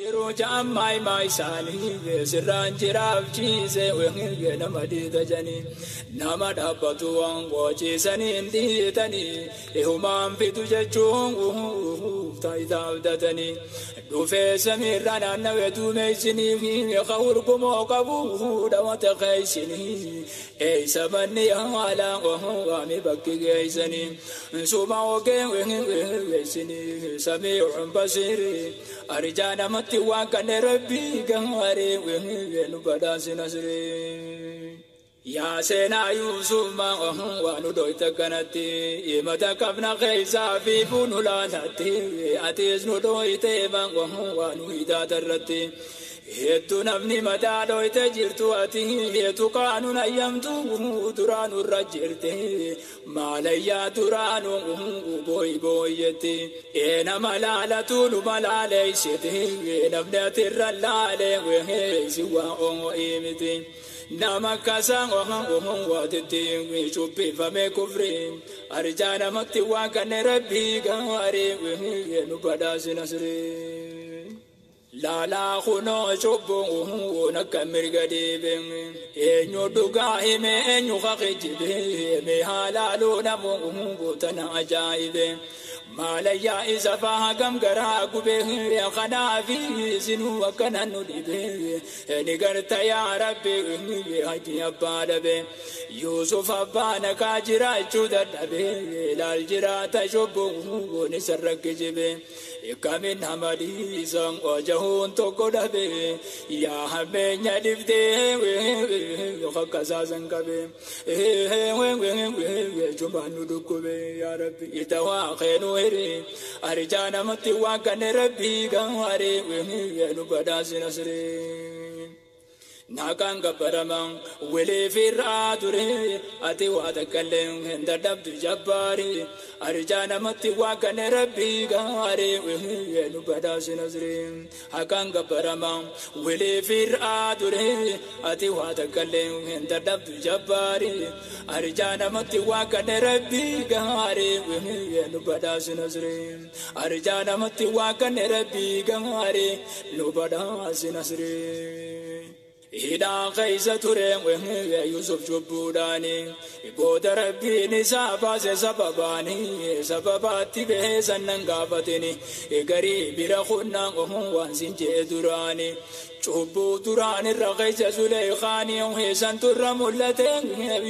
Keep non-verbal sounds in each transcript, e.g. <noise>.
Yeroo caammaa himaa isaanii sirraan jiraafchiise wangilge nama dhiitajanii nama dhaabbatu waan qochiisaniin dhiitanii ehumaan fitu jechuun taayitaaf datanii dhufee samiirra naannawee duume isiniif eeqa hurgumoo qabu dhawata qeessinii eeysa manni haalaan waami bakki geessanii suma ogeen wangilge isiniif samii basirii arjaa nama irratti waan kana rabbii gammaree weenu badhaasina Ya Yaa seenaa Yuusumaa ohun waan udooyta kanatti himata qabna keessaa fi bunu laatatti atiis nu dooytee waan ohun waan hidaatarratti. Hedduu namni mataa dhooyte jirtu ati hedduu qaanuun hayyamtu duraan irra jirte maalayyaa duraanuun booyi booyyette nama laalatu nu malaaleessite namni ati irra laalee weessi waan ooyee miti. Nama kasaa oomamuun waatitti shubbifame kufri arjaa namatti waan kanneen rabbii gaarii nu badhaasina siree. Laalaa kunoo cubbuun akka mirga deebiin eenyu dhugaa hime eenyu haqi jibe hime haalaaluu namuun guutana ajaa'ibe maalayyaa isa faha gam garaa gubee kanaafi isinuu akkana nu dhibe ni garta yaa rabbi haji abbaa dhabe yuusuf abbaana kaa jiraachuu dadhabe laal jiraata cubbuun isarrakki jibe. ikaminthamaliza ngoja huntokodabe yahamenya divde khakazazenkabe jumanudukube ya rabbi itawakhenuhere arijanamatiwakane rabbiga are yenubadasinasire Naqaan gabbadamaa welee firraa ture ati waa takkaalee hin dadhabdu jabbaari arjaa namatti waa kanee rabbii gaarii nu badhaasi nu badhaasi nasiree. Arjaa namatti waa gaarii nu hidhaan keessa ture Yusuf cubbuudhaani goota rabbiin isaa baase sababaani sababaatti bahee sannan gaafatini garii bira qunnaan qomuun waan sin jee duraani cubbuu duraan irra keessa Suleekhaanii heessan turra mul'ate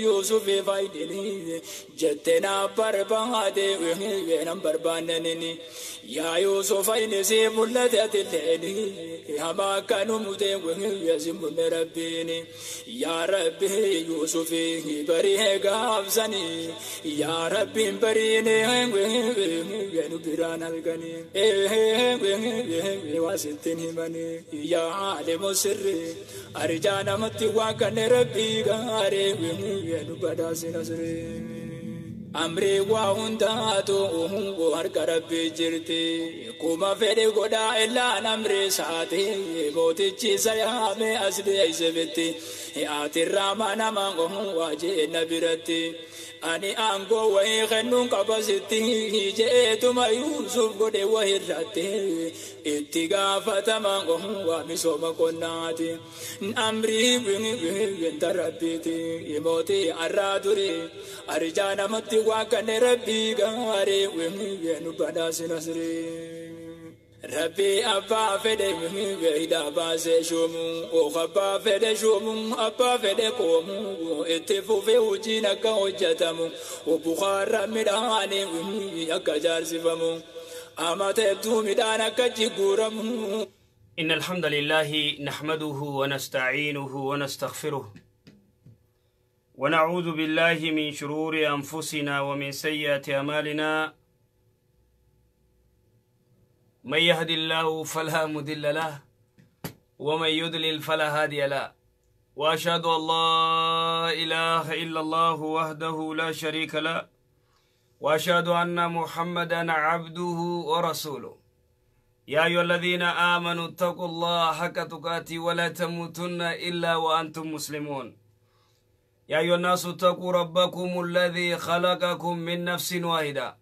Yusuf faayidini jettee naa barbaadee nan barbaadani. يا يوسف أين سيملة الليل يا ما كانوا متوهم يزم ربيني يا ربي يوسف بريه قابزني يا ربي بريني ينو بران الغني واسنتين همني يا عالم سر أرجانا متواكن ربي غاري ينو بداسي نصري Amrii waunda hundaatu uhungoo harka rabbii jirti. Kuma fere godhaa illaan namre saati. Mootichi isa yaame as deebiseetti. Ati raamaa nama ngoo waajjii na biratti ani kapasiti aangoo wa'ee kennuun qabasitti jeetuma yuusuuf godhe wahirratti itti gaafatamaan waa misooma qonnaati amrii winta rabbiiti himooti har'aa ture arjaa namatti waa kanne rabbii gaarii winu badhaasi nasrii. ربي أبا فدي من بعيد أبا سيشوم وخبا فدي شوم أبا فدي قوم اتفو في وجينا كوجتم وبخار مداني أكجار سفم أما تبدو مدانا كجيقورم إن الحمد لله نحمده ونستعينه ونستغفره ونعوذ بالله من شرور أنفسنا ومن سيئات أمالنا من يهد الله فلا مدل له ومن يدلل فلا هادي له واشهد ان لا اله الا الله وحده لا شريك له واشهد ان محمدا عبده ورسوله يا ايها الذين امنوا اتقوا الله حق تقاته ولا تموتن الا وانتم مسلمون يا ايها الناس اتقوا ربكم الذي خلقكم من نفس واحده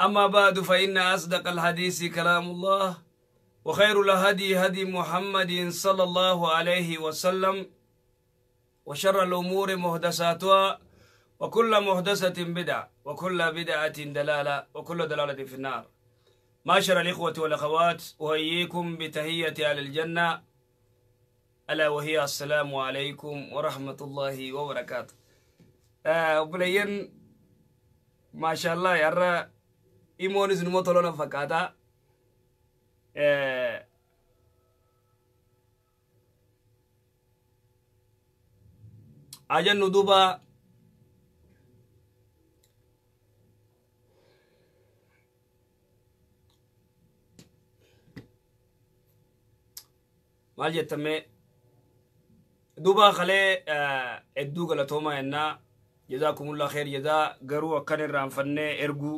أما بعد فإن أصدق الحديث كلام الله وخير الهدي هدي محمد صلى الله عليه وسلم وشر الأمور محدثاتها وكل محدثة بدعة وكل بدعة دلالة وكل دلالة في النار ما شر الإخوة والأخوات أحييكم بتهية على الجنة ألا وهي السلام عليكم ورحمة الله وبركاته آه وبلين ما شاء الله يا Imoon isinuma tolona fakkaata. Ajannu duuba maal jettame duuba kalee hedduu galatoomaa yennaa jazaakumullaa kheer jazaa garuu akkan irraanfannee erguu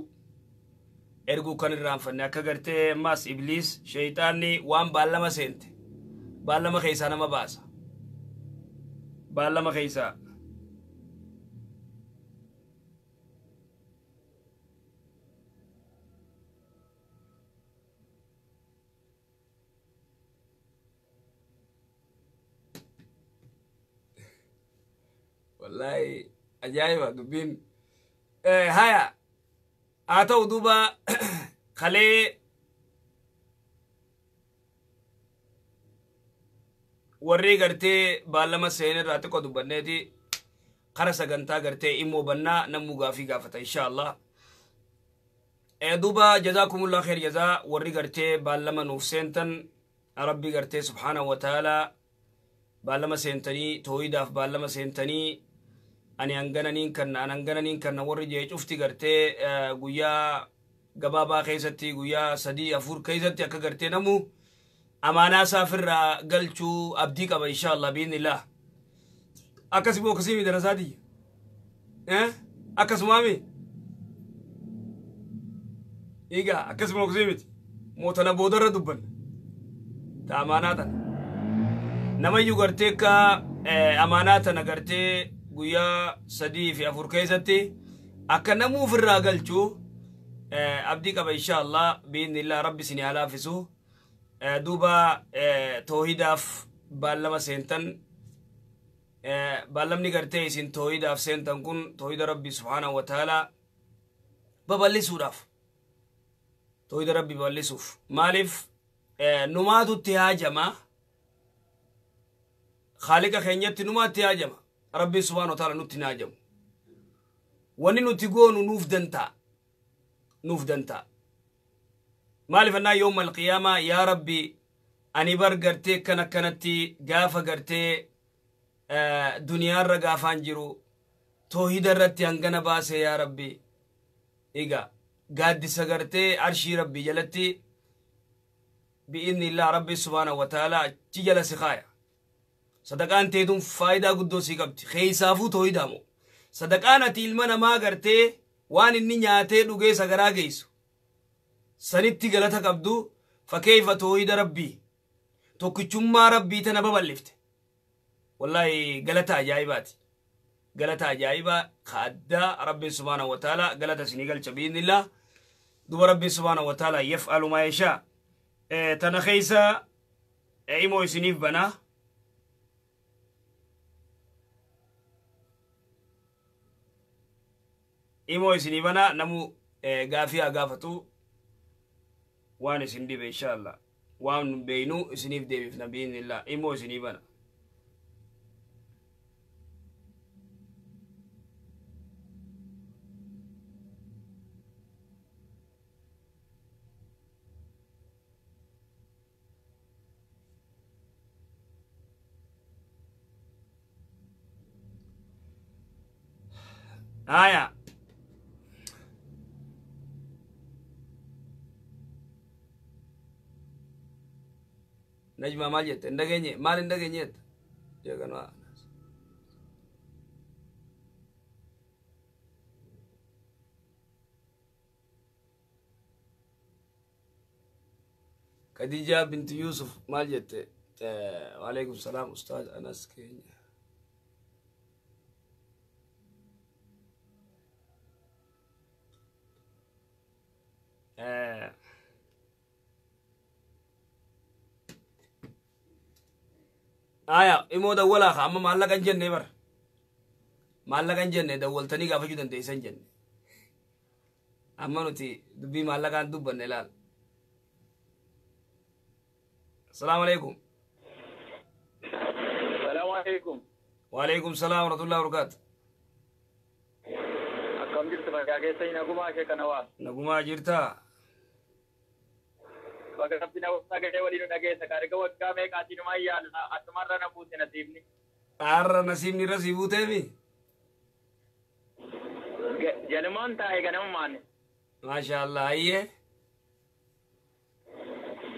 erguu kan irraanfanne akka gartee mas ibliis shayxaanni waan baallama seente baallama keessaa nama baasa baallama keessaa wallahi ajaa'iba dubbiin haya haa ta'u duuba kalee warri gartee baallama seenee irraa xiqqoo dubbanneeti kara sagantaa gartee immoo bannaa namuu gaafii gaafata insha Allah. duuba jazaakumullah kheer jazaa warri gartee baallama nuuf seentan rabbi gartee subhaanahu wa ta'aalaa baallama seentanii tooyidaaf baallama seentanii ani hangananiin kanna an hangananiin kanna warri jee cufti gartee eh, guyyaa gabaabaa keessatti guyyaa sadii afur keessatti akka gartee namu amaanaa saafirraa galchuu abdii qaba insha allah biinillah akkasimo akkasimi darasaati eh? akkasumaami iga akkasimo akkasimiti mootana boodarra dubbanna ta amaanaa tana namayyuu gartee ka eh, amaanaa tana gartee guyyaa sadii fi afur keessatti akka namuu ofirraa galchu abdii qaba insha allah biin illaa rabbi isin halaafisu duuba toohidaaf baallama seentan baallamni gartee isin toohidaaf seentan kun toohida rabbi subhaanahu wa taalaa baballisuudhaaf toohida rabbi baballisuuf maaliif numaatutti haajama خالق خينيت نما تياجما rabbii subhaanahu ta'ala nutti naa jedhu wanni nuti goonu nuuf danta'a nuuf danta'a maaliif annaa yoom alqiyaamaa yaa rabbi ani bar gartee kan akkanatti gaafa gartee duniyaarra gaafaan jiru toohida irratti hangana baase yaa rabbi iga gaaddisa gartee arshii rabbi jalatti bi'inni illaa rabbi subhaanahu wa ta'ala achi jala si kaaya sadaqaan teetun faayidaa guddoo sii qabdi keeysaafuu tooyidaamo sadaqaan ati ilma namaa gartee waan inni nyaatee dhugee sagaraa geessu sanitti galata qabdu fakeeyfa tooyida rabbii tokkichummaa rabbii tana babal'ifte wallaahi galata ajaa'ibaati galata ajaa'ibaa ka addaa rabbiin subhaanahu wa taala galata isinii galcha biidnillah duba rabbiin subhaanahu wa taala yaf'alu maa yashaa tana keeysa imoo isiniif banaa imoo isinii bana namu eh, gaafii haa gaafatu waan isin dhibe inshaallah waan nu beeynu isiniif deebifna biidnillah imoo isinii bana Aya. najma majet ndagenye mal ndagenyet jaganwa Khadija bint Yusuf maljete waalaikum salam ustad Anas Kenya eh aya imoo dawwalaaha amma maallaaqan jenne bar maallaqan jenne dawwaltanii gaafachuu dandeeysan jenne amma nuti dubbii maallaqaan dubbanne laal assalaamu alaikum salaamu alaikum waalaikum salaam warahmatullahi wabarakaatu akkam jirtu bakkaa keessa nagumaa kee nagumaa jirtaa وكتبتنا وسنك ولي نجيسك أرجوك كامك أتنما يا أتمرى نبوتنا تيبني Arra nasiibni irra sii buuteefi. Jalmaan taa'e kana maanne. Maasha Allah ayyee.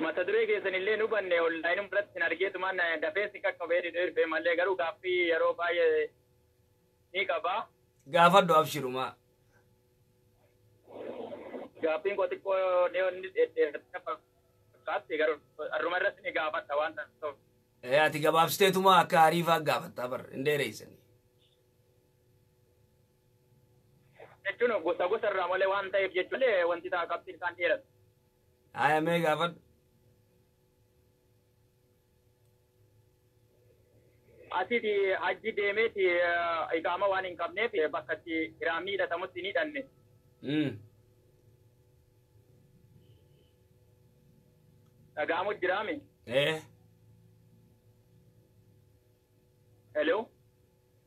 Mata duree keessan illee nu banne ollaayini mul'atti hin argeetu maan dafee si qaqqabee dhirbe ya, garuu kapa, yeroo baay'ee ni qaba. Gaafadhu abshirumaa. Gaaffiin koo xiqqoo fakkaatte garuu haruma irratti ni gaafatta waan ta'uuf. Ati gabaabsiteetuma akka hariifaa gaafattaa barra hin dheereessanii. Jechuun gosa gosa irraa malee waan ta'eef jechuun illee wanti ta'a qabxiin isaan dheeratu. Haaya mee gaafadhu. Asiiti ajji deemeeti iqaama waan hin qabneef bakka itti hiraan miidhatamutti ni dhanne. dhaga'amu jiraame. Ee. Eh. Hello.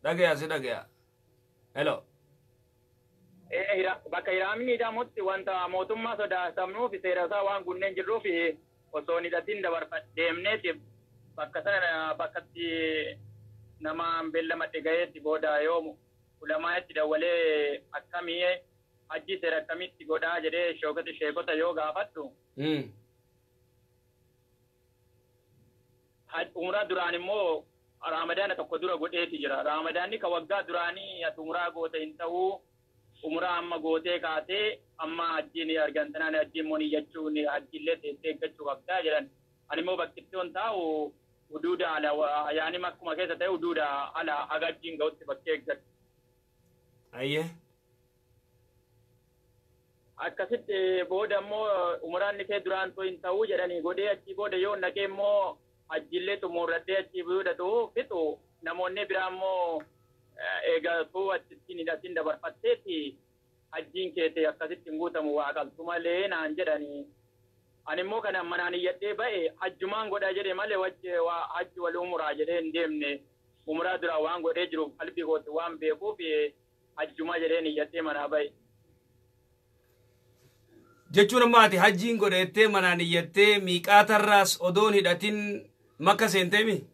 Dhagaya si dhagaya. Hello. Ee bakka hiraamni hidhamutti wanta mootummaa sodaatamnuuf seera isaa waan gunneen jirruuf osoo hin hidhatin bakka sana bakkatti nama beellama dhigayeetti booda yoo ulamaa itti dawwalee akkamii hajji seera akkamitti godhaa jedhee shookota sheekota yoo gaafadhu. umraa duraan immoo raamadaana tokko dura godheeti jira. Raamadaanni kan waggaa duraanii ati umraa goote hin ta'uu umraa amma gootee kaatee amma hajjiin argantanaan hajjiin moniyyachuu hajjiillee teessee eeggachuu qabdaa jedhan. Ani immoo bakkittoon taa'u uduuda ala yaani akkuma keessa ta'e uduuda ala haga hajjiin ga'utti bakkee eeggachu. Ayye. Akkasitti booda immoo umraan kee duraan too hin ta'uu jedhanii godhee achii booda yoo naqee immoo ajjilleetu murraddee achi fuudhatu fixu namoonni biraa immoo eegatuu eh, achittiin hidhatiin dabarfatteeti hajjiin keete akkasitti hin guutamu waa qabdu malee naan jedhanii. Ani immoo kana manaan iyyadhee ba'e hajjumaan godhaa jedhe malee wajji waa hajji wal umuraa jedhee hin deemne umuraa duraa waan godhee jiruuf qalbii kootti waan beekuuf hajjumaa jedhee iyyadhee manaa ba'e. Jechuun ammaati hajjiin godheettee manaan iyyattee miiqaatarraas odoon hidhatin maka sente sentemi?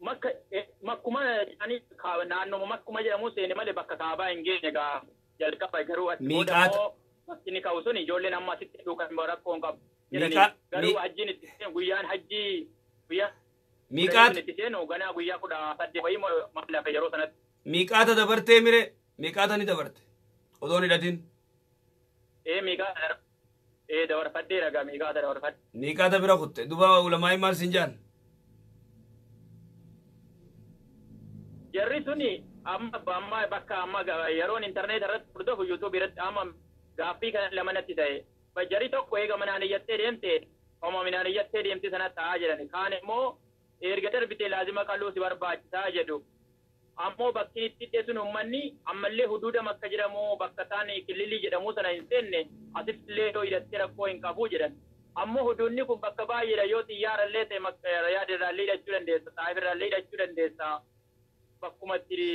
maka eh, makuma ani na no makuma ya musa seene male bakka ba inge ne ga ka ka ka fa garu ni kaabaa hin geenye egaa jalqaba garuu achi boodammoo waktini ka'u sun ijoolleen amma asitti dhuukan rakkoon qabu. Garuu hajjiin itti seen guyyaan hajjii guyyaa. Miiqaata. Itti seen ma la ka saddeet wayii mi ka ta da barte mire mi ka ta ni da dabarte. Odoo ni din e eh, mi ka ee dabarfadhee dhagaa miiqaata dabarfadhe. Miiqaata bira kutte duuba ulamaa maal siin jaan. Jarri suni amma amma bakka amma yeroon intarneet irratti furdofu yuutuub irratti amma gaaffii kana lamanatti ta'e jarri tokko eega manaan iyyattee deemte homo minaan iyyattee deemte sana ta'aa jedhan kaan immoo erga darbitee laazima qaluu si barbaachisaa jedhu. ammoo bakkee itti sun uummanni ammallee huduuda makka jedhamoo bakka isaan kililii jedhamu sana hin seenne asittillee yoo hidhattee rakkoo hin qabu jedhan. Ammoo huduudni kun bakka baay'eedha yoo xiyyaara illee ta'e yaada irraallee hidhachuu dandeessa xaa'if irraallee hidhachuu dandeessa bakkuma itti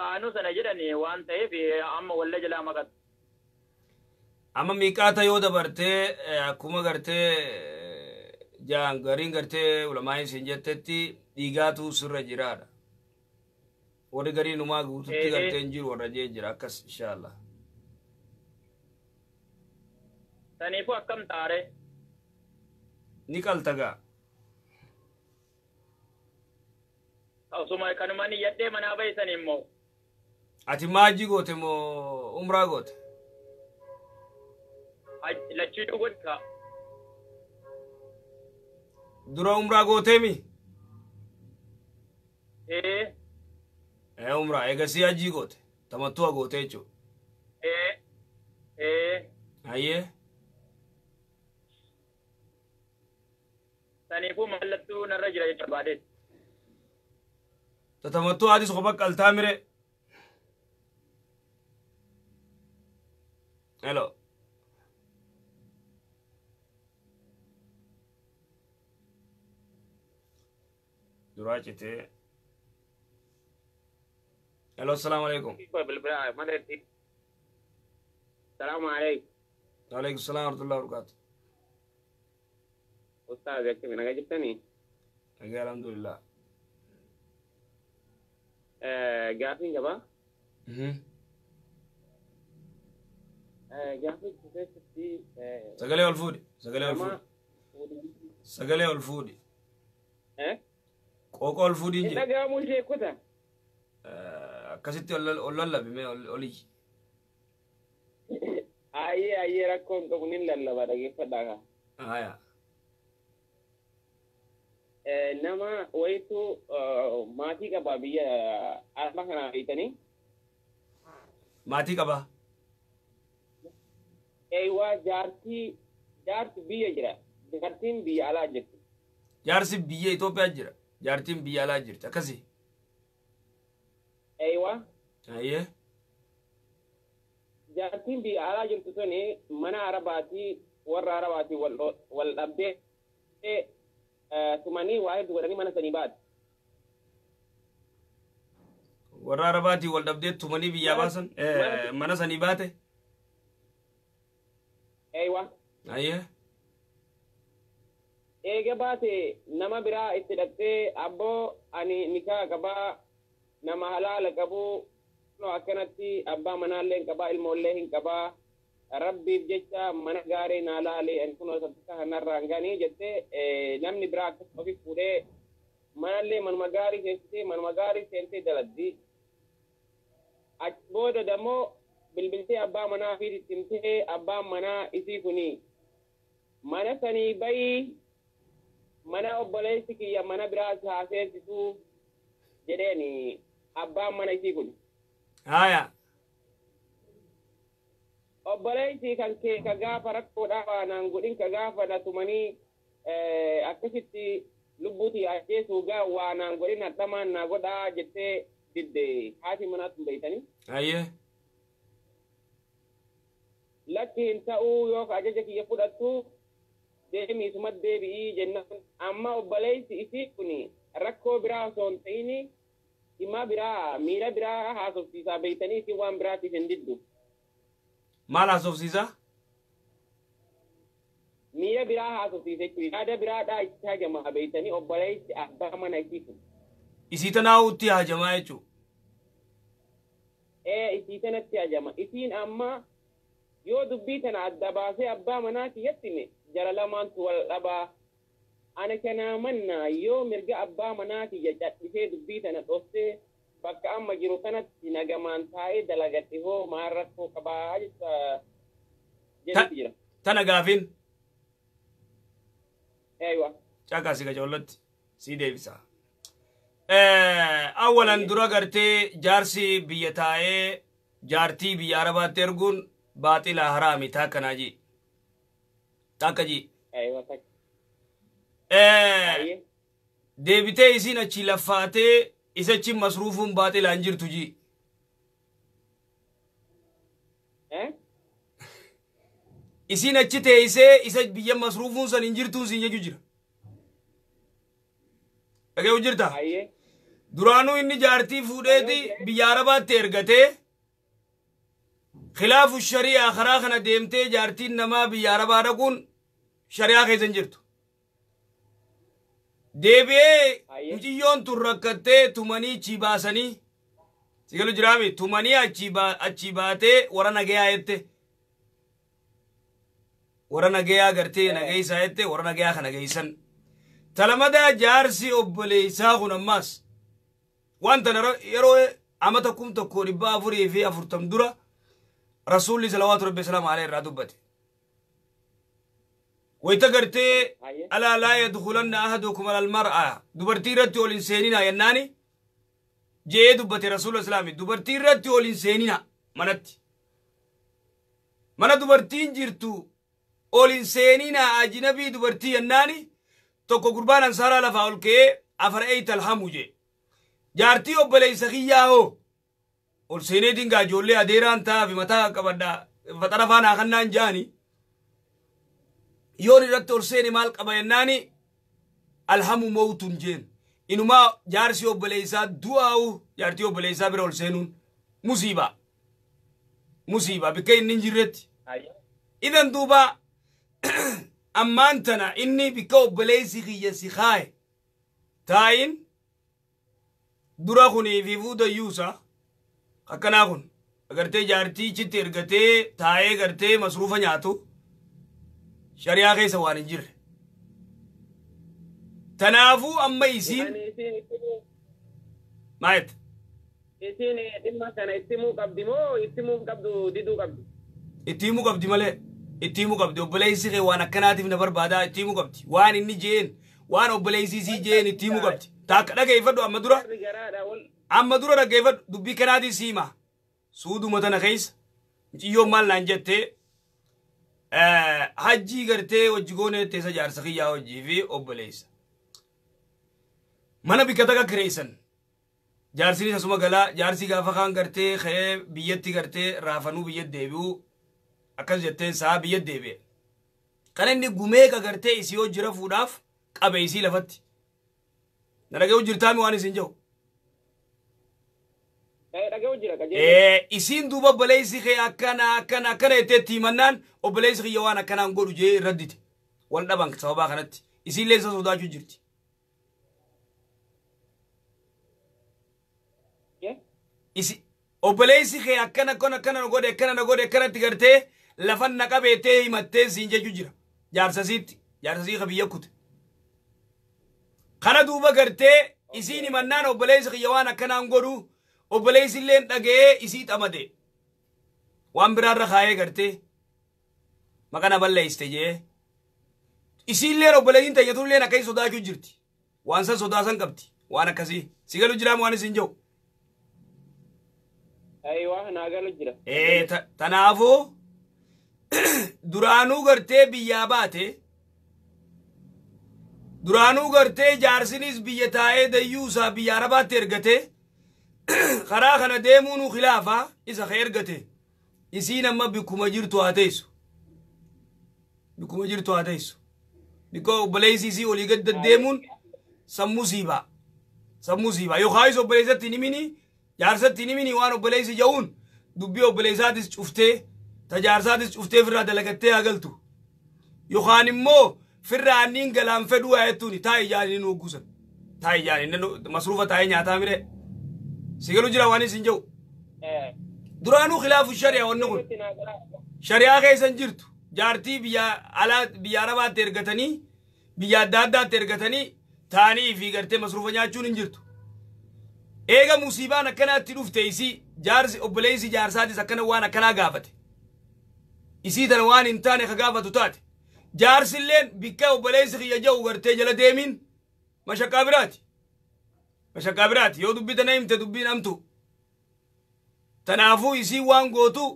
kaanu sana jedhan waan ta'eef amma walla jalaa maqatu. Amma miiqaata yoo dabartee akkuma gartee gariin gartee ulamaa hin jettetti dhiigaatu sirra jiraadha. Wani gari numa tuttigarten eh, eh. jiru wodaje jira Allah. inchallah tani fu akkam tare. ni mai kanu mani yadde mana baytan immo ati ji goote mo umra goote lachidu ka. dura umra mi. Eh. ए उमरा ए गसिया जी गोते तमतु गोते चो ए ए आइए तनिकु मलतु मतलब नरज रे चबादे तो तमतु आदि सो बक अलता मेरे हेलो दुराचे الو السلام عليكم السلام عليكم وعليكم السلام ورحمه الله وبركاته استاذك منك جبتني الحمد لله جافين جبا جافين تسيستي سقلي والفودي سقلي والفودي سقلي والفودي ايه كوكو الفودي جي akkasitti ol lallabime oliyyi. Ayyee ayyee rakkoon qabu ni lallaba dhageeffadhaa. Haya. Nama wayitu maatii qabaa biyya arma kanaa fiitanii. Maatii qabaa. Eewwaa jaartii jaartu biyya jira. Jaartiin biyya alaa jirti. Jaarsi biyya Itoophiyaa jira. Jaartiin biyya alaa jirti akkasii. eywa aye jarti mbi ala jonti toni mana arabati warra arabati wallo wall ɗabde e sumani e, wawi dugoɗani mana sanibat warra arabati wall ɗabde tumani mbi yabasan e, mana sanibate eywa aye ege bate nama bira itte ɗabde abbo ani mika gaba nama halaala kabu no akkanatti abba manale kaba il ilmoollee hin kaba rabbi jecha mana gaaree naa laale ani kunoo sabbisa kanarraan ganii jettee namni biraa akkas ofi fuudhee manallee manuma gaarii seensitee manuma gaarii seentee daladdi. Booda dammoo bilbiltee abba mana fi timte abba mana isi kuni mana sanii bai mana obboleessi kiyya mana brak biraa si haaseessitu jedheeni abba kun. aya kan ke ka gaafa rakkoodhafa nan godhin ka gaafa eh, na tumanii akkasitti lubbuti ajjeesuu gaa waa nan godhin hadhamaan na godhaa jettee didde haati manaa tundeeytanii aye lakki hin ta'uu yoo ka ajaja kiyya fudhattu de deebi'ii jennaan amma obboleeyti isii kun rakkoo biraa osoo hin ta'ini dhimma biraa miira biraa haasofsiisaa beeytanii isin waan biraa hin diddu. Maal haasofsiisaa? Miira biraa haasofsiisa jechuudha. Yaada biraadhaa itti hajamaa beeytanii obboleessi abbaa mana kiisu. Isii tanaa'u itti hajamaa jechuudha. Ee isii tanatti hajama. Isiin amma yoo dubbii tana adda baasee abbaa manaa kiyyatti jara lamaantu wal dhabaa. ana kanaa manna yoo mirga abbaa manaati jajadhisee dubbii tana dhoofsee bakka amma jiru kanatti nagamaan taa'ee dalagadhe hoo maal rakkoo qabaa jira. Tana gaafin. Eewa. si gajoollotti si deebisa. Awwalan dura gartee jaarsi biyya taa'ee jaartii biyya arabaatti erguun baaxila haraami taakkanaa ji. Taakka ji. deebitee isin achi laffaatee isa achi masruufuun baaxilaa hin jirtu ji. isin achi teeysee isa biyya masruufuun san hin jirtuun siin jechuu jira. Dhagee jirta? Duraanuu inni jaartii fuudheeti biyya Arabaatti ergatee khilaafu shari'aa karaa kana deemtee jaartiin namaa biyya Arabaa dhaquun shari'aa keessa hin jirtu. deebi'ee muciyyoon tun rakkattee tumanii achi baasanii sigalu jiraami tumanii achi baatee wara nagayaa jette wara nagayaa gartee nageeysaa jette wara nagayaa ka nageeysan talamadaa jaarsi obboleeysaa kun ammaas waan tana yeroo amata kum tokko dhibba afurii fi afurtam dura rasuulli salawaatu rabbi salaamu alayhi irraa dubbate ويتقرتي ألا لا يدخلن أحدكم على المرأة دبرتي رتي والإنسانين يناني جاء دبتي رسول الإسلام دبرتي رتي والإنسانين منت من دبرتين جرتو والإنسانين أجنبي دبرتي يناني توكو قربان أنصار لفا أولكي أفرأيت الحمو جي جارتي أبلي سخياه والسيني دينغا جولي أديران تا في متاها قبدا فترفانا خنان جاني yoon irratti horseeni maal qaba yennaani alhamu mowtun jeen inumaa jaarsi obboleeysaa du'aawu jaartii obboleeysaa bira ol seenuun musiibaa musiibaa bikka inni hin jirretti idan duuba ammaan tana inni bikka obboleeysi kiyya si kaaye taayin dura kunii fi fuudayyuusa akkanaa kun agartee jaartii chitti ergatee taa'ee gartee masruufa nyaatu shariyaa keessa waan hin jirre tanaafuu amma isiin maayet isiin dhimma kana itti himuu qabdi moo itti himuu qabdu diduu qabdi itti himuu qabdi malee itti himuu qabdi obboleessi kee waan akkanaatiif na barbaadaa itti himuu qabdi waan inni jeen waan obboleessi isii jeen itti himuu qabdi taakka dhageeffadhu amma dura amma dura dhageeffadhu dubbii kanaatiif siimaa suuduma tana keessa ciyyoon maal naan jettee Eh, hajjii garte hojjigoonee teessa jaarsa kiyyaa hojii obboleysa Mana bikkata akka kireessan jaarsiin isa suma jaarsi gaafa kan garte ka'ee biyyatti garte raafanuu biyya deebi'uu akkas jetteen saa biyyatti deebi'e. Kan inni gumeeka gartee isii jira fuudhaaf qabee isii lafatti. Nana ga'uu jirtaami waan isin jiru. isin duba baleysi ke akkana akkana akkana jettee himannaan obboleessi kiyya waan akkanaan godhu jee raddite wal dhaban sababaa kanatti isinillee isa sodaachuu jirti. Obboleessi kee akkana kun akkana godhe akkana na godhe akkanatti gartee lafan na qabeetee himattee siin jechuu jira jaarsasiitti jaarsasii kabiyya kute. Kana duuba gartee isiin himannaan obboleessi kiyya waan akkanaan godhu obboleessilleen dhaga'ee isii xamade waan biraarra kaayee gartee maqana balleeyste jee isiilleen obboleeyyin tayyatulleen akkasii sodaachuu jirti waan san sodaasan qabdi waan akkasii si galu jiraam waan isin jiru. Tanaafuu <clears throat> duraanuu gartee biyyaa baate duraanuu gartee jaarsinis biyya taa'ee dayyuu isaa biyya arabaatti ergatee. karaa kana deemuu nu khilaafa isa ka ergate isiin amma bikkuma jirtu haa teessu bikkuma jirtu haa teessu bikko obboleessi isii olii gad deddeemuun sammuu siibaa sammuu siibaa yookaayis obboleessatti hin himini jaarsatti hin himini waan obboleessi ja'uun dubbii obboleessaatis cuftee tajaarsaatis cuftee firraa dalagattee haa galtu yookaan immoo firraa anniin galaan fedhuu haa jettuuni taa'ee jaaniin hogguusan taa'ee jaaniin masruufa taa'ee nyaataa miree. سيقولوا جرا واني سنجو درانو خلاف الشريعة والنقل شريعة كي سنجرتو جارتي بيا على بيا ربا ترغتني بيا دادا ترغتني تاني في غرتي مصروفا نياچون انجرتو ايغا مصيبة نكنا تلوف تيسي جارس اوبليسي جارساتي سكنا وانا كنا غافتي isii tan waan hin taane ka gaafatu taate jaarsilleen bikka obboleessi kiyya jau gartee mashaqaa biraati yoo dubbii tana himte dubbiin hamtu tanaafuu isii waan gootu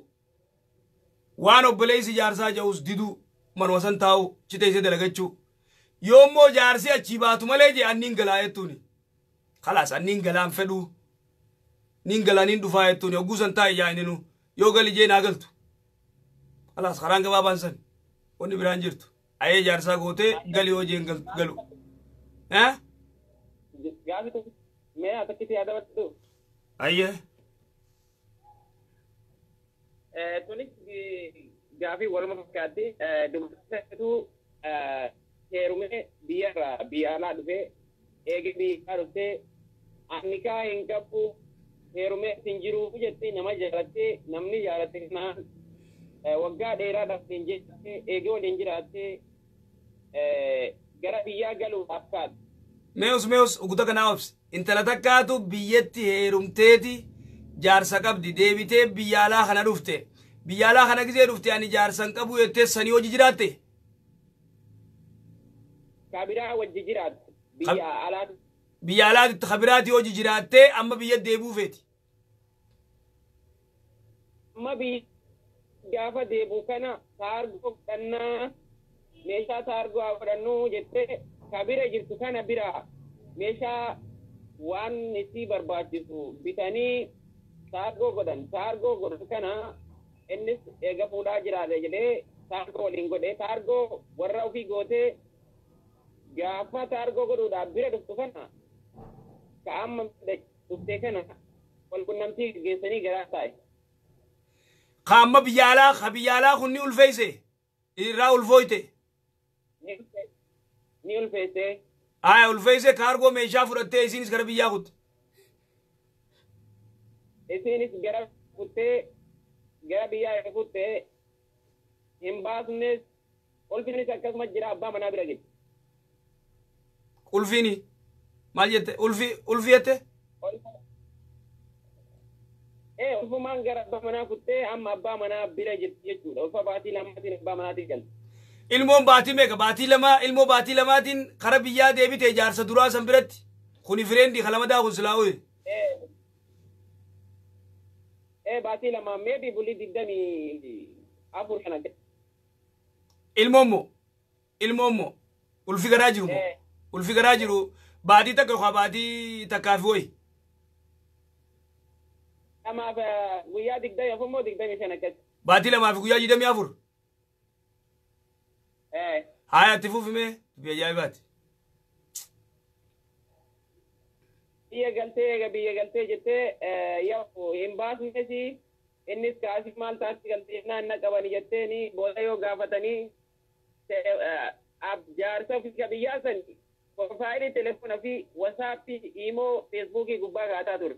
waan obboleessi jaarsaa ja'us diduu manuma san taa'u cite isee dalagachuu yoommoo jaarsi achii baatu malee jee anniin galaa jettuuni khalaas anniin galaan fedhuu niin galaaniin dhufaa jettuuni hogguu san taa'e yaa'ininu yoo gali jee naa galtu khalaas karaan gabaabaan san wanni biraan jirtu ayee jaarsaa gootee gali yoo jeen galu. Eh? मैं आता किती आता वाटतो अय्य tuni gaafii waluma fakkaatti dubartitu heerumee biyyarraa biyyaanaa dhufee eege biyyaa dhuftee annikaa hin qabu heerumee ittiin jiruufu jettee nama jaalattee namni jaalatte kanaan eh, waggaa dheeraadhaaf hin jettee eege waliin jiraattee eh, eh, gara biyyaa galuuf akkaatti meus meus uguta kanaafs intala takkaatu biyyatti heerumteeti jaarsa qabdi deebitee biyyaalaa kana dhufte biyyaalaa kana gisee dhufte ani jaarsan qabu jettee sanii hoji jiraatte. Kabiraa wajji jiraatte biyya alaati. Biyya alaati kabiraati hoji jiraattee amma biyya deebuufeeti. Amma biyya gaafa deebu kana saargoo fudhannaa meeshaa saargoo haa fudhannu jettee ka bira jirtu kana bira meeshaa waan isii barbaachisu bitanii saargoo godhan saargoo godhan kana innis eega fuudhaa jiraate jedhee saargoo waliin godhee saargoo warra ofii gootee gaafa saargoo godhuudhaaf bira duftu kana ka dhuftee kana walqunnamtii gaggeessanii garaa taa'e. Ka amma biyyaalaa ka biyyaalaa kunni ulfeeyse irraa ulfooyte. ni ulfeyse aya ulfeyse ka argo meeshaa fudhatte isinis gara biyyaa kutte isinis gara kutte gara biyyaa kutte hin baasnes ulfinis akkasuma jira abbaa manaa bira gete ulfini maal jette ulfi ulfi jette ee ulfumaan gara abbaa manaa kuttee amma abbaa manaa bira jirti jechuudha ulfa baatii lammatiin abbaa manaatii galte ilmoon baatii meeqa baatii lamaa ilmoo baatii lamaatiin kara biyyaa deebite jaarsa duraa san biratti kuni fireendi kalamadaa kun silaa uye baatii lamaa meebi bulii digdamii afur kana ilmoon mo ilmoon mo ulfi garaa jiru moo ulfi garaa jiru baatii takka yookaan baatii takkaafi wayi. Lamaaf guyyaa digdamii afur moo digdamii shan akkas. Baatii lamaaf guyyaa digdamii afur. Eh. Haya tifufume biyya baati. Biyya galtee biyya galtee jettee yoo imbas baasneeti innis kaasii maal taasisee galtee gante, na qabani jetteeni booda yoo gaafatanii jaarsa ofii biyyaa sani profaayilii telefoonaa fi wasaappii imoo feesbuukii gubbaa kaataa ture.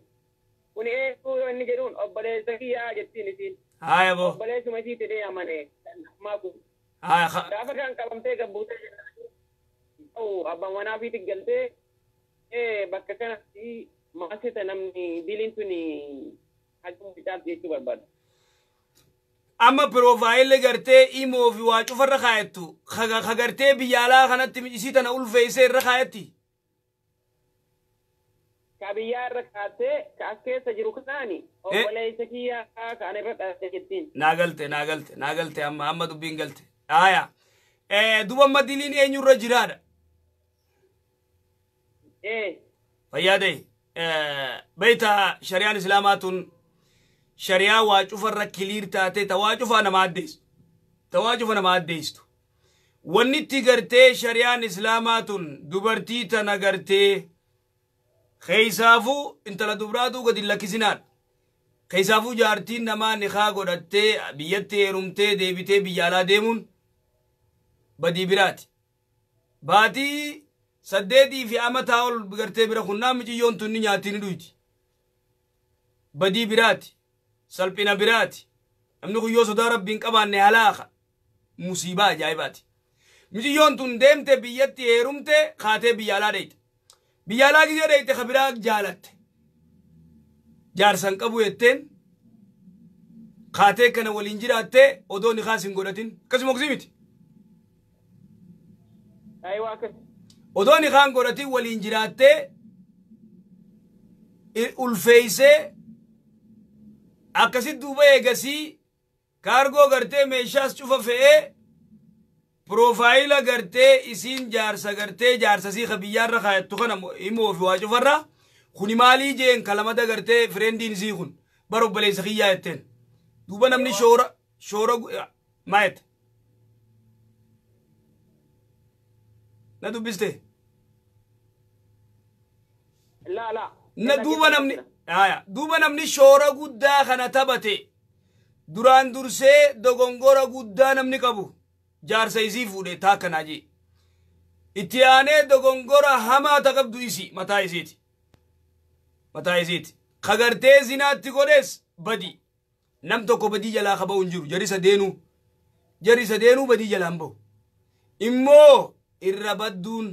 Kun eessuu yoo inni jedhuun obboleessa jete, ni, isiin. Haya boo. Obboleessuma sumasi, fedhee amane. Maakuu. Dapat kan kalau mesti ke buta tahu abang mana bi tinggalte eh bakka kan si masih tanamni dilin tu ni hajum bitar dia tu barbar. amma profaayilli gartee imoofi waa cufarra kaayattu ka gartee biyyaalaa kanatti isii tana ulfeeyse irra kaayatti. Ka biyyaa irra kaatee ka as keessa jiru kanaani obboleessa kiyyaa kana irra dhaabde jettiin. Naa galte naa galte naa galte amma amma dubbiin galte. aya eh duba madilin e nyurra jirada eh fayyade eh baita shari'an islamatun shari'a waa cufarra kiliir taate ta waa cufa nama addeessu ta waa cufa nama addeesstu wanni itti gartee shari'aan islaamaa tun dubartii tana gartee keeysaafuu intala dubraatuu gadi lakkisinaan keeysaafuu jaartiin namaa nikaa godhattee biyyatti heerumtee deebitee biyya alaa deemuun بدي براتي باتي سددي في أمتها أول بقرتي برا خنا مجي يون تني نياتين دويتي بدي براتي سلبنا براتي أمنو يوسو دا ربين كبان نهلاخ مصيبة جايباتي مجي يون تن ديمت بيتي هيرمت خاتي بيالا ديت بيالا جي ديت خبراك جالت جارسان قبو يتين خاتي كان ولنجراتي ودوني خاسن قولتين كسموك زيمتي odoon ikaan godhatin waliin jiraattee ulfeeysee akkasit duuba eegasii kaargoo gartee meeshaas cufa fe'ee puroofaayila gartee isiin jaarsa gartee jaarsasii kabiyyaarra kaayattu kana himoofi waa cufarra kuni maalii jeen kalamada gartee firendiin isii kun bar obboleessa kiyyaa jetteen duuba namni shoora shoora maayette la dubbiste la la na duuba namni haya duuba namni shoora guddaa kana taphate duraan dursee dogongora guddaa namni qabu jaarsa isii fuudhe taakkanaa jee itti aanee dogongora hamaa taqabdu isi mataa isiiti mataa isiiti kagartee zinaatti godhees badi nam tokko badii jalaa kaba'u hin jiru jarisa deenuu jarisa deenuu badii jalaan ba'u immoo irra badduun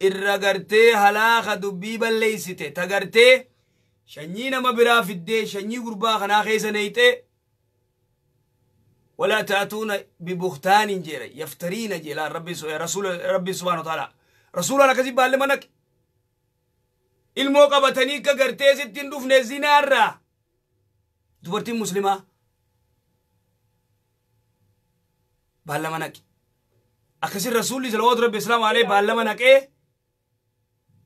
irra gartee halaaka dubbii balleeysite ta gartee shanyii nama biraa fiddee shanyii gurbaa kanaa keessa neeyxee ولا تأتون ببختان جيرا يفترين جيرا ربي رسول ربي سبحانه وتعالى رسول الله كذب بالمنك ilmoo qabatanii akka gartee sitti hin dhufne zinaarraa dubartiin muslimaa baallama naqi أكسي رسول الله صلى الله عليه وسلم عليه بالله منك إيه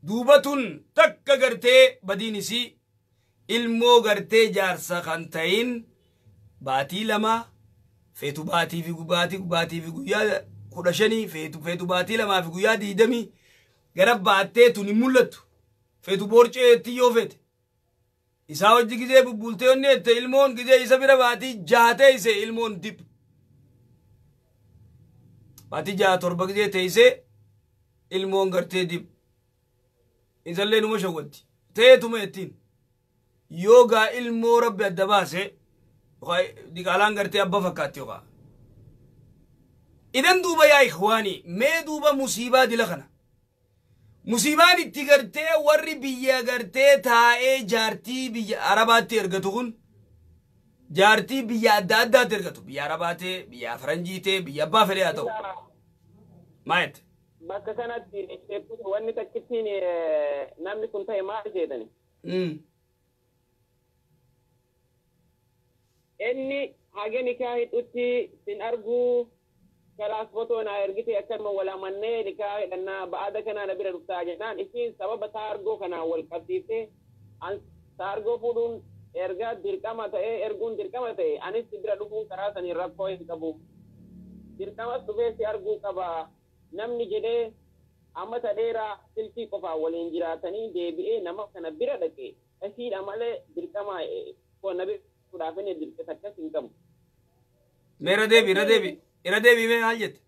دوبتون تك غرته بديني سي علمو غرته جارسا خانتين باتي لما فيتو باتي في باتي باتي في قيا خدشني فيتو فيتو باتي لما في قيا دي دمي غرب باتي توني ملت فيتو بورچه تيو فيت إساوج جيزي ببولتون نيت علمون جيزي إسابيرا باتي جاتي سي علمون ديب Ati jaa torba gizee teessee ilmoon gartee dib. Intallee numa shoggotti. Teetuma ittiin. Yoo gaa ilmoo rabbi adda baasee diqaalaan gartee abba fakkaatti yookaan. Idan duuba yaa ikhwaanii mee duuba musiibaa dila kana. Musiibaan itti gartee warri biyya gartee taa'ee jaartii biyya Arabaatti ergatu kun. jaartii biyya adda addaatti ergatu biyya arabaa ta'e biyya faranjii ta'e biyya abbaa fedhee haa ta'u maayetti. Eh, namni kun ta'e hmm. Inni nikaa sin argu karaa naa ergite akkanuma walaa mannee nikaa hidhannaa ba'aada kanaan bira dhuftaa jennaan isiin sababa taargoo ergaa dirqama ta'ee eh, erguun dirqama ta'e eh. anis bira dhufuun karaa saniin rakkoo hin qabu dirqamas dhufee si arguu kaba namni jedhee amma tadheeraa siltii qofaa waliin jiraatanii deebi'ee eh, nama kana bira dhaqe asiidha malee dirqama nabiidhaaf inni dirqisa akkas hin qabu. Mee irra deebi irra deebi irra deebi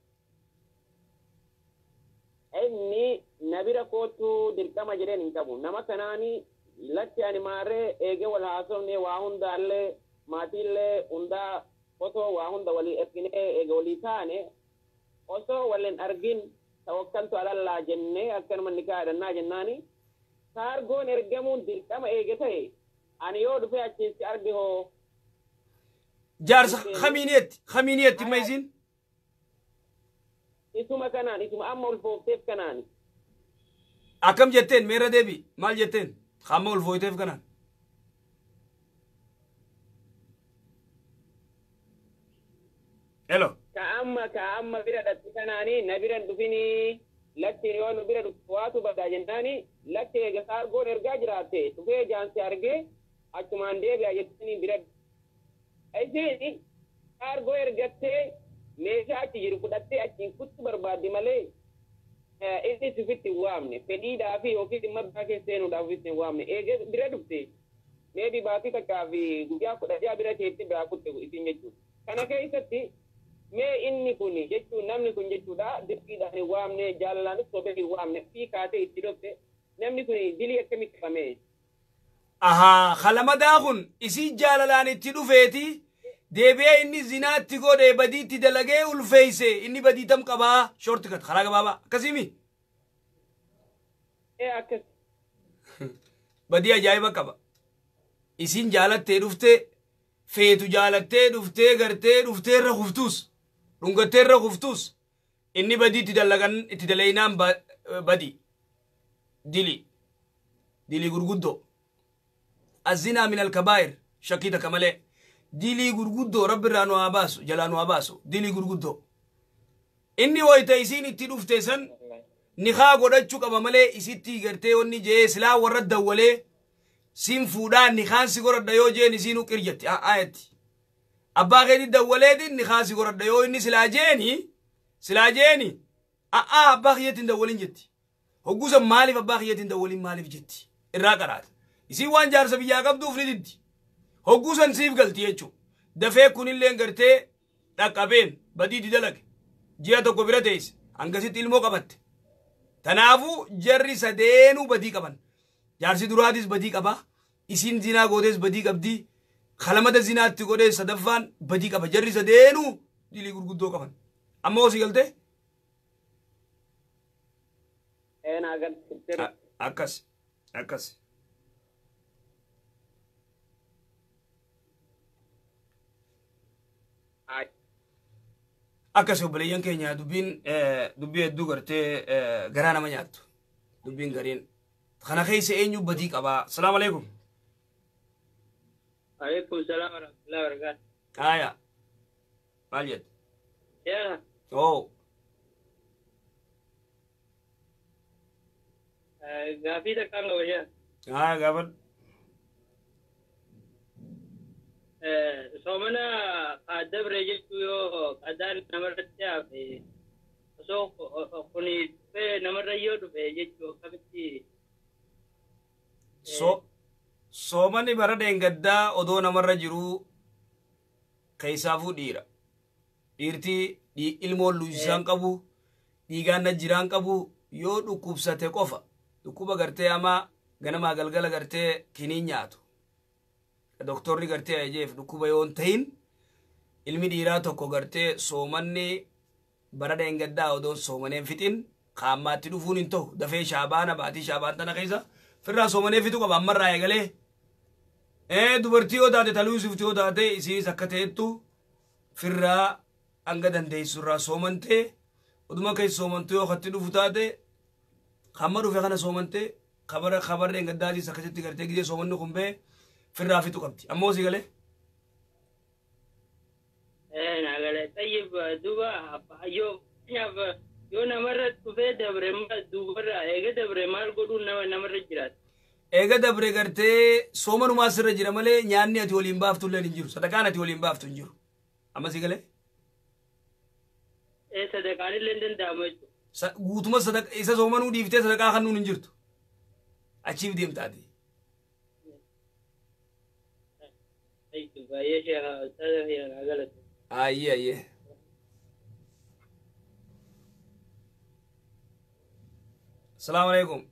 Inni nabira kootu dirqama jedheen hin qabu nama kanaanii latti ani maarree eege wal haasofne waa hundaallee maatiillee hundaa osoo waa hunda walii erginee eege walii taane osoo walin argin tawakkaltu alallaa jennee akkanuma nikaa jennani jennaani kaargoon ergamuun dirqama eege ta'e ani yoo dhufe achiisti arge hoo jaarsa kamiiniyetti kamiiniyetti maysiin isuma kanaan isuma amma ulfoofteef kanaan akkam jetteen meerra deebi maal jetteen хаммол войдев ганан elo ka amma ka amma bira dhatti kanaani na biran dhufinii lakkiin yoo nu bira dhufu waatu badaa jennaani lakkee gasaa argoon ergaa jiraatte dhufee jaansi argee achumaan deebi'a jettanii bira isiin argoo ergattee meeshaa achi jiru fudhattee achiin kuttu barbaaddi malee ete sifitti waamne fedhiidhaa fi ofiitti maddhaa keessa seenuudhaaf itti waamne eegee bira dhufte mee dhibaatii taqqaa fi guyyaa kudha jaha bira teetti bira kutte isin jechuudha kana keessatti mee inni kun jechuun namni kun jechuudha dirqiidhaan hin waamne jaalalaanis sobee hin waamne fi kaatee itti dhufte namni kun dilii akkamitti qabame. Ahaa, kalamadaa kun isii jaalalaan itti dhufeeti. deebi'ee inni zinaatti godhe badiitti dalagee ulfeeyse inni badiitam qabaa shorti kat karaa gabaabaa akkasimi badii ajaa'iba qaba isin jaalattee dhuftee feetu jaalattee dhuftee gartee dhuftee irra kuftus dhungattee irra kuftus inni badii itti dalagan itti dalaynaan badi dili dili gurguddoo azinaa min alkabaa'ir shakii takka malee dilii gurguddoo rabbi irraa nu abaasu jalaa nu inni woyta isin itti dhufte san nikaa godhachuu qaba malee isitti gartee wanni jee silaa warra dawwalee siin fuudhaa nikaan si goradha yoo jeen isiin uqirjatti aayatti abbaa keeti dawwaleetiin nikaa si goradha yoo inni silaa jeeni silaa jeeni a'aa abbaa kiyyatiin dawwalin jetti hogguusan maaliif abbaa kiyyatiin dawwalin maaliif jetti irraa qaraata isiin waan jaarsa biyyaa qabduuf ni diddi hogguu san siif galti jechuudha. Dafee kunillee gartee dhaqqabeen badii didalage ji'a tokko bira teesse hangasitti ilmoo qabatte. Tanaafuu jarri sadeenuu badii qaban. Jaarsi duraatis badii qabaa. Isiin zinaa gootees badii qabdii. Kalamada zinaatti godhee sadaffaan badii qaba. Jarri sadeenuu dilii gurguddoo qaban. Amma hoosii galtee? Akkas. Akkas. akka soboleeyyan keenya dubbiin eh, dubbii hedduu gartee eh, garaa nama nyaattu dubbiin gariin kana keessa eenyu badii qabaa salaamu alaikum alaikum salaam warahmatullahi wabarakaatu haya maal jette oo eh, gaafii takkaan qaba yaa haya gaafadhu soomana qadabre jechuu yoo namarra jechuu akkamitti. Soomani bara deengaddaa odoo namarra jiruu keessaafuu dhiira. Dhiirtii ilmoo luusisaan qabu dhiigaan jiraan qabu yoo dhukkubsate qofa dukub agartee ama ganamaa galgal agartee kiniin nyaatu. doktorri gartee ajaa'ib dhukkuba yoo ta'in ilmi dhiiraa tokko gartee soomanni bara dheengaddaa odoon soomaneen fixin qaammaatti dhufuun hin ta'u dafee shaabaana baatii shaabaan tana keessa firraa soomanee fixu qaba ammarraa eegalee dubartii yoo taate taluu isifti yoo taate isiis akka ta'ettu firraa hanga dandeessu irraa soomantee oduma keessa soomantee yoo katti dhufu taate hamma dhufe kana soomantee kabara kabara dheengaddaatiis akkasitti gartee gidee soomanni kun bee firraafitu qabdi ammoo si galee. ጠይብ ዱባ አባዮ yoo namarra dhufee dabre duubarra eega dabre maal godhuun namarra jiraata. Eega dabre gartee soomanumaa asirra jira malee nyaanni ati waliin baaftu illee hin jiru sadaqaan ati waliin baaftu hin jiru amma si galee. Sadaqaan illee hin danda'amu jechuudha. Guutuma sadaqa isa soomanuu dhiiftee sadaqaa kannuun hin jirtu achiif deemtaati. أي أي السلام عليكم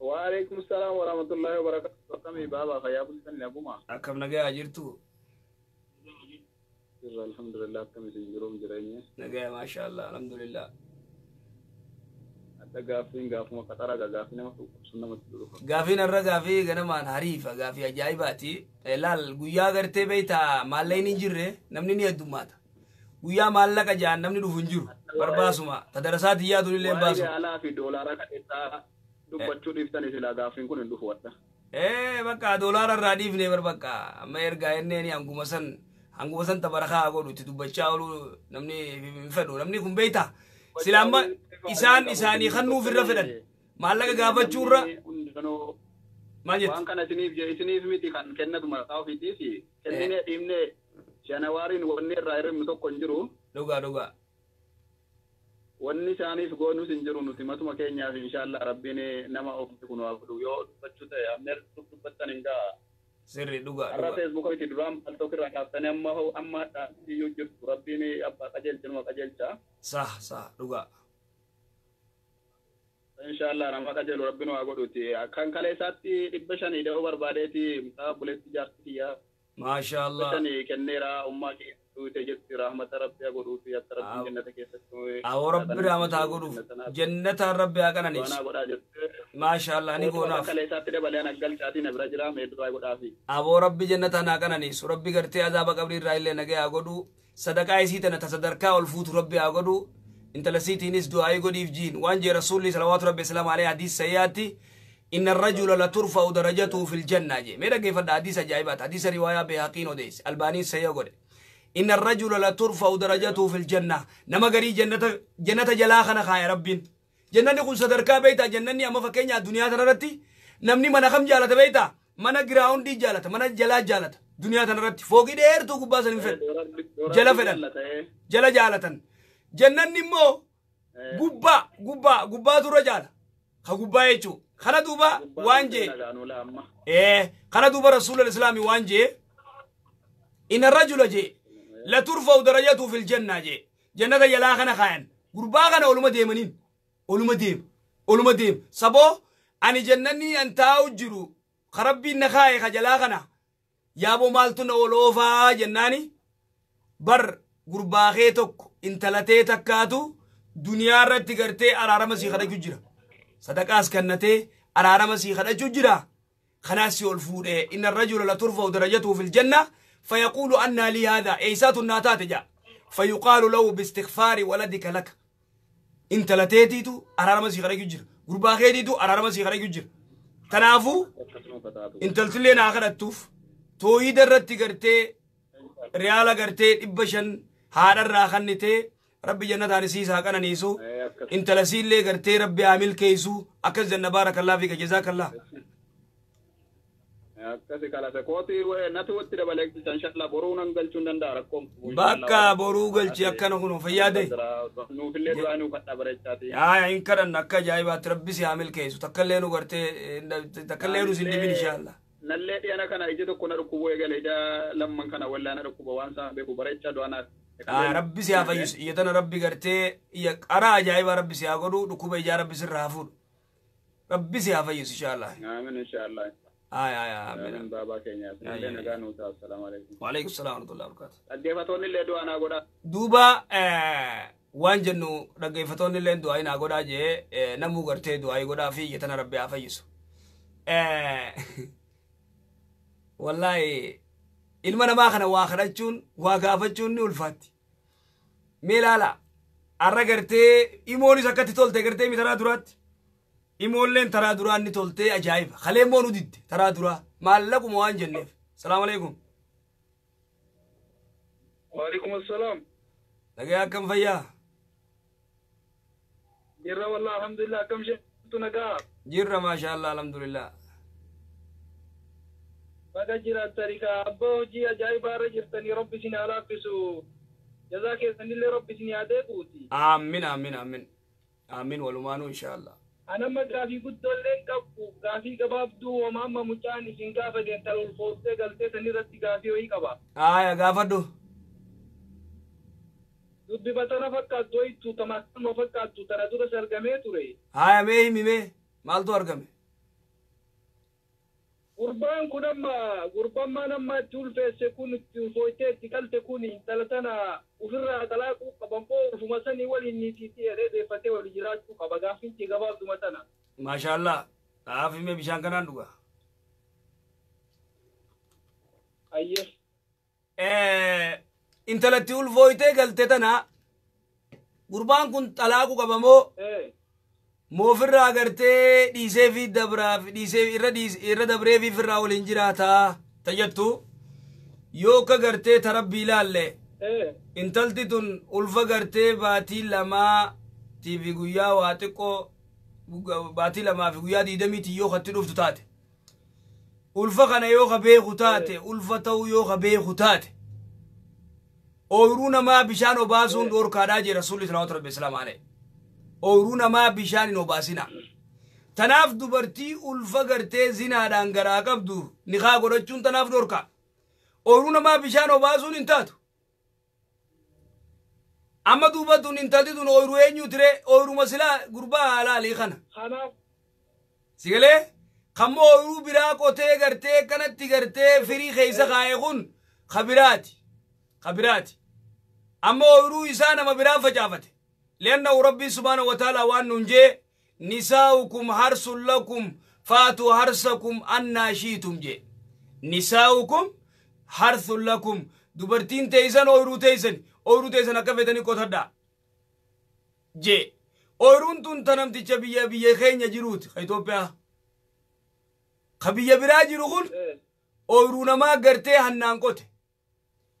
وعليكم السلام ورحمة الله وبركاته رقمي بابا غياب الفن أبوما أكم نجا أجرتو الحمد لله كم يسجلون نجا ما شاء الله الحمد لله gaaffiin gaafuma qaxaraa gaafina gaafiin irra gaafii ganamaan hariifa gaafii ajaa'ibaati eh, laal guyyaa gartee beeyta maallayni hin jirre namni ni heddummaata guyyaa maallaqa jaan namni dhufu hin jiru barbaasuma ta darasaati yaadu illee hin baasu. Alaa fi doolaara kadheessaa dubbachuu dhiiftan isilaa gaafiin kun hin dhufu wadda. Ee eh, bakka doolaara irraa dhiifnee bar bakka amma ergaa inneen hanguma san hanguma san tabarakaa godhu itti dubbachaa oolu namni hin fedhu namni kun beeyta silaamma isan isani kannuu ofirra fedhan maallaqa gaba churra jettu. Waan kana isiniif isiniif miti kan kennatu maqaa ofiitiif kenninee eh. dhiibnee shanawaariin wanni irraa hirribnu tokko hin jiru. doga dhugaa. wanni isaaniif goonus hin jiru nuti matuma nama ofi kun waa godhu yoo dubbachuu ta'e ammoo dubbattan hin ga'a. Sirri dhugaa. Har'a feesbuukooti duraan amma amma jirtu Sah sah duga. Inshaallah nama qajeelu rabbiin waa godhuti. Kan kale isaatti dhibba shanii da'oo barbaadeeti mucaa buleetti jaartii kiyyaa. Maashaallah. Shanii kenneera ummaa keessatti jetti rahmata rabbi haa godhuuti akka rabbiin jannata keessatti. Awwa rabbi rahmata haa godhuuf jannataan rabbi haa qananiif. Waan haa godhaa jettee. Maashaallah ni goonaaf. Kan kale isaatti dabalee ana galchaatii na bira jira meedduu haa godhaafi. Awwa rabbi jannataan haa qananiif rabbi gartee azaaba qabri irraa illee nagee haa godhu. Sadaqaa isii tana ta sadarkaa ol fuutu rabbi haa godhu. intala siitiinis du'aa'ii godhiif waan jee rasuulli salawaatu rabbi islaam alee hadiis sayyaatti inna rajula la turfa'u darajatuhu fil jannaa jee mee dhaggeeffadha hadiis ajaa'ibaati hadiisa riwaayaa beehaqiin odeesse albaaniin sayya godhe inna rajula la turfa'u darajatuhu fil jannaa nama garii jannata jalaa kana kaaya rabbiin jannanni kun sadarkaa beeyta jannanni amma fakkeenya addunyaa tanarratti namni mana kam jaalata beeyta mana giraawundii jaalata mana jalaa jaalata duniyaa tanarratti fooqii dheertuu gubbaa san hin fedhu jala fedhan jala jaalatan jannanni immoo gubbaa gubbaa gubbaatu irra jaala ka gubbaa jechuun kana duuba waan jee kana duuba rasuula islaamii waan jee ina rajula jee la turfa'u darajatu fil jannaa jee jannata jalaa kana kaayan gurbaa kana oluma deemaniin oluma deema oluma deema saboo ani jannanii an taa'u jiru ka rabbiin na kaaye ka jalaa kana yaaboo maaltu na oloofaa jennaani bar gurbaa kee tokko intalatee takkaatu duniyaa irratti gartee araarama sii kadhachuu jira. Sadaqaas kannatee araarama sii kadhachuu jira. Kanaas si ol fuudhee inni rajula la turfa'u darajatu fil janna fayaquulu annaa lii haadha eeysaatu naa taate ja'a. Fayyuqaalu lahu bistikfaari waladika laka. Intalateetiitu araarama sii kadhachuu jira. Gurbaa keetiitu araarama sii kadhachuu jira. Kanaafuu intaltillee naa kadhattuuf tooyida irratti gartee riyaala gartee dhibba shan haadharraa kannitee rabbi jannataan isiisaa qananiisu intala siillee gartee rabbi haa milkeessu akkas janna baarakallah fi kajesaa kallaa. Bakka boruu galchi akkana kun fayyaade. Yaa hin kadhan akka ajaa'ibaatti rabbi si haa milkeessu takkallee nu gartee takkallee nu sin dhibin inshaalla. Nallee dhiyana kana iji tokko na dhukkuba eegale ija lamman kana wallaan na dhukkuba waan isaa beeku bareechaa du'anaati. rabbi si haa fayyisu iyyatana rabbi gartee qaraa ajaa'ibaa rabbi si haa godhu dhukkuba ijaa rabbi sirraa haa fuudhu rabbi si haa fayyisu inshaallaa. Amiin inshaallaa. አይ አይ አሜን ባባ ከኛ ነገ ነው ሰላም አለይኩም ወአለይኩም ሰላም ወራህመቱላሂ ወበረካቱ ደገፈቶን ለዱአና ጎዳ ዱባ ዋን ጀኑ ደገፈቶን ለን ዱአይና ጎዳ ጄ ነሙ ገርቴ ዱአይ ጎዳ ፊ የተነረበ አፈይሱ ወላይ ilma namaa kana waa kadhachuun waa gaafachuun ni ulfaatti mee ilaala har'a gartee imoonis akkatti tolte gartee mi taraa duraatti imoolleen taraa duraan ni toltee ajaa'iba kaleemmoo nu didde taraa duraa maallaquma waan jenneef salaamu alaikum. وعليكم السلام نجا كم فيا جرة والله الحمد لله كم شفتوا نجا جرة ما شاء الله الحمد لله Maka jiraata rikaa abbaa hojii ajaa'ibaarra jirtanii rabbi isin haa laaffisu. Jazaa keessanillee rabbi isin haa deebuuti. Aamin aamin aamin. Aamin walumaanuu inshaallah. Anamma gaafii guddoolleen qabu gaafii gabaabduu homaan mamucaan isin gaafa deemtan ulfooftee galtee sanirratti gaafii wayii qaba. Haaya gaafadhu. Dubbibatana fakkaattu wayitu tamakkanuma fakkaattu tana dura sargamee ture. Haaya mee himi mee maaltu argame? gurbaan eh, kun GURBANMA gurbaan maan amma itti ulfeesse kun itti ulfoyte itti kalte kun intala tana ufirraa talaaquu qaban koo ufuma eh. sanii waliin niitiiti jedhee deeffatee wali jiraachuu qaba gaafiin itti gabaabduma tana. kun talaaquu qaba moo? moofirraa gartee dhiiseefi dabraaf dhiiseef irra irra dabreefiif irraa waliin jiraata tajattu yoo ka gartee tarabbii ilaalle intalti tun ulfa gartee baatii lamaa tiifi guyyaa waa xiqqoo baatii lamaa fi guyyaa diidamiitiin yoo katti dhuftu taate ulfa kana yoo ka beeku taate ulfa ta'uu yoo ka beeku taate ooyiruu namaa bishaan obaasuun dhoorkaadhaa jee rasuulli salawaatu rabbi islaam alayhi ooruu namaa bishaan hin obaasina tanaaf dubartii ulfa gartee zinaadhaan garaa qabdu nikaa godhachuun tanaaf dorka ooruu namaa bishaan obaasuun hin taatu amma duuba tun intalti tun ooyiruu eenyu tire ooyiruma silaa gurbaa halaalii kana sigalee kammo ooyiruu biraa qotee gartee kanatti gartee firii keeysa kaa'e kun kabiraati kabiraati amma ooyiruu isaa nama biraa facaafate لأنه ربي سبحانه وتعالى وأن ننجي نساؤكم حرس لكم فاتوا حرسكم أن شئتم جي نساؤكم حرث لكم دبرتين تيزن أورو تيزن أورو تيزن أكفتني كوتهدا جي أورون تون تنم تيجا بيا خين يجروت خيتوبيا خبيا براجي إيه. رغل أورو نما قرتي هنان كوت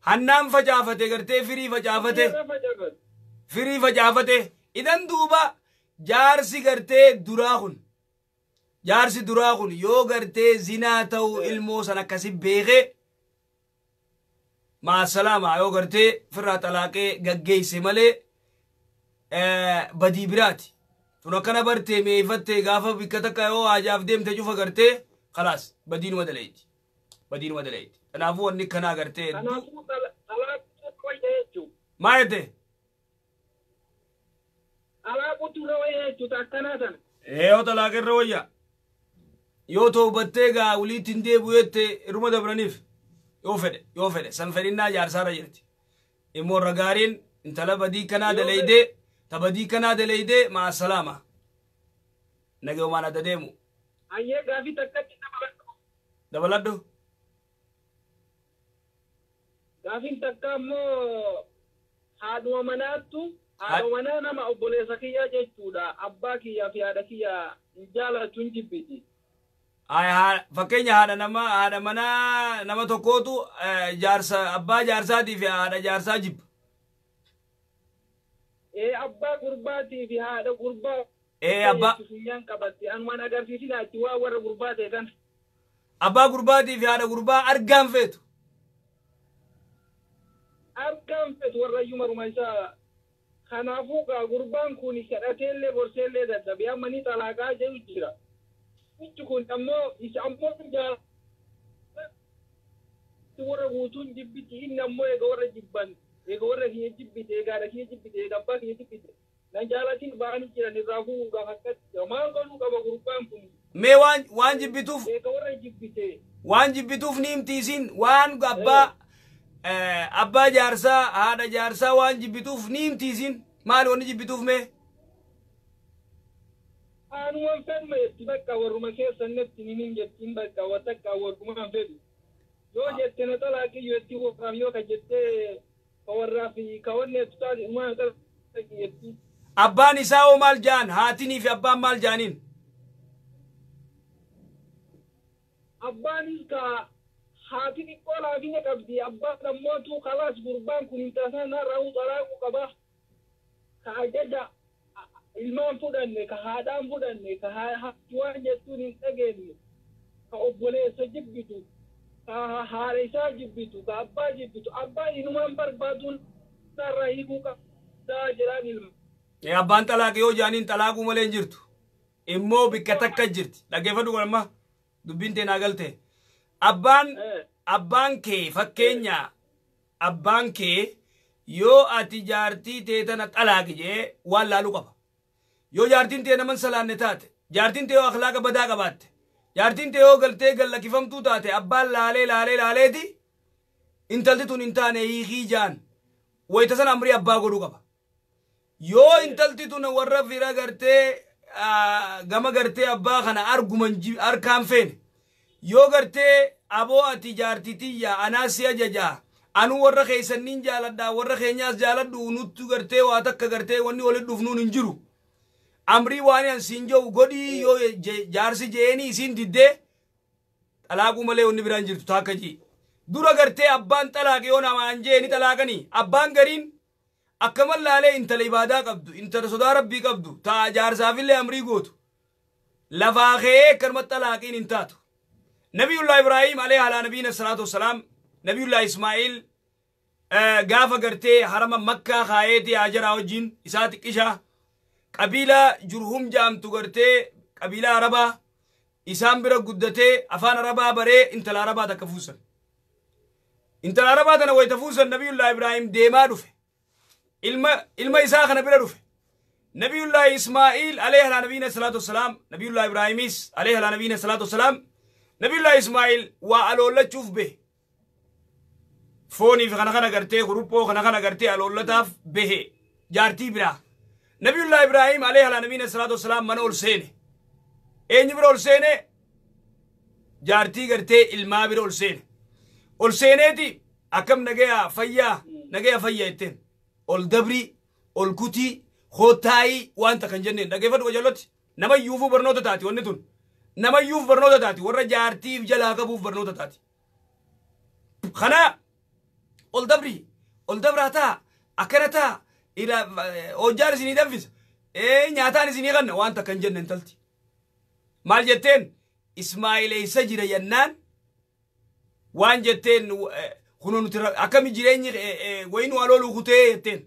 هنان فجافته قرتي فري فجافته firii facaafate idan duuba jaarsi gartee duraa kun jaarsi duraa kun yoo gartee zinaa ta'u ilmoo san akkasi beekee maasalaama yoo gartee firraa xalaaqee gaggeeyse malee badii biraati sun akkana bartee meefattee gaafa bikka takka yoo haajaaf deemte cufa gartee khalaas badiinuma dalayti badiinuma dalayti kanaafuu wanni kana gartee maa jette Abaabuutu rawee jechuudha akkanaa sana. Ee yoo talaaqee rawoyya. Yoo ta'u battee gaa uliitti hin deebi'u jettee hirma dabraniif yoo fedhe yoo fedhe san fedhinnaa jaarsaarra jirti. Immoo ragaariin intala badii kanaa dalaydee tabadii kanaa dalaydee maa salaama. Nage homaan adda deemu. Ayyee gaafii takkatti dabaladhu. Dabaladhu. Gaafiin takka ammoo haadhuma manaattu. haadhowwanaa nama obboleessa kiyyaa jechuudha abbaa kiyyaa fi haadha kiyyaa jaalachuun jibbiti. fakkeenya haadha nama haadha manaa nama tokkootu jaarsa abbaa jaarsaatii fi haadha jaarsaa jibba. ee abbaa gurbaatii fi haadha gurbaa. ee abbaa. funyaan qabatti anuma agarsiisinaa achi waa warra gurbaa ta'e kan. abbaa gurbaatii fi haadha gurbaa argaan feetu. argaan feetu warra iyyuu maruma isaa. Kanaafuu gurbaan kun kadhateellee gorseellee dadhabee ammanii talakaa jedu jira. Michi kun ammoo isa ammoo warra guutuun jibbiti inni ammoo ega warra jiban eega warra kiyya jibbite eega haadha kiyya jibbite eega abbaa baani jiran irraa fuudhuudhaaf akkatti jira maal qaba gurbaan kun. Mee waan jibbituuf waan jibbituuf ni himti isin waan abbaa. abbaa jaarsaa haadha jaarsaa waan jibbituuf ni himti isin maal wanni jibbituuf mee anuman fedhuma jetti bakka warruma keessan nettiin hinin jettiin bakka watakka warrumaan fedhu yoo jette na xalaa kiyyo jetti warraaf yoo ka jettee ka warraaf ka wanne tutaati umaa na xalaa kiyyetti abbaan isaa hoo maal jaan haatinii fi abbaan maal jaaniin abbaanis ka haati xiqqoo laafina qabdi abbaan ammootu kalaas gurbaan kun intaasaan har'ahu xaraaqu qaba ka ajaja ilmaan fudhanne ka haadhaan fudhanne ka waan jettuun hin dhageenye ka obboleessa jibbitu ka haara isaa jibbitu ka abbaa jibbitu abbaan inumaan barbaaduun narra hiikuu qabdaa jedhaan ilma. Abbaan xalaaqi yoo jaaniin xalaaquu malee hin jirtu immoo bikka takka jirti dhaggeeffatu qalma dubbiin teenaa galtee. abbaan abbaan kee fakkeenya abbaan kee yoo ati jaartii tee tana xalaaqi jee waan laaluu qaba yoo jaartiin tee naman salaanne taate jaartiin tee yoo akhlaaqa badaa qabaatte jaartiin tee yoo galtee gallakifamtuu taate abbaan laalee laalee laaleeti intalti tun hin taane hiikii jaan wayita sana amrii abbaa godhuu qaba yoo intalti tun warra fira gartee gama gartee abbaa kana arguman harkaan feene yoo gartee aboo ati jaartitiyya anaa si ajaja anu warra keeysannin jaaladha warra keenyaas jaaladhu nuttu gartee waa takka gartee wanni wali dhufnuun hin jiru amrii waan an siin jou godhii yoo jaarsi jeeni isin diddee xalaaquu malee wanni biraan jirtu taakkaji dura gartee abbaan xalaaqe yoo namaan jeeni xalaaqanii abbaan gariin akkaman laalee intala ibaadaa qabdu intala sodaa rabbii qabdu taa jaarsaafillee amrii gootu lafaa kee akkanumatti xalaaqiin hin taatu نبي الله إبراهيم عليه على نبينا الصلاة والسلام نبي الله إسماعيل قافة قرتي حرم مكة خايتي عجر وجين إسات قشة قبيلة جرهم جامتو قرتي قبيلة عربة إسام برا قدتي أفان عربة بري انت العربة تكفوسا انت العربة تنوي تفوسا نبي الله إبراهيم ديما رفه إلما إلما إساخنا نبي رفه نبي الله إسماعيل عليه على نبينا الصلاة والسلام نبي الله إبراهيم عليه على نبينا الصلاة والسلام nabillahi ismaa'il waa aloollachuuf behe fooniif kana kana gartee guruppoo kana kana gartee aloollataaf behe jaartii biraa nabiyullah ibraahim alayhi alanabiin salaatu wasalaam mana ol seene eenyu bira ol seene jaartii gartee ilmaa bira ol seene ol seeneeti akkam nagaya fayyaa nagaya fayyaa etteen ol dabri ol kutii hottaayi waan takkan jenneen dhageeffadhu qajallotti nama iyyuufuu barnoota taati wanni tun namayyuuf barnoota taati warra jaartiif jalaa qabuuf barnoota taati kana ol dabri ol dabraa taa akkana taa hojjaan isinii danfisa nyaataan isinii kanna waan takka hin jenne intalti maal jetteen ismaa'ileysa jira yennaan waan jetteen kuno nuti akkami jireenyi waynu alooluu kutee jetteen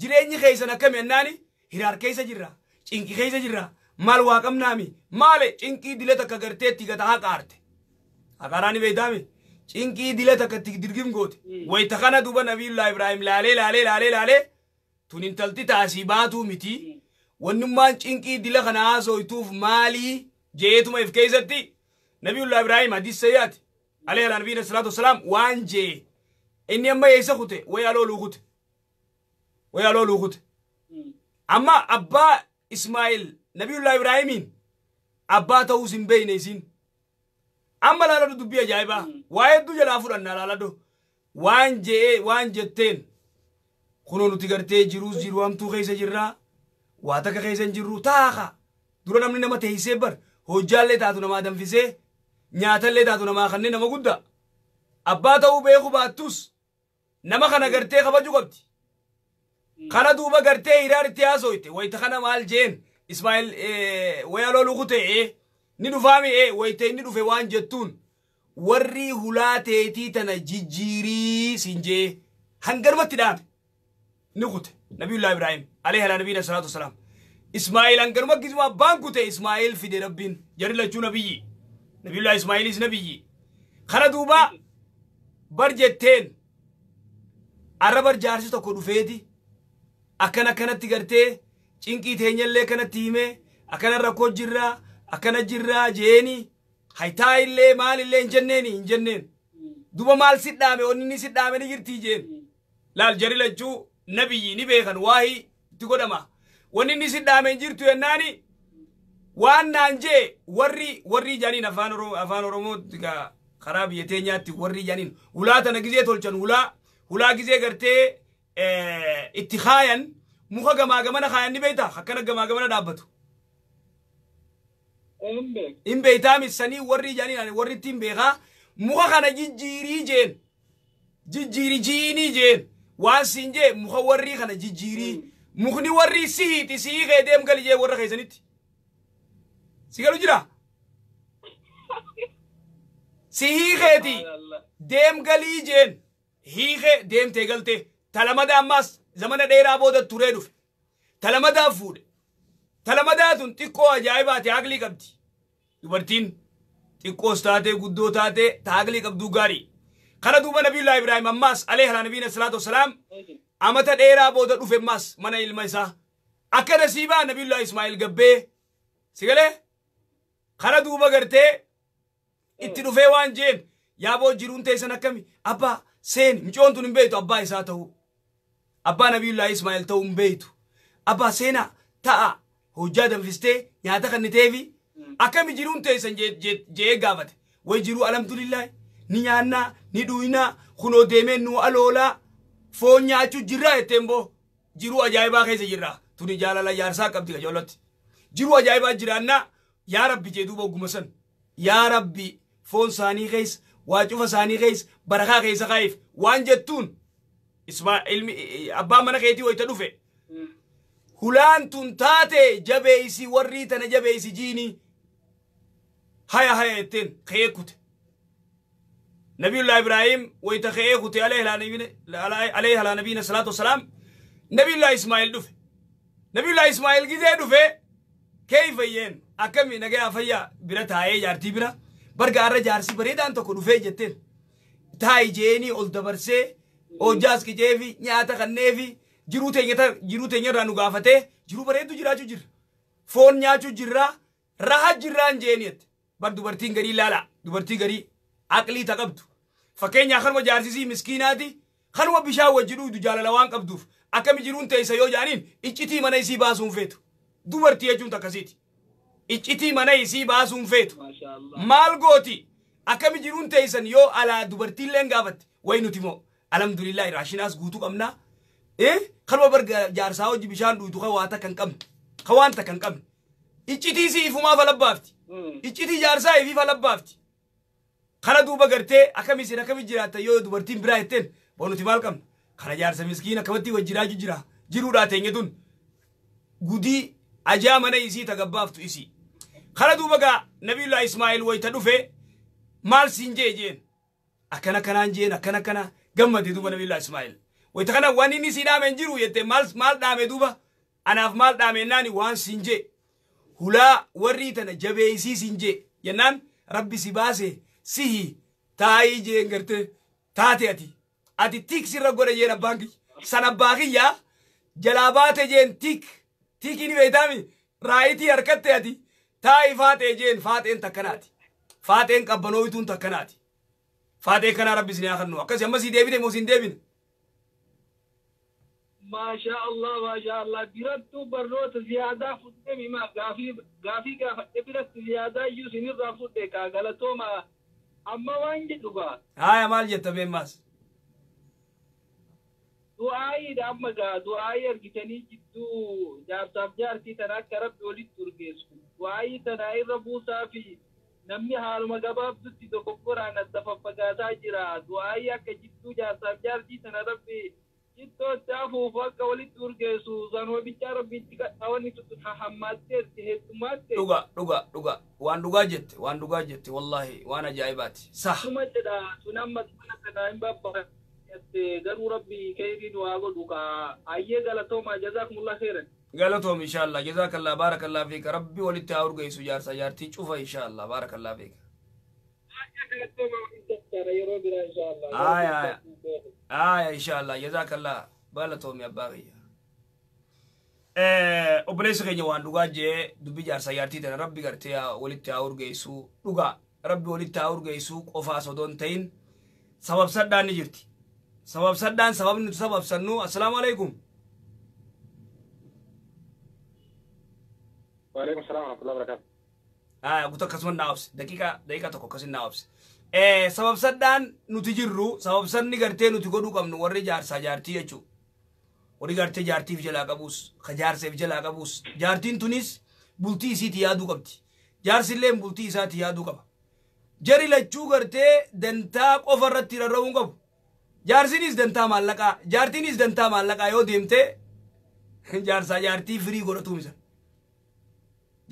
jireenyi keeysan akkami yennaani hiraar keeysa jirra cinqi keeysa jirra maal waa qabnaami maale cinqii dile takka gartee itti gataa qaarte akaaraani beeydaami cinqii dile takka itti dirgim goote wayta kana duba nabiyullaa ibraahim laalee laalee laalee laalee tun intalti taasii baatuu miti wannummaan cinqii dile kana haasooytuuf maalii jeetuma if keeysatti nabiyullaa ibraahim hadiis sayyaati عليه النبي صلى الله عليه وسلم وانجي إني أما يسخوته ويا لولو خوته ويا لولو خوته أما أبا إسماعيل nabiyullah ibraahimin abbaa ta'uus hin beeyne isin amma laalado dubbii ajaa'ibaa waa hedduu jalaa fudhannaa laalado waan je'ee waan jetteen kunoo nuti gartee jiruus jiru hamtuu keessa jirraa waa takka keessa hin jirru taaqa dura namni nama teeysee bar hojjaallee taatu namaa danfisee nyaatallee taatu namaa kanneen nama guddaa abbaa ta'uu beeku baattus nama kana gartee kabaju qabdi kana duuba gartee hiraar itti haasoyte wayta kana maal jeen ismaa'il wayaloo lugu ta'e ni dhufaami waytee ni dhufe waan jettuun warri hulaa teetii tana jijjiirii siin jee hangarmatti dhaabe ni kute nabiyullah ibrahim alayhi ala nabiyina salaatu wasalaam ismaa'il hangarma kisuma abbaan kute ismaa'il fide rabbiin jarri lachuu nabiyyi nabiyullah ismaa'ilis nabiyyi kana duuba bar jetteen arra bar jaarsi tokko dhufeeti akkan akkanatti gartee cinqii teenyallee kanatti hime akkana rakkoo jirra akkana jirra jeeni haitaa illee maalillee hin jenneeni hin jenneen duba maal sidhaame onni sidhaame ni jirti jeen laal jari lachuu nabiyyi ni beekan waahi itti godhama wanni inni sidhaame hin jirtu yennaani waan naan jee warri warri jaaniin afaan oromoo afaan oromoo karaa biyya teenyaatti warri jaaniin hulaa tana gizee tolchan hulaa hulaa gizee gartee itti kaayan muka gamaa gamana kaayanni beeyta akkana gamaa gamana dhaabbatu. hin beeytaa missanii jani, ijaanii warri tim beekaa muka kana jijiri jen, jijiri jini jen. waan siin jee muka warri kana jijiri. Hmm. mukni warri sihi ti sii kee deem gali jee warra si galu jira si hiikeeti deem galii jeen dem tegal te talamada ammaas zamana dheeraa booda turee dhufe talamadaa fuudhe talamadaa sun xiqqoo ajaa'ibaate haqlii qabdi dubartiin xiqqoos taatee guddoo taatee taaglii qabduu gaarii kana duuba nabiyullaa ibraahim ammaas aleehala nabiina salaatu wasalaam amata dheeraa booda dhufe ammaas mana ilma isaa akka nasiibaa nabiyullaa ismaa'il gabbee sigalee kana duuba gartee itti dhufee waan jeen yaaboo jiruun teessan akkami abbaa seeni micoon hin beektu abbaa isaa ta'uu abbaa nabiyullaa ismaa'eel ta'uu hin beeytu abbaa seenaa ta'a hojjaa danfistee nyaata kanniteefi hmm. akkami jiruun teessan jee gaafate way jiruu alamdulillaahi ni nyaannaa ni duuynaa kunoo deemeen nu aloolaa foon nyaachuu jirraa jetteen jiruu ajaa'ibaa keessa jirraa tuni jaalala jaarsaa qabdi kajoolotti jiruu ajaa'ibaa jiraannaa yaa rabbi jee duuba san yaa rabbi foon saanii keessa waa cufa saanii keessa barakaa keessa kaa'iif waan jettuun isma ilmi abbaa mana keetii wayita dhufe hulaan tun taate jabeeysi warri tana jabeeysi jiini haya haya etteen ka'ee kute nabiyullah ibrahim wayita ka'ee kute alayhi halaa nabiina salaatu wasalaam nabiyullah ismaa'il dhufe nabiyullah ismaa'il gizee dhufe keeyfayyeen akkami nagayaa fayya bira taa'ee jaartii bira barga arra jaarsi bareedaan tokko dhufee jetteen taa'i jeeni ol dabarsee hojjaas kiceefi nyaata kanneefi jiruu teenya jiruu teenya irraa nu gaafatee jiruu bareedu jiraachuu jirra foon nyaachuu jirra raha jirraan jeeniyatti bar dubartiin garii ilaala dubartii garii aqlii ta qabdu fakkeenyaaf kanuma jaarsisii miskiinaati kanuma bishaan wajjidhuudu jaalala waan qabduuf akkami jiruun teessa yoo jaaniin iccitii mana isii baasuun feetu dubartii jechuun takkasiiti iccitii mana isii baasuun feetu maal gooti akkami jiruun teessan yoo alaa dubartiillee gaafatte wayi nuti moo alhamdulillah raashinaas guutuu qabna kanuma bar jaarsaa hojii bishaan dhuutu kan, kan, kan waanta kan kam kan waanta ifuma qabne iccitii si ifumaa falabbaafti hmm. iccitii jaarsaa ifii falabbaafti kana duuba gartee akkam isin akkamit jiraattan yoo dubartiin biraa jetteen bonuti maal qabna kana jaarsa miskiin akkamatti wajjiraa jira jiruudhaa teenye tun gudi aja mana isii isi. isii kana duuba Nabi Allah Ismail wayita dhufe maal siin jee jeen akkana kanaan jeen akkana kana. gammadi duba nabiyullah ismail waita kana wani ni si dhaame jiru yette maal maal dhaame duba anaaf maal dhaame naani waan sin je hulaa warri tana jabeeysii sin je yennaan rabbi si baase sihi taayii jee garte taate ati ati tik sirra godhe jeen abbaan kiyya san abbaa kiyya jalaa baate jeen tik tikini beeytaami raayitii harkatte ati taa'ii faatee jeen faateen takkanaati faateen qabbanooyituun takkanaati فاتي كان ربي سني اخر نو اكس يمسي ديفين موسين ديفين ما شاء الله ما شاء الله برت بروت زيادة فتني ما غافي غافي غافي برت زيادة يوسين رافوت ديكا غلطو ما أما وين جدوبا هاي مال جت بيماس دعائي دام مجا دعائي أرجعني جدو جاب سام جارتي تنا كرب يولي تركيس دعائي تنا ربو سافي namni haaluma gabaabdutti tokko qoraan as lafa fagaataa jira du'aayyi akka jidduu jaarsaaf jaartii sana rabbi jittootti hafuuf akka walitti urgeessu san wabichaa rabbiitti qaxxaawwanni tutun hammaatteerti heddumaatti. Dhuga dhuga dhuga waan dhugaa jette waan dhugaa jette wallaahi waan ajaa'ibaati. Sah. Suma jedha sun amma mana kanaa hin babbaafate garuu rabbi keeriin waa godhu kaa ayyee galatoomaa jazaakumullah heeran. قالتهم إن شاء الله جزاك الله بارك الله فيك ربي ولدت أورجع سجار سجارتي شوفها إن شاء الله بارك الله فيك آي آي آي إن شاء الله جزاك الله بالتهم يا باغي obboleessi keenya waan dhugaa jee dubbii jaarsaa yaartii tana rabbi gartee walitti haa urgeessu dhugaa rabbi walitti haa urgeessu qofaa sodoon ta'in sababsadhaan ni jirti sababsadhaan sababni sababsannu assalaamu alaikum. Waalaikum salam warahmatullahi wabarakatuh. Aya guutaa akkasuma naabse daqiiqaa daqiiqaa tokko akkasuma naabse. Sababsadhaan nuti jirru sababsanni gartee nuti godhuu qabnu warri jaarsaa jaartii jechuudha. Warri gartee jaartiif jalaa qabus ka jaarseef jalaa qabus jaartiin tunis bultii isiitii yaaduu qabdi. Jaarsillee bultii isaatii yaaduu qaba. Jari lachuu gartee dantaa qofa irratti rarra'uu qabu. Jaarsinis dantaa maallaqaa jaartinis dantaa maallaqaa yoo deemtee jaarsaa jaartii firii godhatu misa.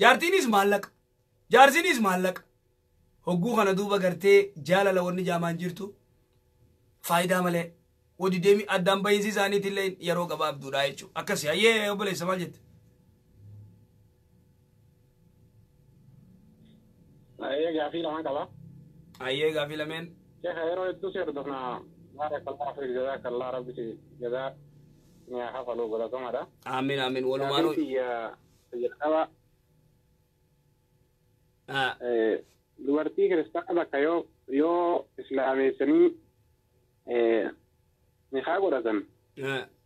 jaartiinis maallaqa jaarsiinis maallaqa hogguu kana duuba gartee jaalala wanni jaamaan jirtu faayidaa malee hojii deemi addaan bahiinsi isaaniitillee yeroo gabaabduudha jechuudha akkasi hayyee obboleessa maal jette. Hayyee gaafii lamaan qaba. Hayyee gaafii lameen. Sheekha yeroo hedduu si hordofnaa baara kallaa fi jazaa kallaa rabbi jazaa ni hafalu godhatamaadha. Aamin aamin walumaan. Yaa fi yaa dubartii kiristaana akka yoo islaameessanii nikaa godhatan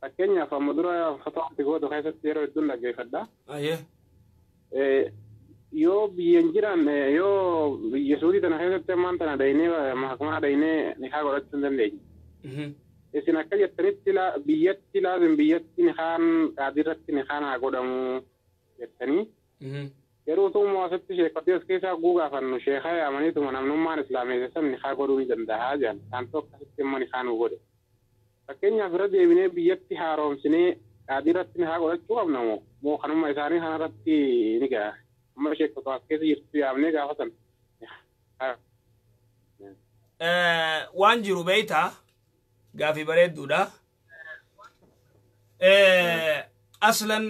fakkeenyaaf amma dura fatawwaatti gootu keessatti yeroo hedduun dhaggeeffadha. Yoo biyyeen jiran yoo biyya suudii tana keessatti ammaan tana dhaynee mahakmaa dhaynee nikaa godhachuu hin dandeenye. Isin akka jettanitti biyyatti laazim biyyatti nikaan qaadirratti nikaan haa godhamu jettanii. yeroo sun moosatti sheekotee as keessaa guugaafannu sheekaa yaamanituma namnummaan islaameessa ni haa godhuu ni danda'a jedhan isaan tokko asitti immoo ni haa nu godhe fakkeenyaaf irra deebinee biyyatti haaromsinee dhaadhii irratti ni haa godhachuu qabna moo moo kanuma isaanii kana irratti ni ga'a amma sheekotu as keessa jirtu yaamnee gaafatan. Waan jiru beeyta gaafii bareedduudha. Aslan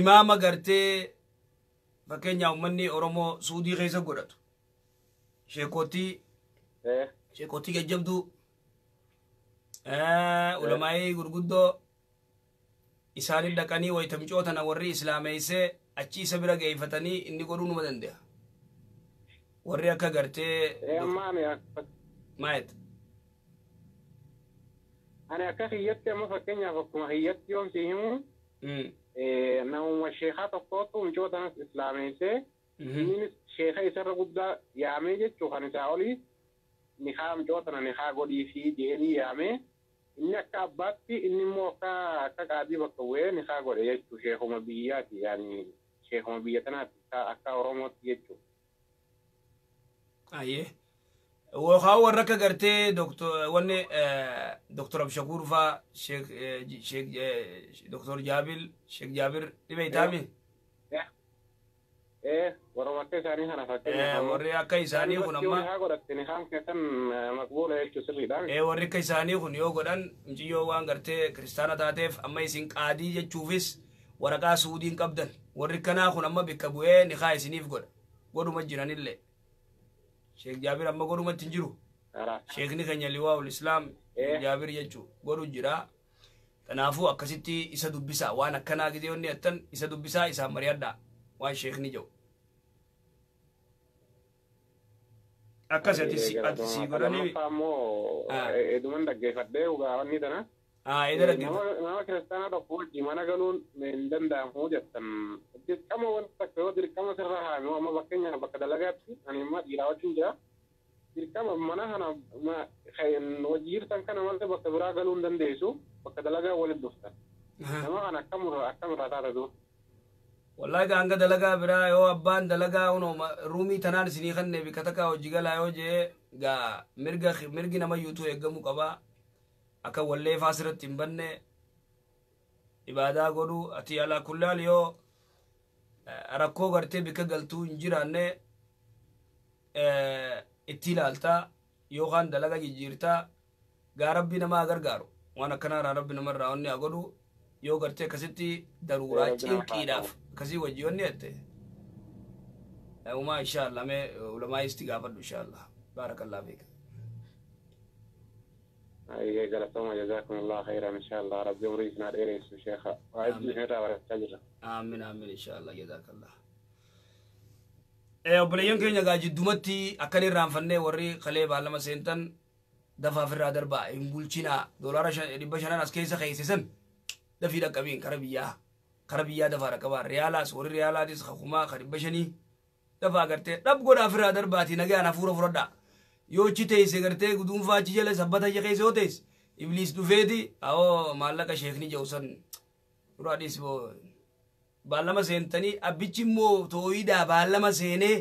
imaama gartee fakkeenyaa uummanni Oromoo Suudii keessa godhatu sheekootii sheekootii gajjabduu ulamaa'ii gurguddoo isaanii dhaqanii waytamcootana warri islaameeysee achi isa bira geeyfatanii inni godhuu numa danda'a warri akka gartee maayet ani akka hiyyatti amma fakkeenyaaf akkuma hiyyatti yoomsi himu nama sheekaa tokkootu mucoota islamese innis sheekaa isarra guddaa yaamee jechuu kan isaa olii nikaa mucoota nikaa godhii fi jedhanii yaamee inni akka abbaatti inni immoo akka akka qaabii bakka bu'ee nikaa godhe jechuu sheekuma biyyaati yaani sheekuma biyya tanaatti akka oromootti jechuudha. وخا ورك غرتي دكتور وني آه، دكتور ابو شكور فا شيخ آه، شيخ آه، دكتور جابر شيخ جابر دبي تامي ايه, إيه. إيه. ورمكي ثاني انا فاكر ايه وريا كاي ثاني كن اما مقبوله ايش تسري دان ايه وري كاي ثاني كن يو غدان مجي يو وان غرتي كريستانا تاتيف اما يسين قادي جوفيس ورقا سودين قبدن وري كنا كن اما بكبوي نخاي سنيف غد غدو مجران الله Sheikh Jabir amma Sheikh ni kanyali wa ul Islam islaam eh. Jabir yechu goru jira tanafu akasiti isa dubisa dubbisaa kana gidi onni attan isa dubisa isa mariyadda wa Sheikh ni akkas akasiti si godhanii. Ah. E- Eduma dhaggeeffadhee uga wanni dana ಇದರಲ್ಲಿ ನಾವು ಕ್ರಿಸ್ತಾನರ ಪೂಜಿ ಮನಗನು ಇಂದಂದ ಮೂಜತ್ತಂ ಕಮ ಒಂತ ಕೋದಿರಿ ಕಮ ಸರ್ರ ಅಮ್ಮ ಬಕ್ಕಂಗ ಬಕ್ಕದಲ್ಲಗಾಪ್ಸಿ ಅನಿಮ್ಮ ಇರಾವತಿಂಜ ಇರ್ಕಮ ಮನಹನ ವಜೀರ್ ತನಕ ನಮ್ಮಂತೆ ಬಕ್ಕ ವಿರಾಗಲು ಒಂದಂದೇಸು ಬಕ್ಕದಲ್ಲಗ ಒಲಿದ್ದೋಸ್ತ ನಮ್ಮ ಅಕ್ಕಮ ಅಕ್ಕಮ ರತಾರದು wallahi an ga dalaga bira yo abban dalaga uno rumi tanar sini khanne bi kataka o jigala yo je ga mirga mirgi na mayuto ya gamu kaba akka walleefaa sirratti hin banne ibaadaa godhu ati alaa kullaal yoo rakkoo gartee bikka galtuu hin jiraanne itti ilaaltaa yookaan dalaga jijjiirtaa gaa rabbi namaa gargaaru waan akkanarraa rabbi namarraa onni haa godhu yoo gartee akkasitti daruuraa cinqiidhaaf akkasii wajji onni jette umaa inshaallah mee ulamaa isti gaafadhu inshaallah baarakallah beeka أي جلسوما جزاكم الله خيرا إن شاء الله رب يوريكنا الإريس وشيخة وعزنا هنا ورحتجرة آمين آمين إن شاء الله جزاك الله obboleeyyoon keenya gaa jiddumatti akkan irraanfannee warri kalee baalama seentan dafaaf irraa darbaa hin bulchinaa doolaara dhibba shanan as keessa keessisan dafii dhaqqabiin kara biyyaa kara biyyaa dafaa dhaqqabaa riyaalaas warri riyaalaatis kakumaa ka dhibba shanii dafaa gartee dhab godhaaf irraa darbaatii nagaan hafuura furadhaa yoo achi teeyse gartee guduunfaa achi jala sabbata achi keessa yoo teesse ibliis dhufeeti awoo maallaqa sheekni jedhu san duraadhis baallama seentanii abbichi immoo tooyiidhaa baallama seenee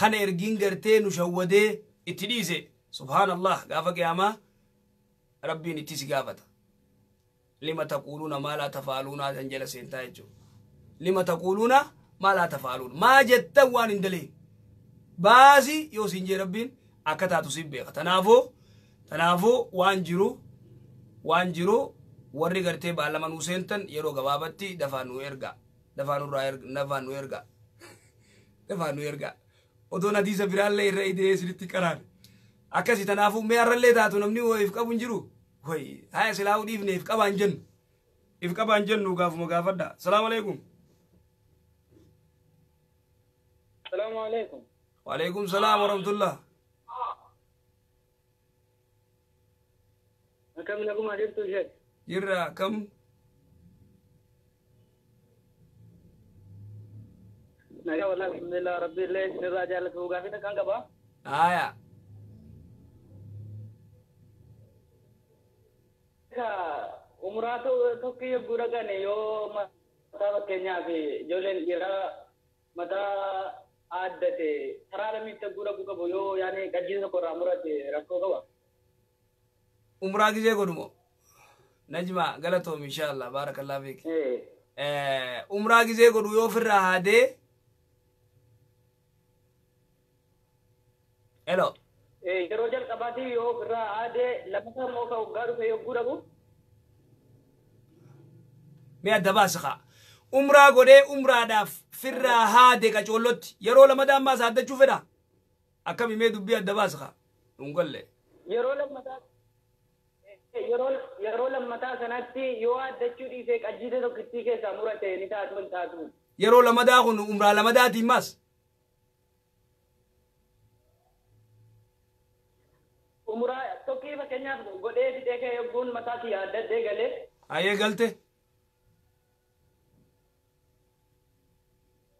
kana ergiin gartee nu shawwadee itti dhiise subhaanallah gaafa qiyaamaa rabbiin itti si gaafata lima taquuluuna maa laa tafaaluuna san jala seentaa jechuudha lima taquuluuna maa laa tafaaluuna maa jettan waan hin daleen baasii yoo siin jee rabbiin akka taatusiif beeka tanaafoo tanaafoo waan jiru waan jiru warri gartee baalama nuu seentan yeroo gabaabatti dafaa nu erga dafaa nurraa dafaa nu erga dafaa nu erga odoon hadiisa biraallee irra idee sinitti qaraan akkasi tanaafuu mee arrallee taatu namni if qabu hin jiru wayi haya silaa dhiifne if qabaan jennu if qabaan jennu gaafuma gaafadha salaamu alaikum. salaamu alaikum. waalaikum salaam rahmatullah كم لكم أجرت شيء يرى كم نجا والله الحمد لله ربي الله يسر راجع لك وقافي نكان كبا آية umra to tokki gura gane yo mata kenya fi jolen gira mata addate tarara mi ta gura buka boyo yani gajin ko ramura te rakko gawa umraa gizee godhumo najma galatoom inshaallah baarakallah fiik umraa gizee godhu yoo ofirraa haadee helo yeroo jalqabaatiif yoo ofirraa haadee lammata immoo ka waggaa dhufe yogguu dhabu mi'a dabaasiqa umraa godhee umraadhaaf firraa haade qacoollotti yeroo lammataa ammaa saaddachuu fedha akkam himee dubbii adda baasiqa dhungallee yeroo lammataa yeroo lammataa kun umraa lamadaati maas. Umraa tokkii fakkeenyaaf godhee fixee kee yogguun mataa kiyyaa adda galee. Ayyee galte.